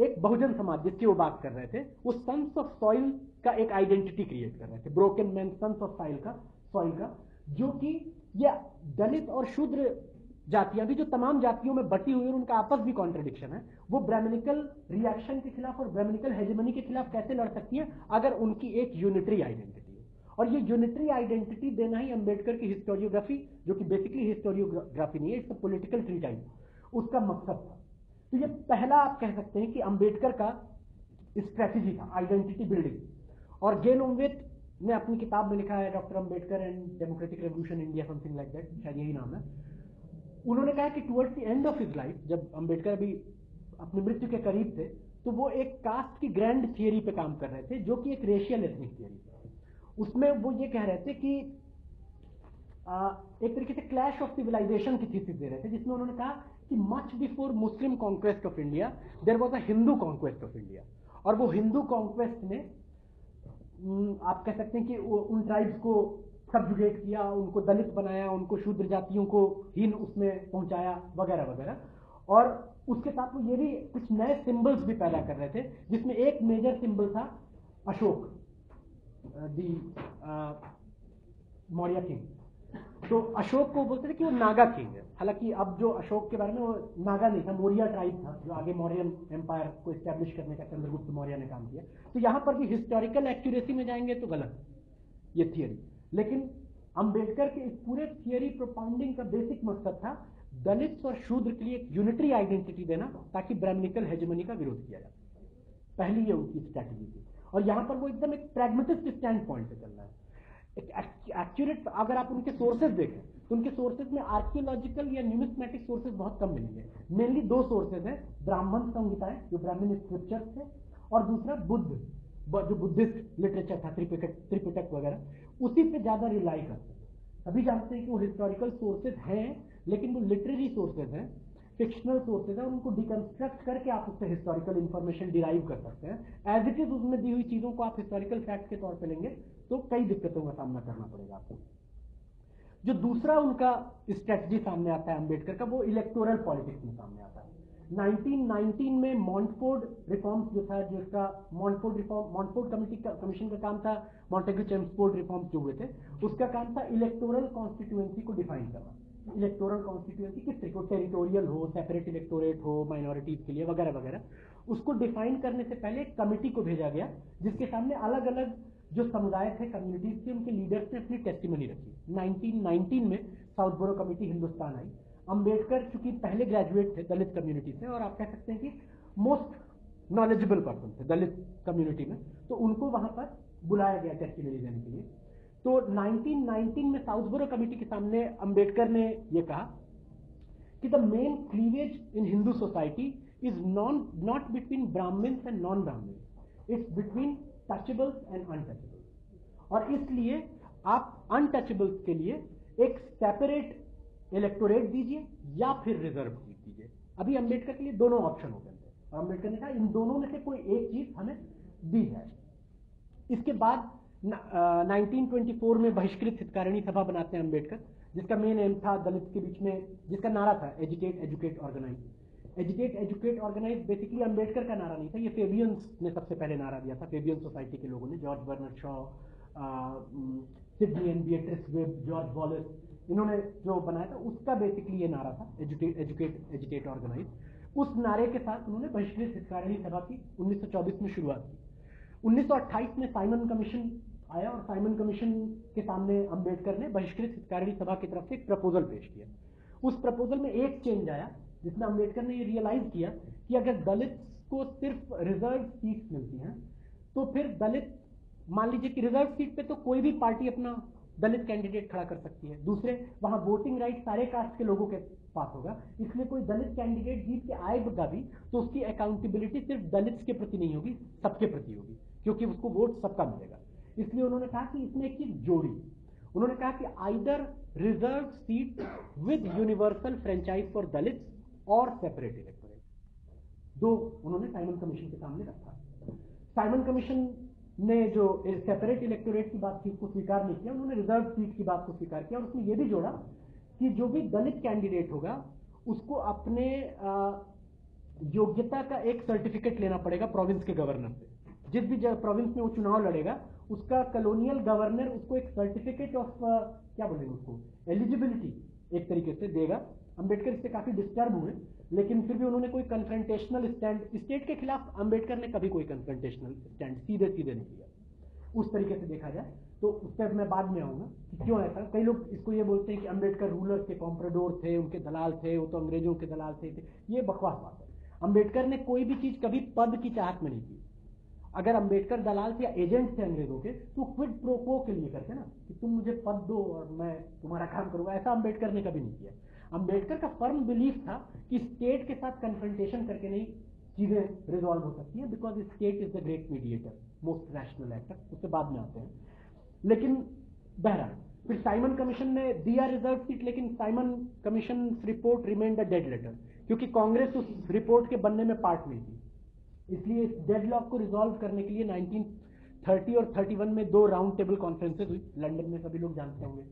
एक बहुजन समाज, जिसकी वो बात कर रहे थे, वो सन्स ऑफ़ सॉइल का एक आइडेंटिटी क्रिएट कर रहे थे। Broken man sons of soil का सॉइल का, जो कि यह दलित और शूद्र जातियाँ भी, जो तमाम जातियों में बटी हुई है उनका आपस भी कॉन्ट्रडिक्शन है, वो ब्राह्मणिकल रिएक्शन के खिलाफ और ब्राह्मणिकल हेजमनी के खिलाफ कैसे लड़ सकती है? अगर उनकी एक यूनिटरी आइडेंटिटी और ये यूनिटरी आइडेंटिटी देना ही अंबेडकर की हिस्टोरियोग्राफी जो कि बेसिकली हिस्टोरियोग्राफी नहीं है इट्स पोलिटिकल ट्रीटाइज उसका मकसद था। तो ये पहला आप कह सकते हैं कि अंबेडकर का स्ट्रेटेजी था आइडेंटिटी बिल्डिंग और गेन ओमवेट ने अपनी किताब में लिखा है doctor Ambedkar and democratic revolution India something like that शायद यही नाम है। उन्होंने कहा कि towards the end of his life जब अंबेडकर अभी अपनी मृत्यु के करीब थे तो वो एक कास्ट की ग्रैंड थियरी पे काम कर रहे थे जो कि एक रेशियल एथनिक थियरी उसमें वो ये कह रहे थे कि आ, एक तरीके से क्लैश ऑफ़ सिविलाइजेशन की थीसिस दे रहे थे जिसमें उन्होंने कहा कि much before Muslim conquest of India there was a Hindu conquest of India और वो हिंदू कॉन्क्वेस्ट ने आप कह सकते हैं कि उन ट्राइब्स को सब्जुगेट किया, उनको दलित बनाया, उनको शूद्र जातियों को हीन उसमें पहुँचाया, वगैरह वगैरह। और उसके साथ वो ये भी कुछ नए सिंबल्स भी पैदा कर रहे थे, जिसमें एक मेजर सिंबल था, अशोक दी मौर्य किंग तो अशोक को बोलते थे कि वो नागा किंग है। हालाँकि अब जो अशोक के बारे में वो नागा नहीं था, मौर्य ट्राइब था, जो आगे मौर्यन एम्पायर को स्टैब्लिश करने का चंद्रगुप्त मौर्य ने काम किया। तो यहाँ पर भी हिस्टोरिकल एक्यूरेसी में जाएँगे तो गलत, ये थियरी लेकिन अंबेडकर के इस पूरे थियरी प्रोपाउंडिंग का बेसिक मकसद था दलित और शूद्र के लिए एक यूनिटरी आइडेंटिटी देना ताकि ब्राह्मणिकल हेजमनी का विरोध किया जाए। पहली ये उनकी स्ट्रैटेजी थी। और यहाँ पर वो एकदम एक प्रैग्मेटिस्ट स्टैंड पॉइंट पे चल रहा है। एक्यूरेट अगर आप उनके सोर्सेज देखें तो उनके सोर्सेज में आर्कियोलॉजिकल या न्यूमिस्मेटिक सोर्सेज बहुत कम मिलेंगे मेनली दो सोर्सेज हैं ब्राह्मण संहिताएँ, जो ब्राह्मण स्क्रिप्चर्स थे, और दूसरा बुद्ध जो बुद्धिस्ट लिटरेचर था, त्रिपिटक त्रिपिटक वगैरह। उसी पे ज़्यादा रिलाई करते हैं। अभी जानते हैं कि वो हिस्टोरिकल सोर्सेज हैं, लेकिन वो लिटरेरी सोर्सेज हैं फिक्शनल सोर्सेज है, उनको डिकंस्ट्रक्ट करके आप उससे हिस्टोरिकल इंफॉर्मेशन डिराइव कर सकते हैं। एज इट इज़ उसमें दी हुई चीज़ों को आप हिस्टोरिकल फैक्ट के तौर पर लेंगे तो कई दिक्कतों का सामना करना पड़ेगा आपको। जो दूसरा उनका स्ट्रेटजी सामने आता है अंबेडकर का, वो इलेक्टोरल पॉलिटिक्स में सामने आता है। 1919 में मॉन्टफोर्ड रिफॉर्म्स जो था जिसका मॉन्टफोर्ड रिफॉर्म, मॉन्टफोर्ड कमिटी का, कमीशन का काम था, मॉन्टेग्यू चेम्सफोर्ड रिफॉर्म्स जो हुए थे। उसका काम था इलेक्टोरल कॉन्स्टिट्यूएंसी को डिफाइन करना। इलेक्टोरल कॉन्स्टिट्यूएंसी किस तरीके टेरिटोरियल हो, सेपरेट इलेक्टोरेट हो, माइनॉरिटीज के लिए, वगैरह वगैरह, उसको डिफाइन करने से पहले एक कमिटी को भेजा गया, जिसके सामने अलग अलग जो समुदाय थे, कम्युनिटीज थे, उनके लीडर्स ने अपनी टेस्टिमनी रखी। 1919 में साउथ बोरो कमेटी हिंदुस्तान आई। अंबेडकर चूँकि पहले ग्रेजुएट थे दलित कम्युनिटी से, और आप कह सकते हैं कि मोस्ट नॉलेजेबल पर्सन थे दलित कम्युनिटी में। तो उनको वहाँ पर बुलाया गया टेस्टिमनी देने के लिए। तो 1919 में साउथ बोरो कमेटी के सामने अंबेडकर ने यह कहा कि the main cleavage in Hindu society is non not between Brahmans and non Brahmans it's between touchables and untouchables और इसलिए आप अनटचेबल्स के लिए एक सेपरेट इलेक्टोरेट दीजिए या फिर रिज़र्व सीट दीजिए। अभी अंबेडकर के लिए दोनों ऑप्शन ओपन थे और अंबेडकर ने कहा इन दोनों में से कोई एक चीज़ हमें दी जाए इसके बाद न, आ, 1924 में बहिष्कृत हितकारिणी सभा बनाते हैं अंबेडकर जिसका मेन एम था दलित के बीच में जिसका नारा था educate educate organise educate educate organise basically Ambedkar का नारा नहीं था ये फेबियंस ने सबसे पहले नारा दिया था फेबियन सोसाइटी के लोगों ने। George Bernard Shaw Sidney and Beatrice Webb George Wallace इन्होंने जो बनाया था, उसका बेसिकली ये नारा था एजुकेट एजुकेट एजुकेट ऑर्गेनाइज उस नारे के साथ उन्होंने बहिष्कृत हितकारिणी सभा की 1924 में शुरुआत की. 1928 में साइमन कमीशन आया और साइमन कमीशन के सामने अंबेडकर ने बहिष्कृत हितकारिणी सभा की तरफ़ से एक प्रपोजल पेश किया. उस प्रपोजल में एक चेंज आया, जिसमें अंबेडकर ने ये रियलाइज़ किया कि अगर दलित को सिर्फ़ रिज़र्व सीट मिलती हैं तो फिर दलित, मान लीजिए कि रिज़र्व सीट पे तो कोई भी पार्टी अपना दलित कैंडिडेट खड़ा कर सकती है। दूसरे, वहाँ वोटिंग राइट सारे कास्ट के लोगों के पास होगा। इसलिए कोई दलित कैंडिडेट जीत के आएगा भी तो उसकी अकाउंटेबिलिटी सिर्फ़ दलित के प्रति नहीं होगी, सबके प्रति होगी, क्योंकि उसको वोट सबका मिलेगा। इसलिए उन्होंने कहा कि इसमें एक चीज़ जोड़ी। उन्होंने कहा कि either reserve seat with universal franchise for Dalit और सेपरेट इलेक्टोरेट दो, उन्होंने साइमन कमीशन के सामने रखा। साइमन कमीशन ने जो सेपरेट इलेक्टोरेट की बात थी, उसको स्वीकार नहीं किया, उन्होंने रिज़र्व सीट की बात को स्वीकार किया और उसमें यह भी जोड़ा कि जो भी दलित कैंडिडेट होगा, उसको अपने योग्यता का एक सर्टिफिकेट लेना पड़ेगा प्रोविंस के गवर्नर से। जिस भी प्रोविंस में वो चुनाव लड़ेगा, उसका कलोनियल गवर्नर उसको एक सर्टिफिकेट ऑफ़ क्या बोलेंगे उसको? एलिजिबिलिटी एक तरीके से देगा। अंबेडकर इससे काफ़ी डिस्टर्ब हुए। लेकिन फिर भी उन्होंने कोई कन्फ्रंटेशनल स्टैंड स्टेट के खिलाफ अंबेडकर ने कभी कोई कन्फ्रंटेशनल स्टैंड सीधे सीधे नहीं लिया उस तरीके से देखा जाए तो उस पर मैं बाद में आऊँगा कि क्यों ऐसा। कई लोग इसको ये बोलते हैं कि अंबेडकर रूलर के कॉम्प्रेडोर थे उनके दलाल थे वो तो अंग्रेज़ों के दलाल थे, थे। ये बकवास बात है। अंबेडकर ने कोई भी चीज़ कभी पद की चाहत में नहीं की। अगर अंबेडकर दलाल थे या एजेंट थे अंग्रेज़ों के तो क्विड प्रोको के लिए करते ना कि तुम मुझे पद दो और मैं तुम्हारा काम करूँगा ऐसा अंबेडकर ने कभी नहीं किया। अंबेडकर का फर्म बिलीफ था कि स्टेट के साथ कन्फ्रंटेशन करके नहीं, चीज़ें रिजॉल्व हो सकती है because state is the great mediator most rational actor उससे बाद में आते हैं। लेकिन बहरहाल, फिर साइमन कमीशन ने दिया रिज़र्व सीट लेकिन Simon commission report remain the dead letter क्योंकि कांग्रेस उस रिपोर्ट के बनने में पार्ट नहीं थी। इसलिए इस डेडलॉक को रिजॉल्व करने के लिए 1930 और 31 में दो राउंड टेबल कॉन्फ्रेंसेज हुई। लंदन में सभी लोग जानते होंगे।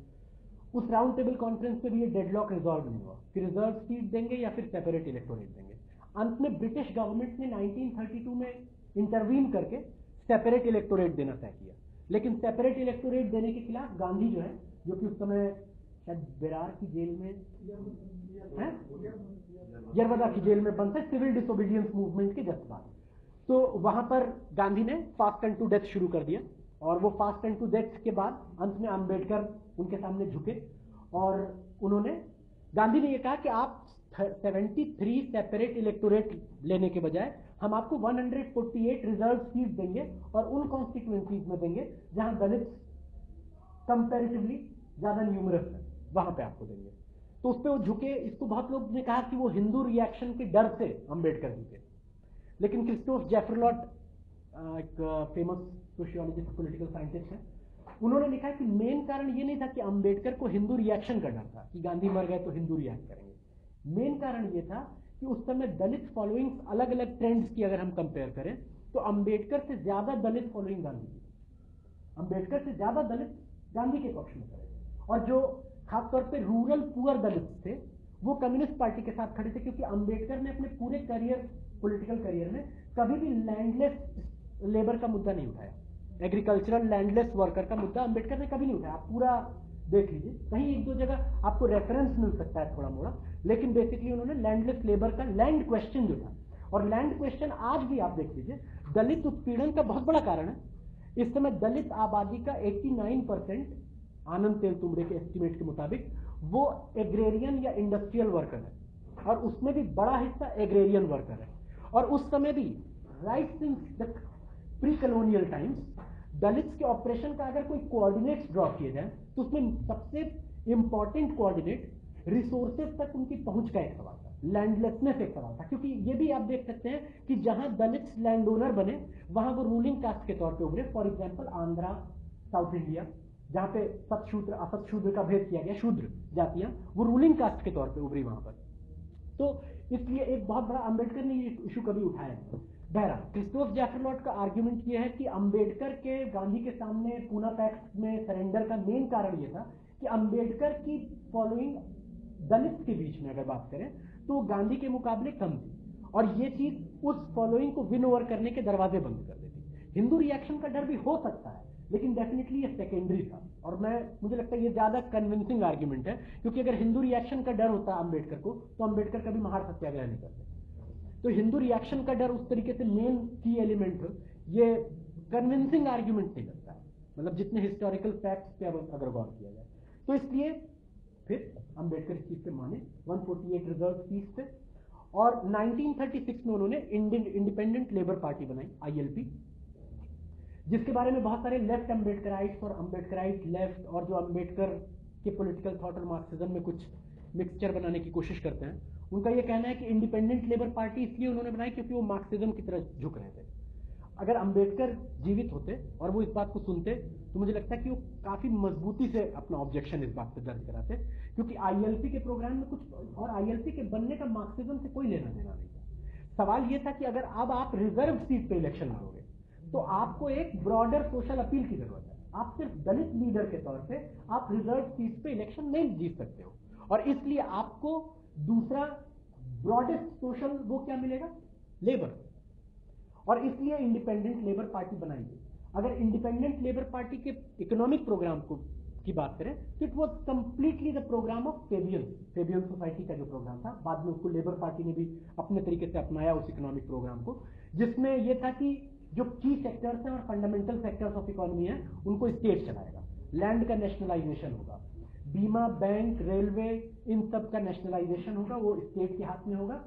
उस राउंड टेबल कॉन्फ्रेंस पे भी ये डेडलॉक रिजॉल्व नहीं हुआ। कि रिज़र्व सीट देंगे या फिर सेपरेट इलेक्टोरेट देंगे। अंत में ब्रिटिश गवर्नमेंट ने 1932 में इंटरवीन करके सेपरेट इलेक्टोरेट देना तय किया। लेकिन सेपरेट इलेक्टोरेट देने के खिलाफ गांधी जो है, जो कि उस समय शायद बेरार की जेल में यरवदा की जेल में बनता है सिविल डिसोबीडियंस मूवमेंट के बाद तो वहाँ पर गांधी ने फास्ट एंड टू डेथ शुरू कर दिया। और वो फास्ट एंड टू डेथ के बाद अंत में अंबेडकर उनके सामने झुके और उन्होंने, गांधी ने यह कहा कि आप 73 सेपरेट इलेक्टोरेट लेने के बजाय हम आपको 148 रिज़र्व सीट देंगे और उन कॉन्स्टिट्यूएंसीज में देंगे जहाँ दलित कंपेरेटिवली ज़्यादा न्यूमरस है, वहाँ पे आपको देंगे। तो उस पर वो झुके, इसको बहुत लोग ने कहा कि वो हिंदू रिएक्शन के डर से अंबेडकर झुके। लेकिन क्रिस्टोफ जेफरलॉट एक फ़ेमस सोशियोलॉजिस्ट पॉलिटिकल साइंटिस्ट है। उन्होंने लिखा है कि मेन कारण ये नहीं था कि अंबेडकर को हिंदू रिएक्शन करना था, कि गांधी मर गए तो हिंदू रिएक्ट करेंगे। मेन कारण ये था कि उस समय दलित फॉलोइंग अलग अलग ट्रेंड्स की अगर हम कंपेयर करें तो अंबेडकर से ज़्यादा दलित फॉलोइंग गांधी की। अंबेडकर से ज़्यादा दलित गांधी के पक्ष में खड़े और जो खासतौर पे रूरल पुअर दलित थे, वो कम्युनिस्ट पार्टी के साथ खड़े थे, क्योंकि अंबेडकर ने अपने पूरे करियर पॉलिटिकल करियर में कभी भी लैंडलेस लेबर का मुद्दा नहीं उठाया। एग्रीकल्चरल लैंडलेस वर्कर का मुद्दा अंबेडकर ने कभी नहीं उठाया। आप पूरा देख लीजिए। कहीं एक दो जगह आपको रेफरेंस मिल सकता है थोड़ा मोड़ा लेकिन बेसिकली उन्होंने लैंडलेस लेबर का लैंड क्वेश्चन जो था और लैंड क्वेश्चन आज भी आप देख लीजिए, दलित उत्पीड़न का बहुत बड़ा कारण है। इस समय दलित आबादी का 89 परसेंट आनंद तेल तुमरे के एस्टिमेट के मुताबिक, वो एग्रेरियन या इंडस्ट्रियल वर्कर है। और उसमें भी बड़ा हिस्सा एग्रेरियन वर्कर है। और उस समय भी right since the pre colonial times Dalit के ऑपरेशन का अगर कोई कोऑर्डिनेट्स ड्रॉ किए जाए तो उसमें सबसे इंपॉर्टेंट कोऑर्डिनेट रिसोर्सेज तक उनकी पहुँच का एक सवाल था लैंडलेसनेस एक सवाल था। क्योंकि ये भी आप देख सकते हैं कि जहाँ दलित लैंड ओनर बने, वहाँ वो रूलिंग कास्ट के तौर पे उभरे। For example Andhra South India जहाँ पे सतशूद्र, असतशूद्र का भेद किया गया, शूद्र जातियाँ, वो रूलिंग कास्ट के तौर पे उभरी वहाँ पर। तो इसलिए एक बहुत बड़ा अंबेडकर ने ये इशू कभी उठाया बहरा। क्रिस्टोफ जैफरलॉट का आर्ग्यूमेंट यह है कि अंबेडकर के गांधी के सामने पूना पैक्ट में सरेंडर का मेन कारण यह था कि अंबेडकर की फॉलोइंग दलित के बीच में अगर बात करें तो गांधी के मुकाबले कम थी। और ये चीज़ उस फॉलोइंग को विन ओवर करने के दरवाजे बंद कर देती हिंदू रिएक्शन का डर भी हो सकता है, लेकिन डेफिनेटली ये सेकेंडरी था। और मैं, मुझे लगता है ये ज़्यादा कन्विंसिंग आर्ग्यूमेंट है, क्योंकि अगर हिंदू रिएक्शन का डर होता अंबेडकर को तो अंबेडकर कभी महार सत्याग्रह नहीं करते। तो हिंदू रिएक्शन का डर उस तरीके से मेन की एलिमेंट ये कन्विंसिंग आर्ग्यूमेंट नहीं लगता मतलब जितने हिस्टोरिकल फैक्ट्स पे अगर गौर किया जाए। तो इसलिए फिर अंबेडकर इस चीज़ पे माने 148 रिज़र्व सीट पे। और 1936 में उन्होंने इंडिपेंडेंट लेबर पार्टी बनाई आईएलपी जिसके बारे में बहुत सारे लेफ़्ट अम्बेडकराइट और अम्बेडकराइट लेफ़्ट और जो अंबेडकर के पॉलिटिकल थॉट और मार्क्सिज्म में कुछ मिक्सचर बनाने की कोशिश करते हैं। उनका यह कहना है कि इंडिपेंडेंट लेबर पार्टी इसलिए उन्होंने बनाई क्योंकि वो मार्क्सिज्म की तरफ़ झुक रहे थे। अगर अंबेडकर जीवित होते और वो इस बात को सुनते तो मुझे लगता है कि वो काफ़ी मजबूती से अपना ऑब्जेक्शन इस बात पर दर्ज कराते, क्योंकि आईएलपी के प्रोग्राम में कुछ और आईएलपी के बनने का मार्क्सिज्म से कोई लेना देना नहीं था। सवाल ये था कि अगर अब आप रिज़र्व सीट पे इलेक्शन लड़ोगे तो आपको एक ब्रॉडर सोशल अपील की ज़रूरत है। आप सिर्फ़ दलित लीडर के तौर पे आप रिज़र्व सीट पे इलेक्शन नहीं जीत सकते हो। और इसलिए आपको दूसरा ब्रॉडेस्ट सोशल वो क्या मिलेगा? लेबर और इसलिए इंडिपेंडेंट लेबर पार्टी बनाई गई अगर इंडिपेंडेंट लेबर पार्टी के इकोनॉमिक प्रोग्राम को की बात करें तो it was completely the programme of Fabian Fabian society का जो प्रोग्राम था, बाद में उसको लेबर पार्टी ने भी अपने तरीके से अपनाया उस इकोनॉमिक प्रोग्राम को, जिसमें यह था कि जो की सेक्टर्स हैं और फंडामेंटल सेक्टर्स ऑफ़ इकोनॉमी है, उनको स्टेट चलाएगा। लैंड का नेशनलाइजेशन होगा। बीमा, बैंक, रेलवे, इन सब का नेशनलाइजेशन होगा, वो स्टेट के हाथ में होगा।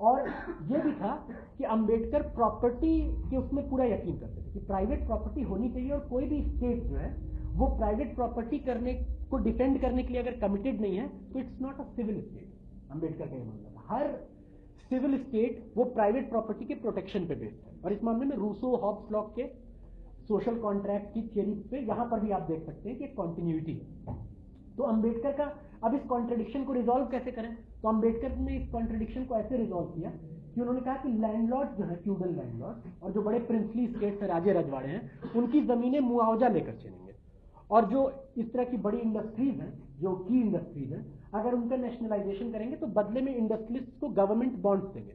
और ये भी था कि अंबेडकर प्रॉपर्टी के उसमें पूरा यकीन करते थे कि प्राइवेट प्रॉपर्टी होनी चाहिए और कोई भी स्टेट जो है, वो प्राइवेट प्रॉपर्टी करने को डिफेंड करने के लिए अगर कमिटेड नहीं है तो it's not a civil state Ambedkar का ये मानना हर सिविल स्टेट वो प्राइवेट प्रॉपर्टी के प्रोटेक्शन पे बेस्ड है। और इस मामले में रूसो हॉब्स लॉक के सोशल कॉन्ट्रैक्ट की थियरी पे, यहाँ पर भी आप देख सकते हैं कि कॉन्टिन्यूटी है। तो अंबेडकर का, अब इस कॉन्ट्रडिक्शन को रिजॉल्व कैसे करें? तो अंबेडकर ने इस कॉन्ट्रडिक्शन को ऐसे रिजॉल्व किया कि उन्होंने कहा कि लैंडलॉर्ड जो है फ्यूडल लैंडलॉर्ड और जो बड़े प्रिंसली स्टेट से राजे रजवाड़े हैं, उनकी जमीनें मुआवजा लेकर चलेंगे। और जो इस तरह की बड़ी इंडस्ट्रीज़ हैं, जो की इंडस्ट्रीज़ हैं, अगर उनका नेशनलाइजेशन करेंगे तो बदले में इंडस्ट्रीज़ को गवर्नमेंट बॉन्ड्स देंगे।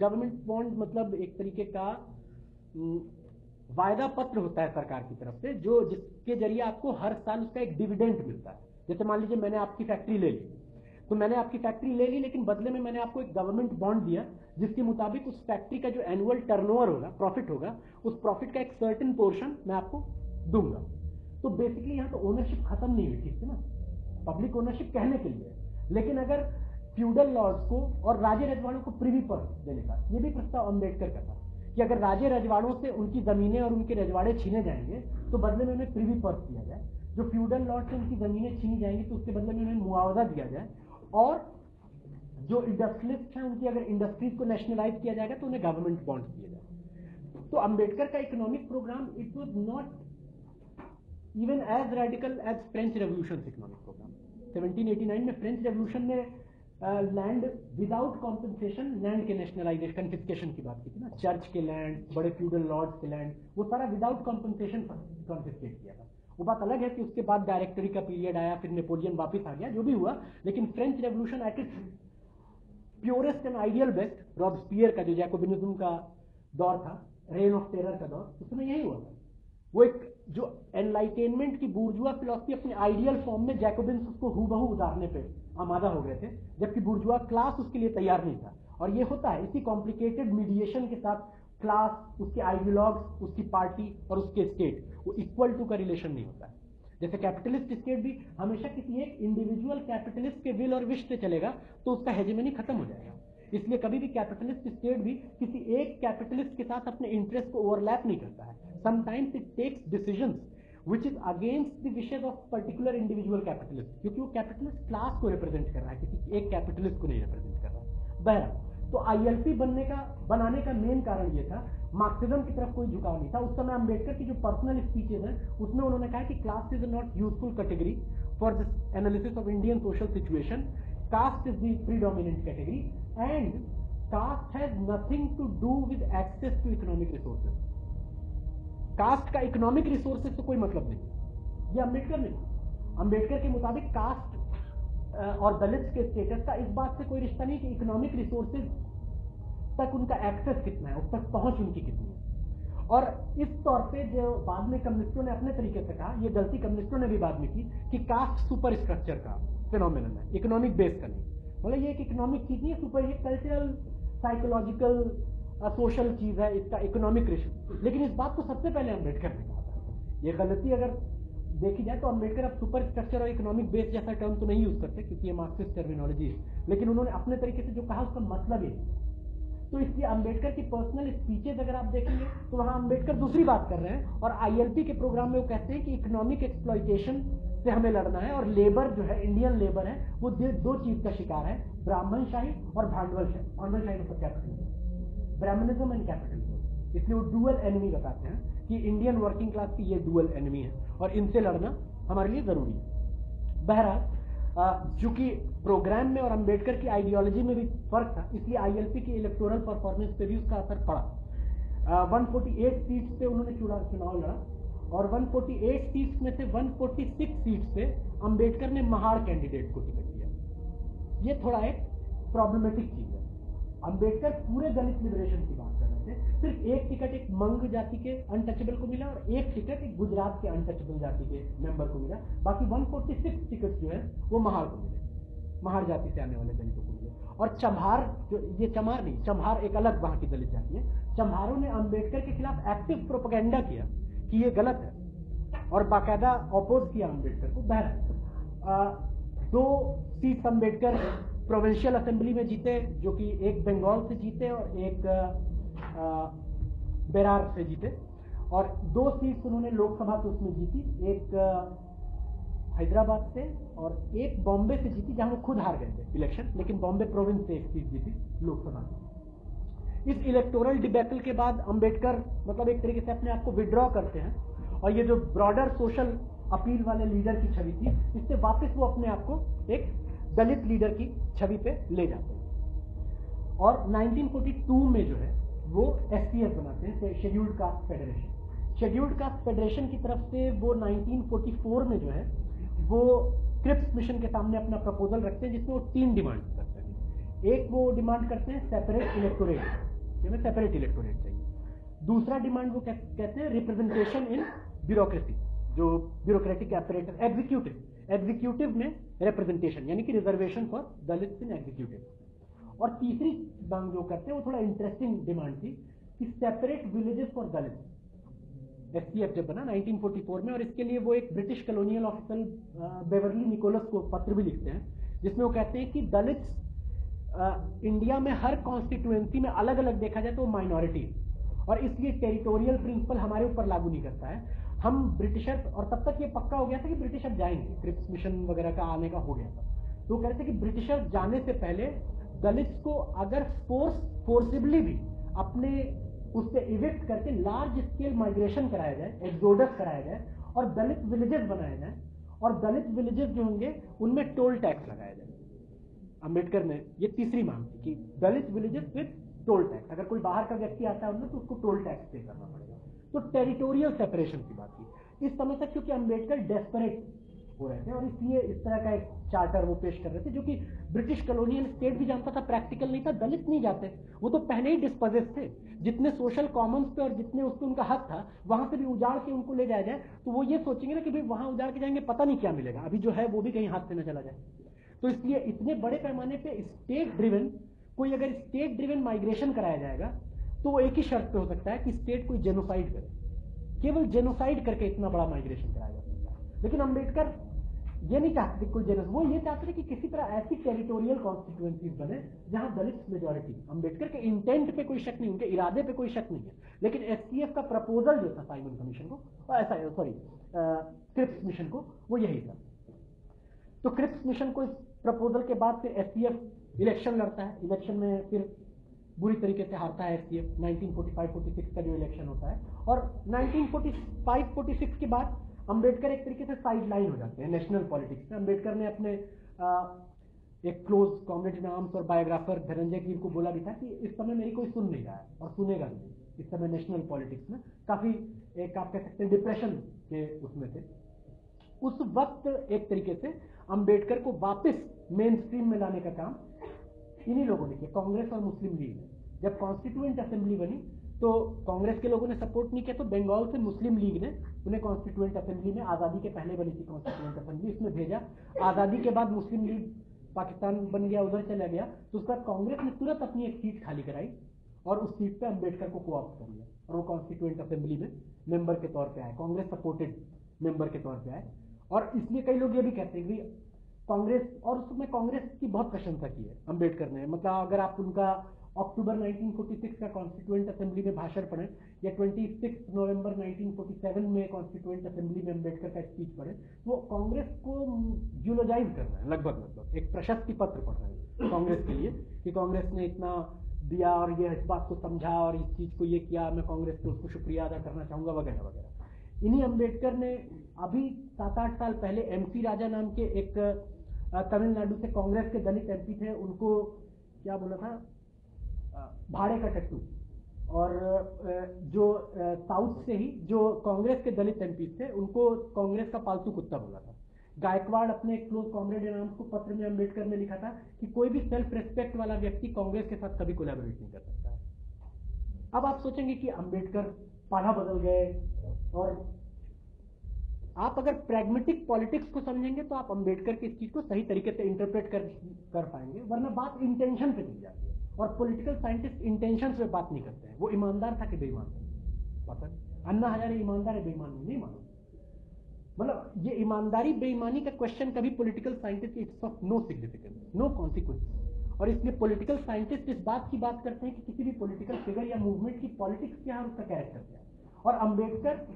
गवर्नमेंट बॉन्ड मतलब एक तरीके का वायदा पत्र होता है सरकार की तरफ़ से, जो जिसके ज़रिए आपको हर साल उसका एक डिविडेंट मिलता है। जैसे मान लीजिए मैंने आपकी फैक्ट्री ले ली। तो मैंने आपकी फैक्ट्री ले ली, लेकिन बदले में मैंने आपको एक गवर्नमेंट बॉन्ड दिया, जिसके मुताबिक उस फैक्ट्री का जो एनुअल टर्नओवर होगा प्रॉफिट होगा, उस प्रॉफिट का एक सर्टेन पोर्शन मैं आपको दूँगा। तो बेसिकली यहाँ तो ओनरशिप खत्म नहीं हुई ठीक है ना? पब्लिक ओनरशिप कहने के लिए। लेकिन अगर फ्यूडल लॉर्ड्स को और राजे रजवाड़ों को प्रीवी पर देने का, ये भी प्रस्ताव अंबेडकर का था कि अगर राजे रजवाड़ों से उनकी जमीनें और उनके रजवाड़े छीने जाएँगे तो बदले में उन्हें प्रीवी पर्स दिया जाए। जो फ्यूडल लॉर्ड से उनकी जमीनें छीनी जाएँगी तो उसके बदले में उन्हें मुआवजा दिया जाए। और जो इंडस्ट्रियलिस्ट हैं, उनकी अगर इंडस्ट्रीज़ को नेशनलाइज किया जाएगा तो उन्हें गवर्नमेंट बॉन्ड दिए जाए। तो अंबेडकर का economic programme it was not even as radical as French revolution economic programme 1789 में फ्रेंच रेवोल्यूशन ने लैंड विदाउट कॉम्पनसेशन लैंड के नेशनलाइजेशन कन्फिस्केशन की बात की थी ना। चर्च के लैंड बड़े फ्यूडल लॉर्ड्स के लैंड वो सारा विदाउट कॉम्पनसेशन कॉन्फिस्केट किया था। वो बात अलग है कि उसके बाद डायरेक्टरी का पीरियड आया, फिर नेपोलियन वापस आ गया, जो भी हुआ, लेकिन French revolution at its purest and ideal best Robespierre का, जो जैकोबिनिज्म का दौर था रेन ऑफ़ टेरर का दौर, उसमें यही हुआ था। वो एक जो एनलाइटेनमेंट की बुर्जुआ फिलोसफी अपने आइडियल फॉर्म में जैकोबिन्स उसको हूबहू उतारने पे आमादा हो गए थे, जबकि बुर्जुआ क्लास उसके लिए तैयार नहीं था। और ये होता है, इसी कॉम्प्लिकेटेड मीडिएशन के साथ क्लास उसके आइडियोलॉग्स उसकी पार्टी और उसके स्टेट वो इक्वल टू का रिलेशन नहीं होता है। जैसे कैपिटलिस्ट स्टेट भी हमेशा किसी एक इंडिविजुअल कैपिटलिस्ट के विल और विश से चलेगा तो उसका हेजेमनी खत्म हो जाएगा। इसलिए कभी भी कैपिटलिस्ट स्टेट भी किसी एक कैपिटलिस्ट के साथ अपने इंटरेस्ट को ओवरलैप नहीं करता है। Sometimes it takes decision which is against the wishes of particular individual capitalist क्योंकि वो कैपिटलिस्ट क्लास को रिप्रेजेंट कर रहा है, किसी एक कैपिटलिस्ट को नहीं रिप्रेजेंट कर रहा है। बहरहाल तो आईएलपी बनने का, बनाने का मेन कारण ये था मार्क्सिज्म की तरफ़ कोई झुकाव नहीं था। उस समय अंबेडकर की जो पर्सनल स्पीचेज हैं, उसमें उन्होंने कहा कि class is not useful category for this analysis of Indian social situation caste is the predominant category and caste has nothing to do with access to economic resources caste का इकोनॉमिक रिसोर्सेज से कोई मतलब नहीं। ये अंबेडकर नहीं अंबेडकर के मुताबिक कास्ट और दलित के स्टेटस का इस बात से कोई रिश्ता नहीं कि इकोनॉमिक रिसोर्सेज तक उनका एक्सेस कितना है, उस तक पहुँच उनकी कितनी है। और इस तौर पे जो बाद में कम्युनिस्टों ने अपने तरीके से कहा, ये गलती कम्युनिस्टों ने भी बाद में की कि कास्ट सुपर स्ट्रक्चर का फिनोमिनन है इकोनॉमिक बेस का नहीं। मतलब ये एक इकोनॉमिक चीज़ नहीं सुपर ये कल्चरल साइकोलॉजिकल सोशल चीज़ है, इसका इकोनॉमिक रिश्यू लेकिन इस बात को सबसे पहले अंबेडकर ने कहा था। ये गलती अगर देखी जाए तो अंबेडकर अब सुपर स्ट्रक्चर और इकोनॉमिक बेस जैसा टर्म तो नहीं यूज़ करते, क्योंकि ये मार्क्सिस्ट टर्मिनोलॉजी है। लेकिन उन्होंने अपने तरीके से जो कहा, उसका मतलब ये तो इसलिए अंबेडकर की पर्सनल स्पीचेज अगर आप देखेंगे तो वहाँ अंबेडकर दूसरी बात कर रहे हैं, और आईएलपी के प्रोग्राम में वो कहते हैं कि इकोनॉमिक एक्सप्लॉइटेशन से हमें लड़ना है, और लेबर जो है इंडियन लेबर है, वो दो चीज़ का शिकार है ब्राह्मण शाही और भांडवल शाही भांडवल शाही मतलब कैपिटलिज्म ब्राह्मणिज्म एंड कैपिटलिज्म इसलिए वो डुअल एनिमी बताते हैं। कि इंडियन वर्किंग क्लास की ये डुअल एनिमी है और इनसे लड़ना हमारे लिए ज़रूरी है। बहरहाल चूँकि प्रोग्राम में और अंबेडकर की आइडियोलॉजी में भी फ़र्क था, इसलिए आईएलपी की इलेक्टोरल परफॉर्मेंस पे भी उसका असर पड़ा। वन फोर्टी एट सीट पे उन्होंने चुनाव लड़ा और 148 सीट्स में से 146 सीट्स पे अंबेडकर ने महाड़ कैंडिडेट को टिकट दिया। ये थोड़ा एक प्रॉब्लमेटिक चीज़ है। अंबेडकर पूरे दलित लिबरेशन की बात सिर्फ़ एक टिकट एक मंग जाति के अनटचेबल को मिला और एक टिकट एक गुजरात के अनटचेबल जाति के मेंबर को मिला। बाकी 146 टिकट जो है, वो महार को मिले। महार जाति से आने वाले दलितों को मिले। और चम्हार जो, ये चमार नहीं, चम्हार एक अलग वहाँ की दलित जाति है। चम्हारों ने अंबेडकर के खिलाफ एक्टिव प्रोपोगेंडा किया कि ये गलत है और बाकायदा अपोज किया अंबेडकर को, बहर। दो सीट अंबेडकर प्रोविंशियल असेंबली में जीते, जो कि एक बंगाल से जीते और एक बेरार से जीते। और दो सीट्स उन्होंने लोकसभा से उसमें जीती। एक हैदराबाद से और एक बॉम्बे से जीती, जहाँ वो खुद हार गए थे इलेक्शन, लेकिन बॉम्बे प्रोविंस से एक सीट जीती लोकसभा से। इस इलेक्टोरल डिबेटल के बाद अंबेडकर मतलब एक तरीके से अपने आप को विड्रॉ करते हैं और ये जो ब्रॉडर सोशल अपील वाले लीडर की छवि थी, इससे वापस वो अपने आप को एक दलित लीडर की छवि पे ले जाते हैं। और 1942 में जो है वो एस बनाते हैं scheduled caste federation scheduled caste federation की तरफ़ से वो 1944 में जो है, वो क्रिप्स मिशन के सामने अपना प्रपोजल रखते हैं, जिसमें वो तीन डिमांड करते हैं। एक वो डिमांड करते हैं सेपरेट इलेक्टोरेट हमें सेपरेट इलेक्टोरेट चाहिए। दूसरा डिमांड वो कहते हैं रिप्रेजेंटेशन इन ब्यूरोक्रेसी जो ब्यूरोक्रेटिक एपरेटर एग्जीक्यूटिव एग्जीक्यूटिव में रिप्रेजेंटेशन यानी कि reservation for Dalit in executive और तीसरी मांग जो करते हैं, वो थोड़ा इंटरेस्टिंग डिमांड थी, कि सेपरेट विलेजेस फॉर दलित एस जब बना 1944 में, और इसके लिए वो एक British colonial officer Beverley Nichols को पत्र भी लिखते हैं, जिसमें वो कहते हैं कि दलित इंडिया में हर कॉन्स्टिट्यूएंसी में अलग अलग देखा जाए तो माइनॉरिटी और इसलिए टेरिटोरियल प्रिंसिपल हमारे ऊपर लागू नहीं करता है। हम ब्रिटिशर और तब तक ये पक्का हो गया था कि ब्रिटिश जाएँगे। क्रिप्स मिशन वगैरह का आने का हो गया था। तो कह रहे थे कि ब्रिटिशर जाने से पहले दलित को अगर फोर्स फोर्सिबली भी अपने उससे इविक्ट करके लार्ज स्केल माइग्रेशन कराया जाए एक्सोडस कराया जाए और दलित विलेजेस बनाए जाए और दलित विलेजेस जो होंगे, उनमें टोल टैक्स लगाया जाए। अंबेडकर ने ये तीसरी मांग थी कि Dalit villages with toll tax अगर कोई बाहर का व्यक्ति आता है उनमें तो उसको टोल टैक्स पे करना पड़ेगा। तो टेरिटोरियल सेपरेशन की बात की। इस समय तक क्योंकि अंबेडकर डेस्परेट हो रहे थे और इसलिए इस तरह का एक चार्टर वो पेश कर रहे थे, जो कि ब्रिटिश कॉलोनियल स्टेट भी जानता था प्रैक्टिकल नहीं था, दलित नहीं जाते। वो तो पहले ही डिस्पोजेस थे। जितने सोशल कॉमन्स पे और जितने उसके उनका हक था, वहाँ से भी उजाड़ के उनको ले जाया जाए तो वो ये सोचेंगे ना कि भाई वहाँ उजाड़ के जाएँगे, पता नहीं क्या मिलेगा। अभी जो है वो भी कहीं हाथ से ना चला जाए। तो इसलिए इतने बड़े पैमाने पे स्टेट ड्रिवन कोई अगर स्टेट ड्रिवन माइग्रेशन कराया जाएगा तो वो एक ही शर्त पे हो सकता है कि स्टेट कोई जेनोसाइड करे। केवल जेनोसाइड करके इतना बड़ा माइग्रेशन कराया जा सकता है। लेकिन अंबेडकर ये नहीं चाहते कोई जेनोस वो ये चाहते थे कि किसी तरह ऐसी टेरिटोरियल कॉन्स्टिट्यूएंसीज बने, जहाँ दलित मेजोरिटी अंबेडकर के इंटेंट पे कोई शक नहीं, उनके इरादे पे कोई शक नहीं है। लेकिन एस का प्रपोजल जो था साइमन कमीशन को ऐसा सॉरी क्रिप्स मिशन को, वो यही था। तो क्रिप्स मिशन को इस प्रपोजल के बाद फिर एस इलेक्शन लड़ता है। इलेक्शन में फिर बुरी तरीके से हारता है एस 1945-46 का जो इलेक्शन होता है, और 1945-46 के बाद अंबेडकर एक तरीके से साइड लाइन हो जाते हैं नेशनल पॉलिटिक्स में अंबेडकर ने अपने आ, एक क्लोज कॉमरेड नाम्स और बायोग्राफर धनंजय गिर को बोला भी था कि इस समय मेरी कोई सुन नहीं रहा है और सुनेगा नहीं। इस समय नेशनल पॉलिटिक्स में काफ़ी एक आप कह सकते हैं डिप्रेशन के उसमें थे। उस वक्त एक तरीके से अंबेडकर को वापस मेन स्ट्रीम में लाने का काम इन्हीं लोगों ने किया कांग्रेस और मुस्लिम लीग। ने जब कॉन्स्टिट्यूएंट असेंबली बनी तो कांग्रेस के लोगों ने सपोर्ट नहीं किया तो बंगाल से मुस्लिम लीग ने उन्हें कॉन्स्टिट्यूएंट असेंबली में आज़ादी के पहले बनी थी कॉन्स्टिट्यूएंट असेंबली इसमें भेजा। आज़ादी के बाद मुस्लिम लीग पाकिस्तान बन गया, उधर चला गया तो उसका कांग्रेस ने तुरंत अपनी एक सीट खाली कराई और उस सीट पे अंबेडकर को कोऑप्ट कर लिया और वो कॉन्स्टिट्यूएंट असेंबली में मेंबर के तौर पे आए, कांग्रेस सपोर्टेड मेंबर के तौर पे आए। और इसलिए कई लोग ये भी कहते हैं कि कांग्रेस और उसमें कांग्रेस की बहुत प्रशंसा की है, अंबेडकर ने। मतलब अगर आप उनका अक्टूबर 1946 का कॉन्स्टिट्यूएंट असेंबली में भाषण पढ़े, या 26 नवंबर 1947 में कॉन्स्टिट्यूएंट असेंबली में अंबेडकर का स्पीच पढ़े वो कांग्रेस को यूलोजाइज कर रहे हैं, लगभग लगभग, एक प्रशस्ति पत्र पढ़ रहे हैं कांग्रेस के लिए, कि कांग्रेस ने इतना दिया और ये इस बात को समझा और इस चीज़ को ये किया, मैं कांग्रेस को उसको शुक्रिया अदा करना चाहूँगा, वगैरह वगैरह। इन्हीं अंबेडकर ने अभी सात आठ साल पहले एमसी राजा नाम के एक तमिलनाडु से कांग्रेस के दलित एमपी थे, उनको क्या बोला था? भाड़े का टट्टू। और जो साउथ से ही, जो कांग्रेस के दलित एमपी थे, उनको कांग्रेस का पालतू कुत्ता बोला था। गायकवाड़ अपने एक क्लोज कॉमरेड नाम को पत्र में अंबेडकर ने लिखा था कि कोई भी सेल्फ रेस्पेक्ट वाला व्यक्ति कांग्रेस के साथ कभी कोलैबोरेट नहीं कर सकता। है अब आप सोचेंगे कि अंबेडकर पाला बदल गए, और आप अगर प्रैग्मेटिक पॉलिटिक्स को समझेंगे तो आप अंबेडकर की इस चीज़ को सही तरीके से इंटरप्रेट कर कर पाएँगे, वरना बात इंटेंशन पे चली जाती। है और पॉलिटिकल साइंटिस्ट इंटेंशन पे बात नहीं करते हैं। वो ईमानदार था कि बेईमान था। पता अन्ना हजारे ईमानदार है, बेईमान नहीं मानो मतलब ये ईमानदारी, बेईमानी का क्वेश्चन कभी political scientist it's of no significance no consequence और इसलिए पॉलिटिकल साइंटिस्ट इस बात की बात करते हैं कि किसी भी पॉलिटिकल फिगर या मूवमेंट की पॉलिटिक्स क्या है उसका कैरेक्टर क्या है। और अंबेडकर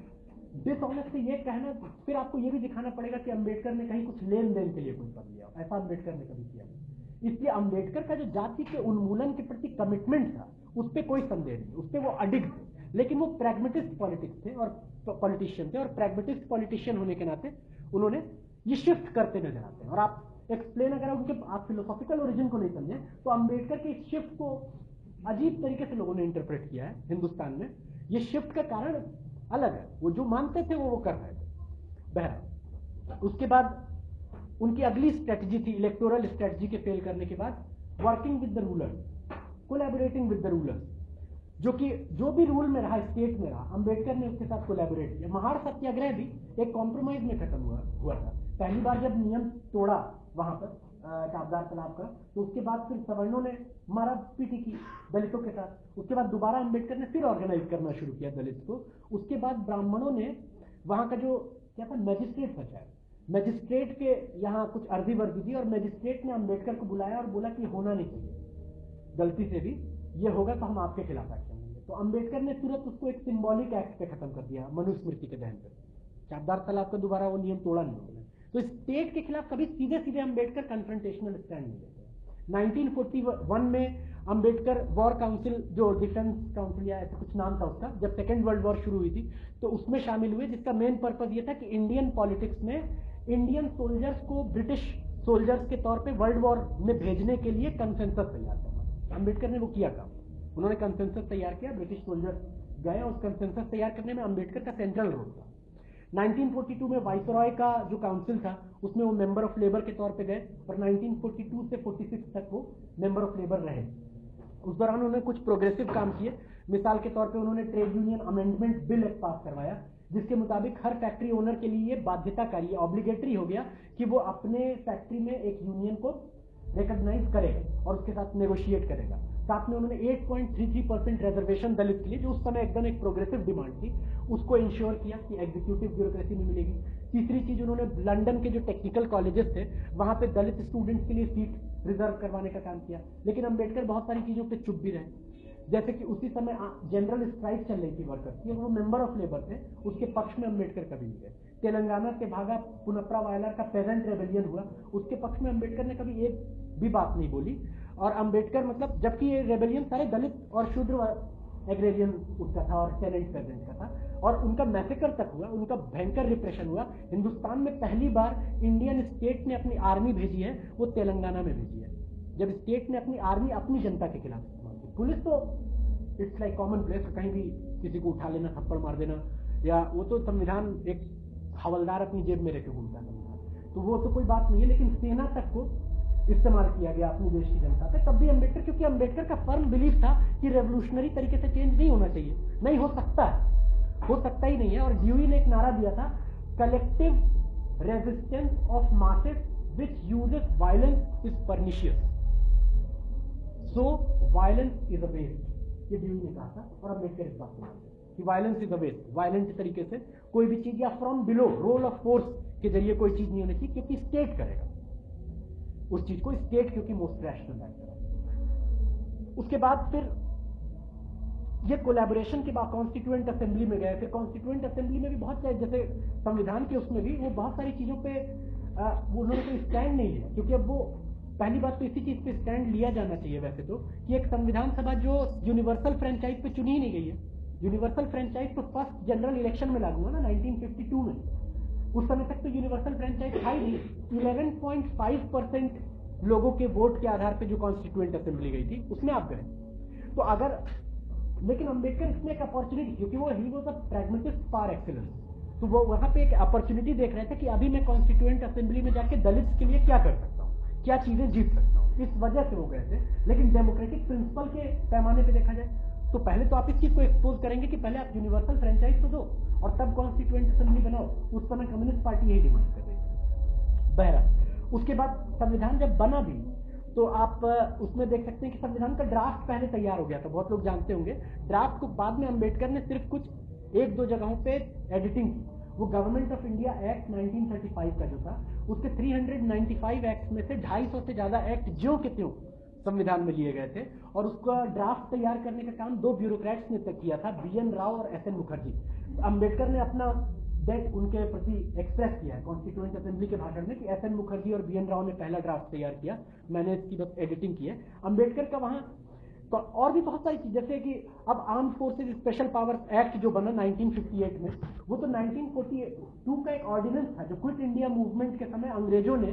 डिसऑनेस्ट से ये कहना, फिर आपको ये भी दिखाना पड़ेगा कि अंबेडकर ने कहीं कुछ लेन देन के लिए कोई पद लिया। ऐसा अंबेडकर ने कभी किया नहीं। इसलिए अंबेडकर का जो जाति के उन्मूलन के प्रति कमिटमेंट था, उस पर कोई संदेह नहीं, उस पर वो अडिग थे। लेकिन वो प्रैग्मेटिस्ट पॉलिटिक्स थे और पॉलिटिशियन थे और प्रैग्मेटिस्ट पॉलिटिशियन होने के नाते उन्होंने ये शिफ्ट करते नज़र आते हैं। और आप एक्सप्लेन अगर उनके, आप फिलोसॉफिकल ओरिजिन को नहीं समझे तो अंबेडकर के इस शिफ्ट को अजीब तरीके से लोगों ने इंटरप्रेट किया है हिंदुस्तान में। ये शिफ्ट का कारण अलग है। वो जो मानते थे वो वो कर रहे थे। बहरा उसके बाद उनकी अगली स्ट्रेटजी थी इलेक्टोरल स्ट्रेटजी के फेल करने के बाद working with the ruler collaborating with the ruler जो कि, जो भी रूल में रहा स्टेट में रहा, अंबेडकर ने उसके साथ कोलैबोरेट किया। महार सत्याग्रह भी एक कॉम्प्रोमाइज में खत्म हुआ हुआ था। पहली बार जब नियम तोड़ा वहाँ पर चाबदार तालाब का तो उसके बाद फिर सवर्णों ने मारा पीटी की दलितों के साथ। उसके बाद दोबारा अंबेडकर ने फिर ऑर्गेनाइज करना शुरू किया दलित को। उसके बाद ब्राह्मणों ने वहाँ का जो, क्या था मैजिस्ट्रेट था शायद मैजिस्ट्रेट के यहाँ कुछ अर्जी वर्दी दी और मैजिस्ट्रेट ने अंबेडकर को बुलाया और बोला कि होना नहीं चाहिए। गलती से भी ये होगा तो हम आपके खिलाफ एक्शन लेंगे। तो अंबेडकर ने तुरंत उसको एक सिंबॉलिक एक्ट पे खत्म कर दिया, मनुस्मृति के दहन पर चाबदार तालाब का दोबारा वो नियम तोड़ा नहीं उन्होंने। तो स्टेट के खिलाफ कभी सीधे सीधे अंबेडकर कन्फ्रंटेशनल स्टैंड नहीं लेते। 1941 में अंबेडकर वॉर काउंसिल जो डिफेंस काउंसिल या ऐसा कुछ नाम था उसका, जब सेकेंड वर्ल्ड वॉर शुरू हुई थी तो उसमें शामिल हुए, जिसका मेन पर्पज ये था कि इंडियन पॉलिटिक्स में इंडियन सोल्जर्स को ब्रिटिश सोल्जर्स के तौर पे वर्ल्ड वॉर में भेजने के लिए कंसेंसस तैयार करना अंबेडकर ने वो किया काम। उन्होंने कंसेंसस तैयार किया ब्रिटिश सोल्जर्स गए उस कंसेंसस तैयार करने में अंबेडकर का सेंट्रल रोल था। 1942 में वाइसरॉय का जो काउंसिल था, उसमें वो मेंबर ऑफ़ लेबर के तौर पे गए और 1942 से 46 तक वो मेंबर ऑफ़ लेबर रहे। उस दौरान उन्होंने कुछ प्रोग्रेसिव काम किए। मिसाल के तौर पे उन्होंने trade union amendment bill pass करवाया। जिसके मुताबिक हर फैक्ट्री ओनर के लिए ये बाध्यताकारी ऑब्लिगेटरी हो गया कि वो अपने फैक्ट्री में एक यूनियन को रिकॉग्नाइज करेगा और उसके साथ नेगोशिएट करेगा। साथ में उन्होंने 8.33 परसेंट रिजर्वेशन दलित के लिए, जो उस समय एकदम एक प्रोग्रेसिव डिमांड थी, उसको इंश्योर किया कि एग्जीक्यूटिव ब्यूरोक्रेसी में मिलेगी। तीसरी चीज़ उन्होंने लंदन के जो टेक्निकल कॉलेजेस थे, वहाँ पे दलित स्टूडेंट्स के लिए सीट रिज़र्व करवाने का काम किया। लेकिन अंबेडकर बहुत सारी चीज़ों पे चुप भी रहे। जैसे कि उसी समय जनरल स्ट्राइक चल रही थी वर्कर्स की, वो मेंबर ऑफ़ लेबर थे, उसके पक्ष में अंबेडकर कभी नहीं गए। तेलंगाना के भागा पुनप्रा वायलर का पेरेंट रेबेलियन हुआ, उसके पक्ष में अंबेडकर ने कभी एक भी बात नहीं बोली। और अंबेडकर मतलब जबकि ये रेबेलियन सारे दलित और शूद्र एग्रेरियन उसका था और टेनेंट पेजेंट का था। और उनका मैसेकर तक हुआ, उनका भयंकर रिप्रेशन हुआ। हिंदुस्तान में पहली बार इंडियन स्टेट ने अपनी आर्मी भेजी है, वो तेलंगाना में भेजी है। जब स्टेट ने अपनी आर्मी अपनी जनता के खिलाफ पुलिस तो इट्स लाइक कॉमन प्लेस, कहीं भी किसी को उठा लेना, थप्पड़ मार देना, या वो तो संविधान एक हवलदार अपनी जेब में रखे घूमता है तो वो तो कोई बात नहीं है, लेकिन सेना तक को इस्तेमाल किया गया अपने देश की जनता पे तब भी अंबेडकर, क्योंकि अंबेडकर का फर्म बिलीव था कि रेवोल्यूशनरी तरीके से चेंज नहीं होना चाहिए। नहीं, हो सकता है। हो सकता ही नहीं है, और ड्यूई ने एक नारा दिया था collective resistance of masses which uses violence is pernicious so violence is a waste ये ड्यूई ने कहा था और अंबेडकर इस बात को कि violence is a waste violent तरीके से कोई भी चीज़ या from below role of force के ज़रिए कोई चीज़ नहीं होनी चाहिए क्योंकि स्टेट करेगा। उस चीज़ को स्टेट क्योंकि मोस्ट रैशनल है उसके बाद फिर ये कोलैबोरेशन के बाद कॉन्स्टिट्यूएंट असेंबली में गए। फिर कॉन्स्टिट्यूएंट असेंबली में भी बहुत सारे जैसे संविधान के उसमें भी वो बहुत सारी चीज़ों पे आ, वो उन्होंने कोई स्टैंड नहीं लिया क्योंकि अब वो पहली बात तो इसी चीज़ पे स्टैंड लिया जाना चाहिए वैसे तो कि एक संविधान सभा जो यूनिवर्सल फ्रेंचाइज पे चुनी ही नहीं गई है। यूनिवर्सल फ्रेंचाइज तो फ़र्स्ट जनरल इलेक्शन में लागू हुआ ना 1952 में। उस समय तक तो यूनिवर्सल फ्रेंचाइज था ही नहीं। 11.5 परसेंट लोगों के वोट के आधार पर जो कॉन्स्टिट्यूएंट असेंबली गई थी, उसमें आप गए। तो अगर, लेकिन अंबेडकर इसमें एक अपॉर्चुनिटी क्योंकि वो ही वो प्रैग्मेटिस्ट पार एक्सीलेंस तो वो वहाँ पे एक अपॉर्चुनिटी देख रहे थे कि अभी मैं कॉन्स्टिट्यूएंट असेंबली में जाके दलित के लिए क्या कर सकता क्या चीज़ें जीत सकता हूँ? इस वजह से वो गए थे। लेकिन डेमोक्रेटिक प्रिंसिपल के पैमाने पे देखा जाए तो पहले तो आप इस चीज़ को एक्सपोज करेंगे कि पहले आप यूनिवर्सल फ्रेंचाइज तो दो, और तब कॉन्स्टिट्यूएंट असेंबली बनाओ। उस समय कम्युनिस्ट पार्टी यही डिमांड कर रही थी। बहरा उसके बाद संविधान जब बना भी तो आप उसमें देख सकते हैं कि संविधान का ड्राफ्ट पहले तैयार हो गया था। बहुत लोग जानते होंगे ड्राफ्ट को बाद में अंबेडकर ने सिर्फ़ कुछ एक दो जगहों पे एडिटिंग की। वो गवर्नमेंट ऑफ़ इंडिया एक्ट 1935 का जो था उसके 395 एक्ट में से 250 से ज़्यादा एक्ट ज्यो के त्यों संविधान में लिए गए थे और उसका ड्राफ्ट तैयार करने का काम दो ब्यूरोक्रेट्स ने तक किया था बी एन राव और एस एन मुखर्जी अंबेडकर ने अपना डेट उनके प्रति एक्सप्रेस किया है कॉन्स्टिट्यूंट असेंबली के भाषण में कि एस एन मुखर्जी और बी एन राव ने पहला ड्राफ्ट तैयार किया। मैंने इसकी बस एडिटिंग की है। अंबेडकर का वहाँ तो और भी बहुत सारी चीज़ जैसे कि अब arm forces special powers act जो बना 1958 में वो तो 1942 का एक ऑर्डिनेंस था जो क्विट इंडिया मूवमेंट के समय अंग्रेज़ों ने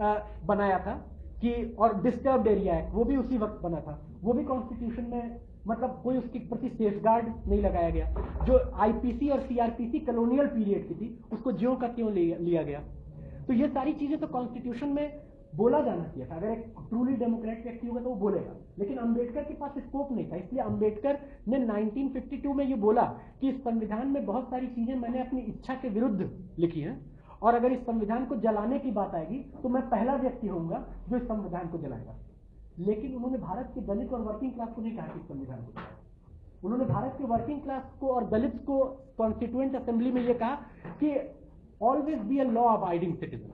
आ, बनाया था कि और डिस्टर्ब एरिया एक्ट वो भी उसी वक्त बना था। वो भी कॉन्स्टिट्यूशन में मतलब कोई उसके प्रति सेफ़ गार्ड नहीं लगाया गया। जो आईपीसी और सीआरपीसी कलोनियल पीरियड की थी उसको ज्यो का क्यों लिया गया। तो ये सारी चीज़ें तो कॉन्स्टिट्यूशन में बोला जाना चाहिए था। अगर एक ट्रूली डेमोक्रेट व्यक्ति होगा तो वो बोलेगा। लेकिन अंबेडकर के पास स्कोप नहीं था। इसलिए अंबेडकर ने 1952 में ये बोला कि इस संविधान में बहुत सारी चीज़ें मैंने अपनी इच्छा के विरुद्ध लिखी हैं। और अगर इस संविधान को जलाने की बात आएगी तो मैं पहला व्यक्ति होऊँगा जो इस संविधान को जलाएगा। लेकिन उन्होंने भारत के दलित और वर्किंग क्लास को नहीं कहा कि संविधान को उन्होंने भारत के वर्किंग क्लास को और दलित को कॉन्स्टिट्यूएंट असेंबली में ये कहा कि always be a law abiding citizen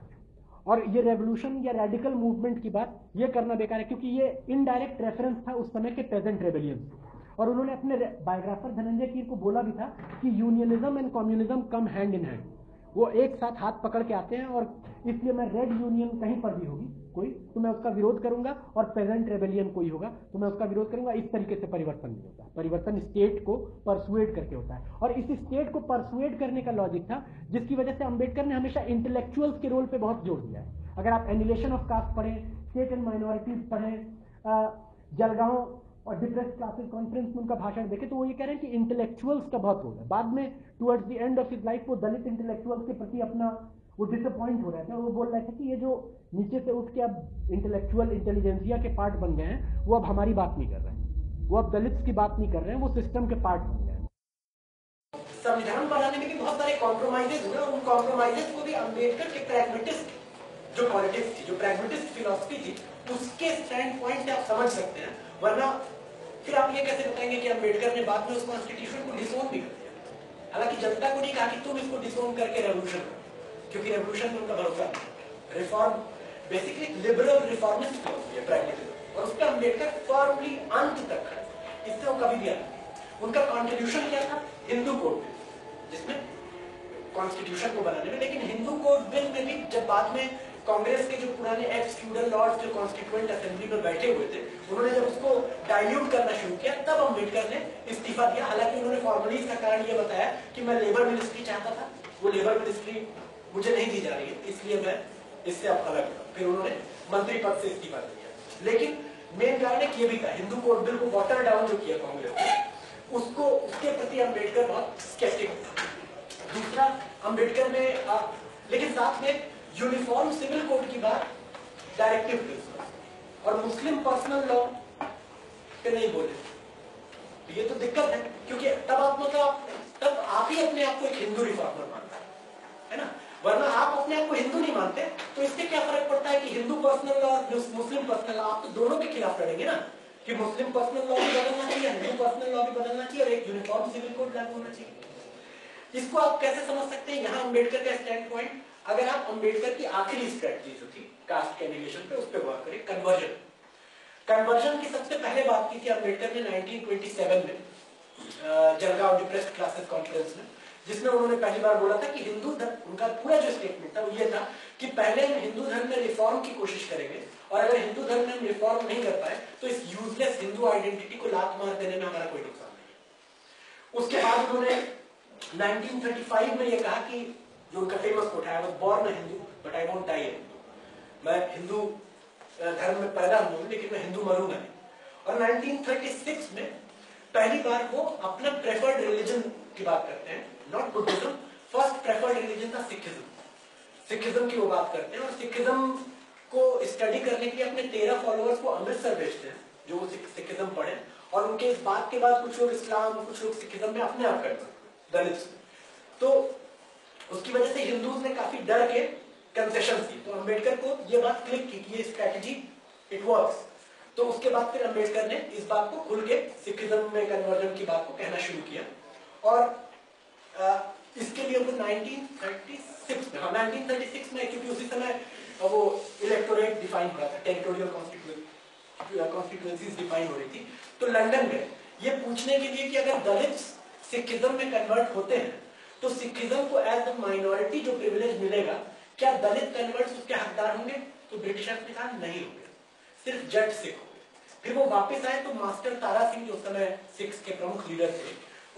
और ये रेवोल्यूशन या रेडिकल मूवमेंट की बात ये करना बेकार है, क्योंकि ये इनडायरेक्ट रेफरेंस था उस समय के प्रेजेंट रेबेलियन और उन्होंने अपने बायोग्राफर धनंजय कीर को बोला भी था कि unionism and communism come hand in hand वो एक साथ हाथ पकड़ के आते हैं और इसलिए मैं रेड यूनियन कहीं पर भी होगी, कोई तो मैं उसका विरोध करूँगा और प्रेजेंट रेबेलियन कोई होगा तो मैं उसका विरोध करूँगा, इस तरीके से परिवर्तन नहीं होता परिवर्तन स्टेट को परसुएट करके होता है। और इस स्टेट को परसुएट करने का लॉजिक था, जिसकी वजह से अंबेडकर ने हमेशा इंटेलेक्चुअल्स के रोल पे बहुत ज़ोर दिया है। अगर आप एनिलेशन ऑफ़ कास्ट पढ़ें स्टेट एंड माइनॉरिटीज पढ़ें जलगांव और डिप्रेस क्लासेस कॉन्फ्रेंस में उनका भाषण देखे तो वो ये कह रहे हैं कि इंटेलेक्चुअल्स का बहुत रोल है। बाद में towards the end of his life वो दलित इंटेलेक्चुअल्स के प्रति अपना वो डिसअपॉइंट हो रहे थे और वो बोल रहे थे कि ये जो नीचे से उठ के अब इंटेलेक्चुअल इंटेलिजेंसिया के पार्ट बन गए हैं, वो अब हमारी बात नहीं कर रहे हैं। वो अब दलित की बात नहीं कर रहे हैं, वो सिस्टम के पार्ट बन गए संविधान बनाने में भी बहुत सारे कॉम्प्रोमाइजेस हुए उन कॉम्प्रोमाइजेस को भी अंबेडकर के प्रैग्मेटिस्ट जो पॉलिटिक्स थी, जो प्रैग्मेटिस्ट फिलोसफी थी, उसके स्टैंड पॉइंट से आप समझ सकते हैं। वरना फिर आप ये कैसे बताएँगे कि अंबेडकर ने बाद में उस कॉन्स्टिट्यूशन को डिसोन भी कर दिया? हालाँकि जनता को नहीं कहा कि तुम इसको डिसोन करके रेवोल्यूशन करो। क्योंकि रेवोल्यूशन में उनका भरोसा नहीं reform basically liberal reformist philosophy है प्रैग्मेटिज्म और उसका अंबेडकर फॉर्मली अंत तक इससे वो कभी भी आया उनका कॉन्ट्रीब्यूशन क्या था? हिंदू कोड जिसमें कॉन्स्टिट्यूशन को बनाने में। लेकिन हिंदू कोड बिल में भी जब बाद में कांग्रेस के जो पुराने एक्स फ्यूडल लॉर्ड्स जो कॉन्स्टिट्यूएंट असेंबली में बैठे हुए थे, उन्होंने जब उसको डाइल्यूट करना शुरू किया, तब अंबेडकर ने इस्तीफा दिया। हालाँकि उन्होंने फॉर्मली इसका कारण यह बताया कि मैं लेबर मिनिस्ट्री चाहता था। वो लेबर मिनिस्ट्री मुझे नहीं दी जा रही है इसलिए मैं इससे अब अलग फिर उन्होंने मंत्री पद से इस्तीफा दिया। लेकिन मेन कारण एक ये भी था हिंदू कोड बिल को वाटर डाउन जो किया कांग्रेस ने उसको उसके प्रति अंबेडकर बहुत स्केप्टिक दूसरा अंबेडकर ने आ, लेकिन साथ में यूनिफॉर्म सिविल कोड की बात डायरेक्टिव और मुस्लिम पर्सनल लॉ पे नहीं बोले। ये तो दिक्कत है क्योंकि तब आप मतलब तब आप ही अपने आप को एक हिंदू रिफॉर्मर मानते है ना? वरना आप अपने आप को हिंदू नहीं मानते। तो इससे क्या फ़र्क पड़ता है कि हिंदू पर्सनल लॉ और मुस्लिम पर्सनल लॉ आप तो दोनों के खिलाफ लड़ेंगे ना? कि मुस्लिम पर्सनल लॉ भी बदलना चाहिए, हिंदू पर्सनल लॉ भी बदलना चाहिए और एक यूनिफॉर्म सिविल कोड लागू होना चाहिए। इसको आप कैसे समझ सकते हैं? यहाँ अंबेडकर का स्टैंड पॉइंट अगर आप अंबेडकर की आखिरी स्ट्रेटजी जो थी कास्ट कैंडिडेशन पे, उस पर गौर करें कन्वर्जन कन्वर्जन की सबसे पहले बात की थी अंबेडकर ने 1927 में जलगांव डिप्रेस्ड क्लासेस कॉन्फ्रेंस में। जिसमें उन्होंने पहली बार बोला था कि हिंदू धर्म, उनका पूरा जो स्टेटमेंट था वो ये था कि पहले हम हिंदू धर्म में रिफॉर्म की कोशिश करेंगे और अगर हिंदू धर्म में हम रिफॉर्म नहीं कर पाए तो इस यूजलेस हिंदू आइडेंटिटी को लात मार देने में हमारा कोई नुकसान नहीं उसके बाद उन्होंने 1935 में यह कहा कि जो उनका फ़ेमस कोट है born Hindu but I won't die Hindu मैं हिंदू धर्म में पैदा हूँ, लेकिन मैं हिंदू मरूँगा नहीं। और 1936 में पहली बार वो अपना प्रेफर्ड रिलीजन की बात करते हैं। Not Buddhism first preferred religion था सिखिज्म सिखिज्म की वो बात करते हैं और सिखिज्म को स्टडी करने के लिए अपने तेरह फॉलोअर्स को अमृतसर भेजते हैं, जो वो सिखिज्म पढ़े और उनके इस बात के बाद कुछ लोग इस्लाम कुछ लोग सिखिज्म में अपने आप करते दलित तो उसकी वजह से हिंदूज ने काफ़ी डर के कंसेशन दी तो अंबेडकर को ये बात क्लिक की कि ये स्ट्रेटेजी इट वर्क्स तो उसके बाद फिर अंबेडकर ने इस बात को खुल के सिखिज्म में कन्वर्जन की बात को कहना शुरू किया। और इसके लिए वो 1936 हाँ 1936 में क्योंकि उसी समय वो इलेक्टोरेट डिफाइन हुआ था टेरिटोरियल कॉन्स्टिट्यूएंसीज डिफाइन हो रही थी। तो लंदन में ये पूछने के लिए कि अगर दलित सिखिज्म में कन्वर्ट होते हैं तो सिखिज्म को एज अ माइनॉरिटी जो प्रिविलेज मिलेगा, क्या दलित कन्वर्ट उसके हकदार होंगे? तो ब्रिटिशर्स ने नहीं होंगे। सिर्फ़ जट सिख होंगे। फिर वो वापस आए तो मास्टर तारा सिंह जो उस समय सिक्स के प्रमुख लीडर थे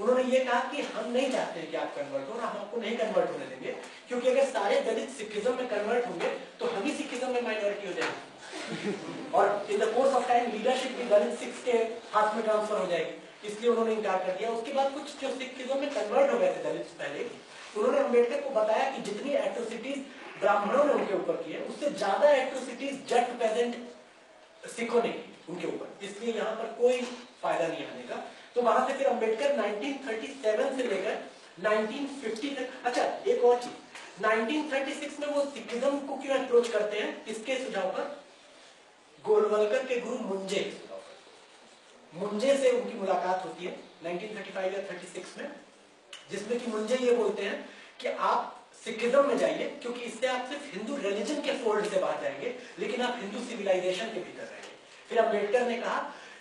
उन्होंने ये कहा कि हम नहीं चाहते कि आप कन्वर्ट हो हम आपको नहीं कन्वर्ट होने देंगे, क्योंकि अगर सारे दलित सिखिज्म में कन्वर्ट होंगे तो हम ही सिखिज्म में माइनॉरिटी हो जाएँगे। और in the course of time leadership भी दलित सिक्स के हाथ में ट्रांसफ़र हो जाएगी। इसलिए उन्होंने इनकार कर दिया। उसके बाद कुछ जो सिख चीज़ों में कन्वर्ट हो गए थे दलित पहले, उन्होंने अंबेडकर को बताया कि जितनी एट्रोसिटीज ब्राह्मणों ने उनके ऊपर की है उससे ज़्यादा एट्रोसिटीज जट पेजेंट सिखों ने उनके ऊपर। इसलिए यहाँ पर कोई फ़ायदा नहीं आने का। तो वहाँ से फिर अंबेडकर 1937 से लेकर 1950 तक। अच्छा एक और चीज़। 1936 में वो सिखिज्म को क्यों अप्रोच करते हैं? इसके सुझाव पर? गोलवलकर के गुरु मुंजे मुंजे से उनकी मुलाकात होती है 1935 या 36 में, जिसमें कि मुंजे ये बोलते हैं कि आप सिखिज्म में जाइए, क्योंकि इससे आप सिर्फ़ हिंदू रिलीजन के फोल्ड से बाहर जाएँगे, लेकिन आप हिंदू सिविलाइजेशन के भीतर रहेंगे। फिर अंबेडकर ने कहा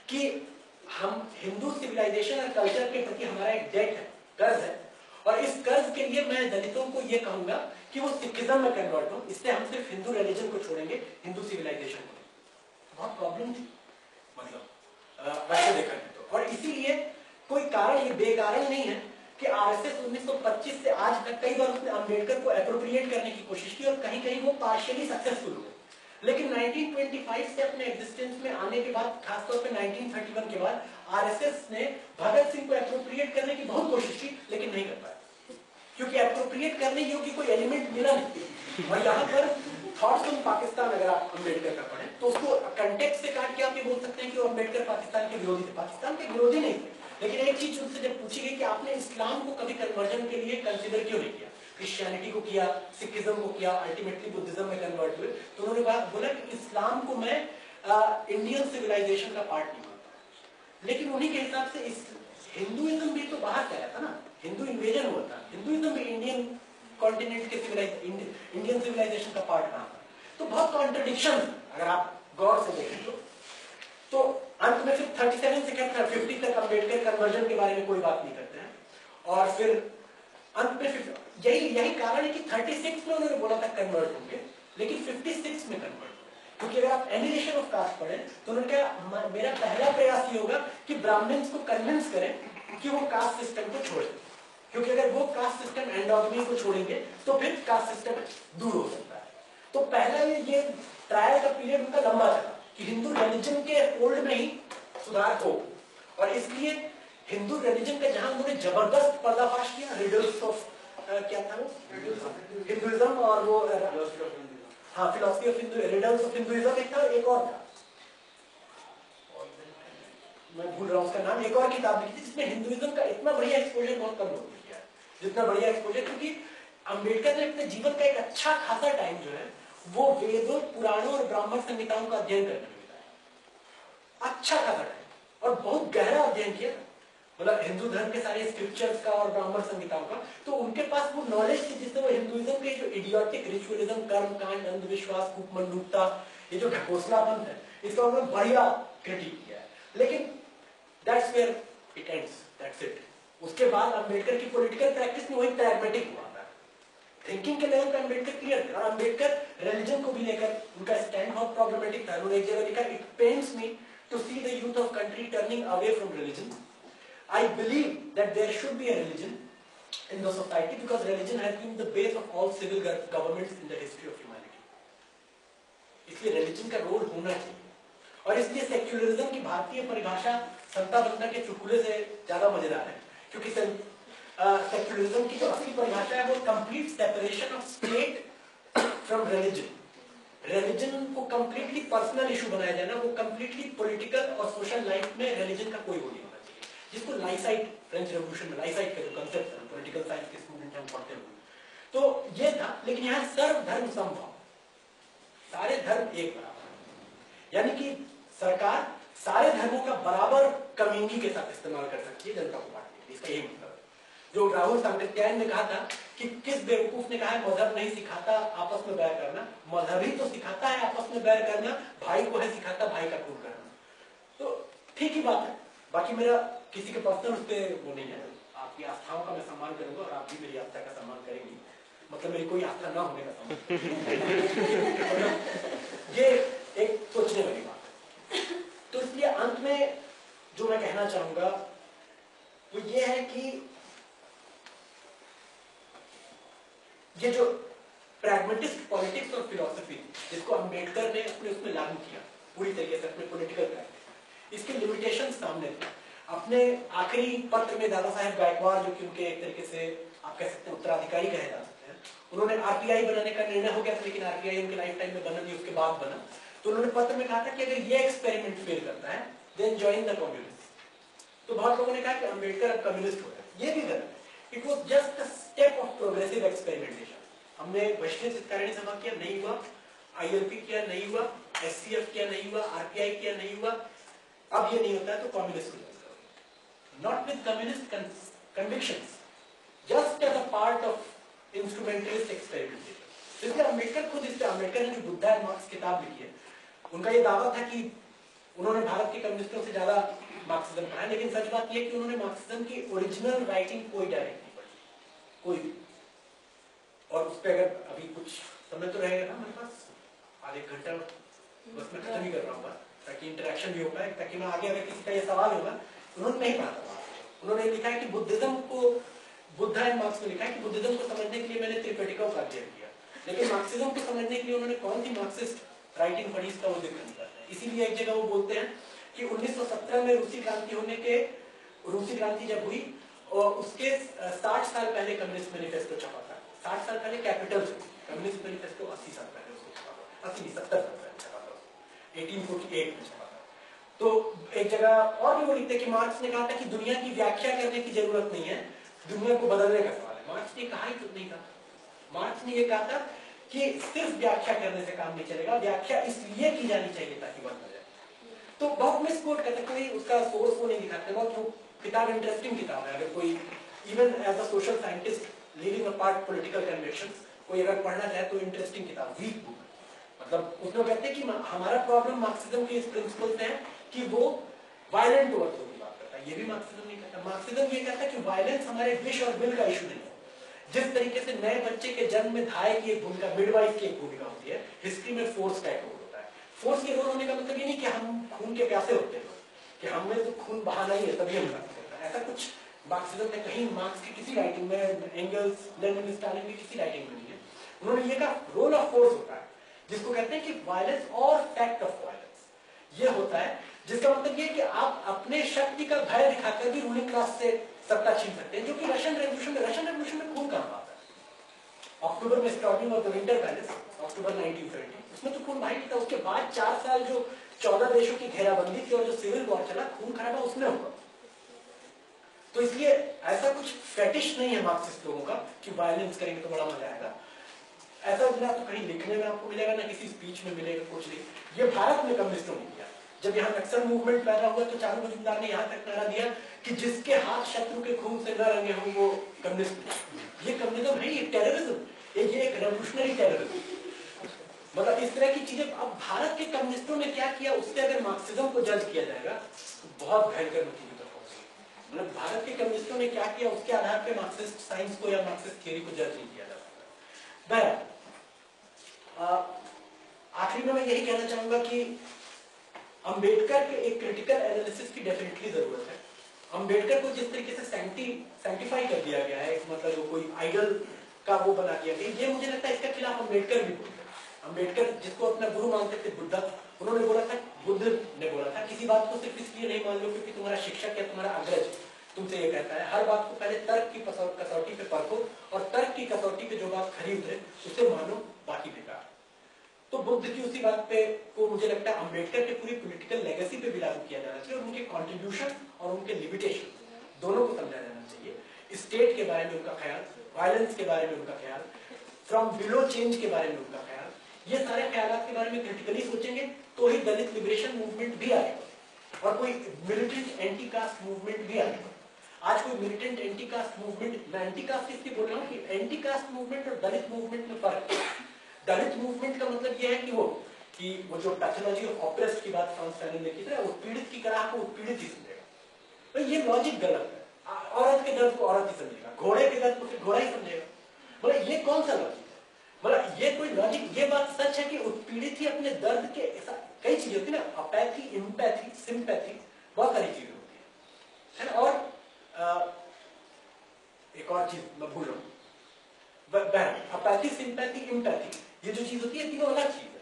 कि हम हिंदू सिविलाइजेशन और कल्चर के प्रति हमारा एक डेट है कर्ज है। और इस कर्ज के लिए मैं दलितों को यह कहूँगा कि वो सिखिज्म में कन्वर्ट हो। इससे हम सिर्फ़ हिंदू रिलीजन को छोड़ेंगे, हिंदू सिविलाइजेशन को। बहुत प्रॉब्लम थी। मतलब वैसे देखा तो। और इसीलिए कोई कारण, ये बेकारण नहीं है कि आरएसएस 1925 से आज तक कई बार उसने अंबेडकर को अप्रोप्रिएट करने की कोशिश की और कहीं कहीं वो पार्शियली सक्सेसफुल हुए। लेकिन 1925 से अपने एग्जिस्टेंस में आने के बाद, खासतौर पे 1931 के बाद आरएसएस ने भगत सिंह को अप्रोप्रिएट करने की बहुत कोशिश की, लेकिन नहीं कर पाया। क्योंकि अप्रोप्रिएट करने योग्य कोई एलिमेंट मिला नहीं। और यहाँ पर थॉट्स ऑन पाकिस्तान अगर आप अंबेडकर का पढ़े तो उसको कंटेक्ट से काट के आप ये बोल सकते हैं कि वो अंबेडकर पाकिस्तान के विरोधी थे। पाकिस्तान के विरोधी नहीं थे। लेकिन एक चीज़ उनसे जब पूछी गई कि आपने इस्लाम को कभी कन्वर्जन के लिए कंसिडर क्यों नहीं किया? क्रिश्चियनिटी को किया सिखिज्म को किया अल्टीमेटली बुद्धिज्म में कन्वर्ट हुए। तो उन्होंने बोला कि इस्लाम को मैं इंडियन सिविलाइजेशन का पार्ट नहीं मानता। लेकिन उन्हीं के हिसाब से इस हिंदुइज्म भी तो बाहर का था ना। हिंदू इन्वेजन हुआ था। हिंदुइज्म भी इंडियन कॉन्टिनेंट के इंडियन सिविलाइजेशन का पार्ट कहा था। तो बहुत कॉन्ट्रडिक्शन अगर आप गौर से देखें तो। तो अंत में फिर 37 से कहते हैं 50 तक अंबेडकर कन्वर्जन के बारे में कोई बात नहीं करते हैं। और फिर यही यही कारण है कि 36 में उन्होंने बोला था कन्वर्ट होंगे, लेकिन 56 में कन्वर्ट क्योंकि अगर आप एनिलेशन ऑफ़ कास्ट पढ़े तो उन्होंने कहा मेरा पहला प्रयास ये होगा कि ब्राह्मण्स को कन्विंस करें कि वो कास्ट सिस्टम को छोड़ क्योंकि अगर वो कास्ट सिस्टम एंडोगमी को छोड़ेंगे तो फिर कास्ट सिस्टम दूर हो सकता है। तो पहला ये ये ट्रायल का पीरियड उनका लंबा था कि हिंदू रिलीजन के ओल्ड में ही सुधार हो। और इसलिए हिंदू रिलीजन का जहाँ उन्होंने ज़बरदस्त पर्दाफाश किया रिडल्स ऑफ़ क्या था वो? हिंदुइज्म और वो हाँ philosophy of Hindu riddles of Hinduism एक था एक और था। मैं भूल रहा हूँ उसका नाम एक और किताब लिखी थी जिसमें हिंदुइज्म का इतना बढ़िया एक्सपोजर बहुत कम लोग किया जितना बढ़िया एक्सपोजर क्योंकि अंबेडकर ने अपने जीवन का एक अच्छा खासा टाइम जो है वो वेदों पुराणों और ब्राह्मण संहिताओं का अध्ययन करने में बिताया। अच्छा खासा टाइम और बहुत गहरा अध्ययन किया। मतलब हिंदू धर्म के सारे स्क्रिप्चर्स का और ब्राह्मण संहिताओं का तो उनके पास वो नॉलेज थी जिससे वो हिंदुइज्म के जो इडियोटिक रिचुअलिज्म कर्म, कांड, अंधविश्वास कूपमंडूकता ये जो ढकोसलापन है, इसका उन्होंने बढ़िया क्रिटिक किया है। लेकिन that's where it ends that's it उसके बाद अंबेडकर की पॉलिटिकल प्रैक्टिस में वही प्रैग्मेटिक हुआ था। थिंकिंग के लेवल पे अंबेडकर क्लियर थे, और अंबेडकर रिलीजन को भी लेकर उनका स्टैंड बहुत प्रॉब्लमेटिक था। उन्होंने एक जगह लिखा it pains me to see the youth of country turning away from religion I believe that there should be a religion in the society because religion has been the base of all civil governments in the history of humanity. इसलिए रिलीजन का रोल होना चाहिए। और इसलिए सेक्युलरिज्म की भारतीय परिभाषा संता बंता के चुटकुले से ज़्यादा मज़ेदार है। क्योंकि सेक्युलरिज्म की जो असली परिभाषा है वो complete separation of state from religion religion को कंप्लीटली पर्सनल इशू बनाया जाना वो कंप्लीटली पॉलिटिकल और सोशल लाइफ में रिलीजन का कोई वो नहीं जिसको लाइसाइट फ्रेंच रेवोल्यूशन में लाइसाइट का जो कंसेप्ट है पॉलिटिकल साइंस के स्टूडेंट हम पढ़ते हुए तो ये था, लेकिन यहाँ सर्व धर्म संभव। सारे धर्म एक बराबर यानी कि सरकार सारे धर्मों का बराबर कम्युनिटी के साथ इस्तेमाल कर सकती है जनता को बांटने के लिए इसका यही मतलब जो राहुल सांकृत्यायन ने कहा था कि किस बेवकूफ़ ने कहा मज़हब नहीं सिखाता, आपस में बैर करना। मज़हब ही तो सिखाता है आपस में बैर करना, भाई को है सिखाता, भाई का खून करना। तो ठीक ही बात है। बाकी मेरा किसी के पर्सनल उस पर वो नहीं है। आपकी आस्थाओं का मैं सम्मान करूँगा और आप भी मेरी आस्था का सम्मान करेंगे। मतलब मेरी कोई आस्था ना होने का ये एक सोचने वाली बात तो इसलिए अंत में जो मैं कहना चाहूँगा, वो ये है कि ये जो प्रैग्मेटिस्ट पॉलिटिक्स और फिलोसफी जिसको अंबेडकर ने अपने उसमें लागू किया, पूरी तरीके से अपने पॉलिटिकल प्रैक्टिस इसके लिमिटेशन सामने थे। अपने आखिरी पत्र में दादा साहेब गायकवाड़, जो कि उनके एक तरीके से, आप कह सकते हैं, उत्तराधिकारी कहे जा सकते हैं, उन्होंने आरपीआई बनाने का निर्णय हो गया था, लेकिन आरपीआई उनके लाइफ टाइम में बना नहीं, उसके बाद बना। तो उन्होंने पत्र में कहा था कि अगर ये एक्सपेरिमेंट फेल करता है देन ज्वाइन द कम्युनिस्ट तो बहुत लोगों ने कहा कि अंबेडकर अब कम्युनिस्ट हो गया। ये भी गलत है। It was just a step of progressive experimentation हमने वैश्विक चित्रकारिणी सभा किया, नहीं हुआ। आईएलपी किया, नहीं हुआ। एससीएफ किया, नहीं हुआ। आरपीआई किया, नहीं हुआ। अब ये नहीं होता है तो कम्युनिस्ट हो। जाएगा not with communist convictions, just as a part of instrumentalist experimentation. इसलिए अंबेडकर खुद इस अंबेडकर ने जो बुद्धा एंड मार्क्स किताब लिखी है, उनका ये दावा था कि उन्होंने भारत के कम्युनिस्टों से ज़्यादा मार्क्सिज्म पढ़ा लेकिन सच बात यह कि उन्होंने मार्क्सिज्म की ओरिजिनल राइटिंग कोई डायरेक्ट नहीं पढ़ी, कोई भी और उस पर अगर अभी कुछ समय तो रहेगा ना हमारे पास, आधे घंटा बस मैं खत्म ही कर रहा हूँ ताकि इंटरेक्शन भी हो पाए, ताकि मैं आगे अगर किसी का ये सवाल होगा उन्होंने नहीं था उन्होंने लिखा है कि बुद्धिज्म को, बुद्धा एंड मार्क्स में लिखा है कि बुद्धिज्म को समझने के लिए मैंने त्रिपेटिका का अध्ययन किया। लेकिन मार्क्सिज्म को समझने के लिए उन्होंने कौन सी मार्क्सिस्ट राइटिंग पढ़ी, इसका वो ज़िक्र नहीं करता इसीलिए एक जगह वो बोलते हैं कि 1917 में रूसी क्रांति होने के, रूसी क्रांति जब हुई, और उसके साठ साल पहले कम्युनिस्ट मैनिफेस्टो छपा था। साठ साल पहले कैपिटल कम्युनिस्ट मैनिफेस्टो अस्सी साल पहले उसको छपा था। अस्सी, सत्तर साल पहले छपा था एटीन फोर्टी एट में छपा तो एक जगह और भी वो लिखते कि मार्क्स ने कहा था कि दुनिया की व्याख्या करने की ज़रूरत नहीं है, दुनिया को बदलने का सवाल है। मार्क्स ने कहा ही कुछ नहीं कहा मार्क्स ने यह कहा था कि सिर्फ़ व्याख्या करने से काम नहीं चलेगा, व्याख्या इसलिए की जानी चाहिए ताकि बदल जाए। तो बहुत मिस कोट करते कोई उसका सोर्स को नहीं दिखाते बहुत वो किताब इंटरेस्टिंग किताब है। अगर कोई even as a social scientist living apart political conviction कोई अगर पढ़ना चाहे तो इंटरेस्टिंग किताब वीक बुक मतलब उसमें कहते हैं कि हमारा प्रॉब्लम मार्क्सिज्म के इस प्रिंसिपल से है कि वो वायलेंट ओवरथ्रो की बात करता है। ये भी मार्क्सिज्म नहीं कहता मार्क्सिज्म ये कहता है कि वायलेंस हमारे विश और विल का इशू नहीं है। जिस तरीके से नए बच्चे के जन्म में धाय की एक भूमिका मिडवाइफ की एक भूमिका होती है हिस्ट्री में फोर्स का एक रोल होता है। फोर्स के रोल होने का मतलब ये नहीं कि हम खून के प्यासे होते हैं, कि हमें तो खून बहाना ही है, तभी हम करते हैं। ऐसा कुछ मार्क्सिज्म में कहीं मार्क्स की किसी राइटिंग में एंगल्स लेनिन स्टालिन की किसी राइटिंग में नहीं है। उन्होंने ये कहा रोल ऑफ़ फोर्स होता है, जिसको कहते हैं कि वायलेंस और फैक्ट ऑफ़ वायलेंस ये होता है, जिसका मतलब ये कि आप अपने शक्ति का भय दिखाकर भी रूलिंग क्लास से सत्ता छीन सकते हैं, जो कि रशियन रेवोल्यूशन में रशियन रेवोल्यूशन में खून कहाँ आता है? अक्टूबर में storming of the winter palace October 1930 उसमें तो खून भाई था, उसके बाद चार साल जो चौदह देशों की घेराबंदी थी और जो सिविल वॉर चला, खून खराबा उसमें हुआ। तो इसलिए ऐसा कुछ फैटिश नहीं है मार्क्सिस्ट लोगों का कि वायलेंस करेंगे तो बड़ा मज़ा आएगा। ऐसा ना तो कहीं लिखने में आपको मिलेगा ना, किसी स्पीच में मिलेगा, कुछ नहीं। ये भारत में कम्युनिस्टों ने किया। जब यहाँ नक्सल मूवमेंट पैदा हुआ तो चारू मजुमदार ने यहाँ तक नारा दिया कि जिसके हाथ शत्रु के खून से न रंगे हों, वो कम्युनिस्ट ये कम्युनिज्म है ये टेररिज्म ये एक रेवोल्यूशनरी टेररिज्म मतलब इस तरह की चीज़ें, अब भारत के कम्युनिस्टों ने क्या किया, उससे अगर मार्क्सिज्म को जज किया जाएगा तो बहुत भयंकर नतीजे तक मतलब भारत के कम्युनिस्टों ने क्या किया, उसके आधार पर मार्क्सिस्ट साइंस को या मार्क्सिस्ट थियोरी को जज नहीं किया जा सकता। आखिरी में मैं यही कहना चाहूँगा कि अंबेडकर के एक क्रिटिकल एनालिसिस की डेफिनेटली ज़रूरत है। अंबेडकर को जिस तरीके से सेंटी सेंटिफाई कर दिया गया है मतलब कोई आइडल का वो बना दिया गया, ये मुझे लगता है इसके खिलाफ अंबेडकर भी बोलते हैं। अंबेडकर जिसको अपना गुरु मानते थे, बुद्धा, उन्होंने बोला था, बुद्ध ने बोला था, किसी बात को सिर्फ़ इसलिए नहीं मान लो क्योंकि तुम्हारा शिक्षक या तुम्हारा अग्रज तुमसे ये कहता है, हर बात को पहले तर्क की कसौटी पे परखो और तर्क की कसौटी पे जो बात खरी उतरे, उसे मानो बाकी बेकार तो बुद्ध की उसी बात पे को मुझे लगता है अंबेडकर के पूरी पॉलिटिकल लेगेसी पे भी लागू किया जाना चाहिए और उनके कॉन्ट्रीब्यूशन और उनके लिमिटेशन दोनों को समझा जाना चाहिए। स्टेट के बारे में उनका ख्याल वायलेंस के बारे में उनका ख्याल फ्रॉम बिलो चेंज के बारे में उनका ख्याल, ये सारे ख्याल के बारे में क्रिटिकली सोचेंगे तो ही दलित लिबरेशन मूवमेंट भी आएगा और कोई मिलिटेंट एंटी कास्ट मूवमेंट भी आएगा आज कोई मिलिटेंट एंटी कास्ट मूवमेंट मैं एंटी कास्ट इसलिए बोल रहा हूँ कि एंटी कास्ट मूवमेंट और दलित मूवमेंट में फ़र्क दलित मूवमेंट का मतलब यह है कि वो कि वो जो पैथोलॉजी ऑफ़ ऑपरेस्ट की बात फ्रांस फैनन ने की थी उत्पीड़ित की करा को उत्पीड़ित ही समझेगा। तो ये लॉजिक गलत है। औरत के दर्द को औरत ही समझेगा। घोड़े के दर्द को फिर घोड़ा ही समझेगा। मतलब ये कौन सा लॉजिक है? मतलब ये कोई लॉजिक ये बात सच है कि उत्पीड़ित ही अपने दर्द के ऐसा कई चीज़ें होती है ना अपैथी इम्पैथी सिंपैथी बहुत सारी चीज़ें होती है। और आ, एक और चीज़ मैं भूल रहा हूँ। अपैथी सिंपैथी इम्पैथी ये जो चीज़ होती है तीनों अलग चीज़ है।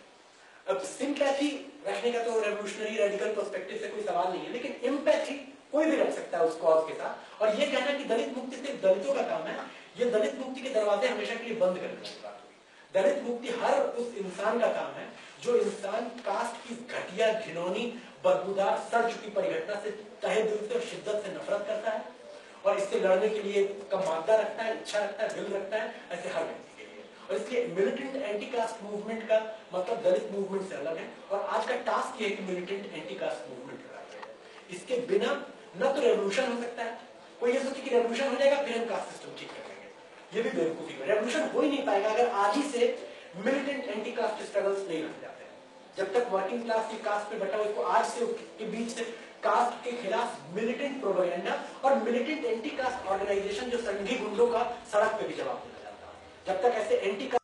अब सिंपैथी रखने का तो रेवोल्यूशनरी रेडिकल पर्सपेक्टिव से कोई सवाल नहीं है, लेकिन इम्पैथी कोई भी रख सकता है उस कॉज के साथ। और ये कहना कि दलित मुक्ति सिर्फ़ दलितों का काम है, ये दलित मुक्ति के दरवाजे हमेशा के लिए बंद करने की बात हुई दलित मुक्ति हर उस इंसान का काम है, जो इंसान कास्ट की घटिया, घिनौनी बदबूदार सड़ चुकी परिघटना से तहे दिल से और शिद्दत से नफरत करता है, और इससे लड़ने के लिए कम रखता है, इच्छा रखता है, दिल रखता है, ऐसे हर व्यक्ति। और इसलिए मिलिटेंट एंटी कास्ट मूवमेंट का मतलब दलित मूवमेंट से अलग है और आज का टास्क ये है कि मिलिटेंट एंटी कास्ट मूवमेंट इसके बिना न तो रेवोल्यूशन हो सकता है। कोई ये सोचे कि रेवोल्यूशन हो जाएगा, फिर हम कास्ट सिस्टम ठीक कर लेंगे। ये भी बेवकूफ़ी है। रेवोल्यूशन हो ही नहीं पाएगा अगर आज ही से मिलिटेंट एंटी कास्ट स्ट्रगल्स नहीं जाते जब तक वर्किंग क्लास की कास्ट पे बटा हुआ इसको आज से के बीच से कास्ट के खिलाफ मिलिटेंट प्रोपेगेंडा और मिलिटेंट एंटी कास्ट ऑर्गेनाइजेशन जो संघी गुंडों का सड़क पे भी जवाब है। जब तक ऐसे एंटी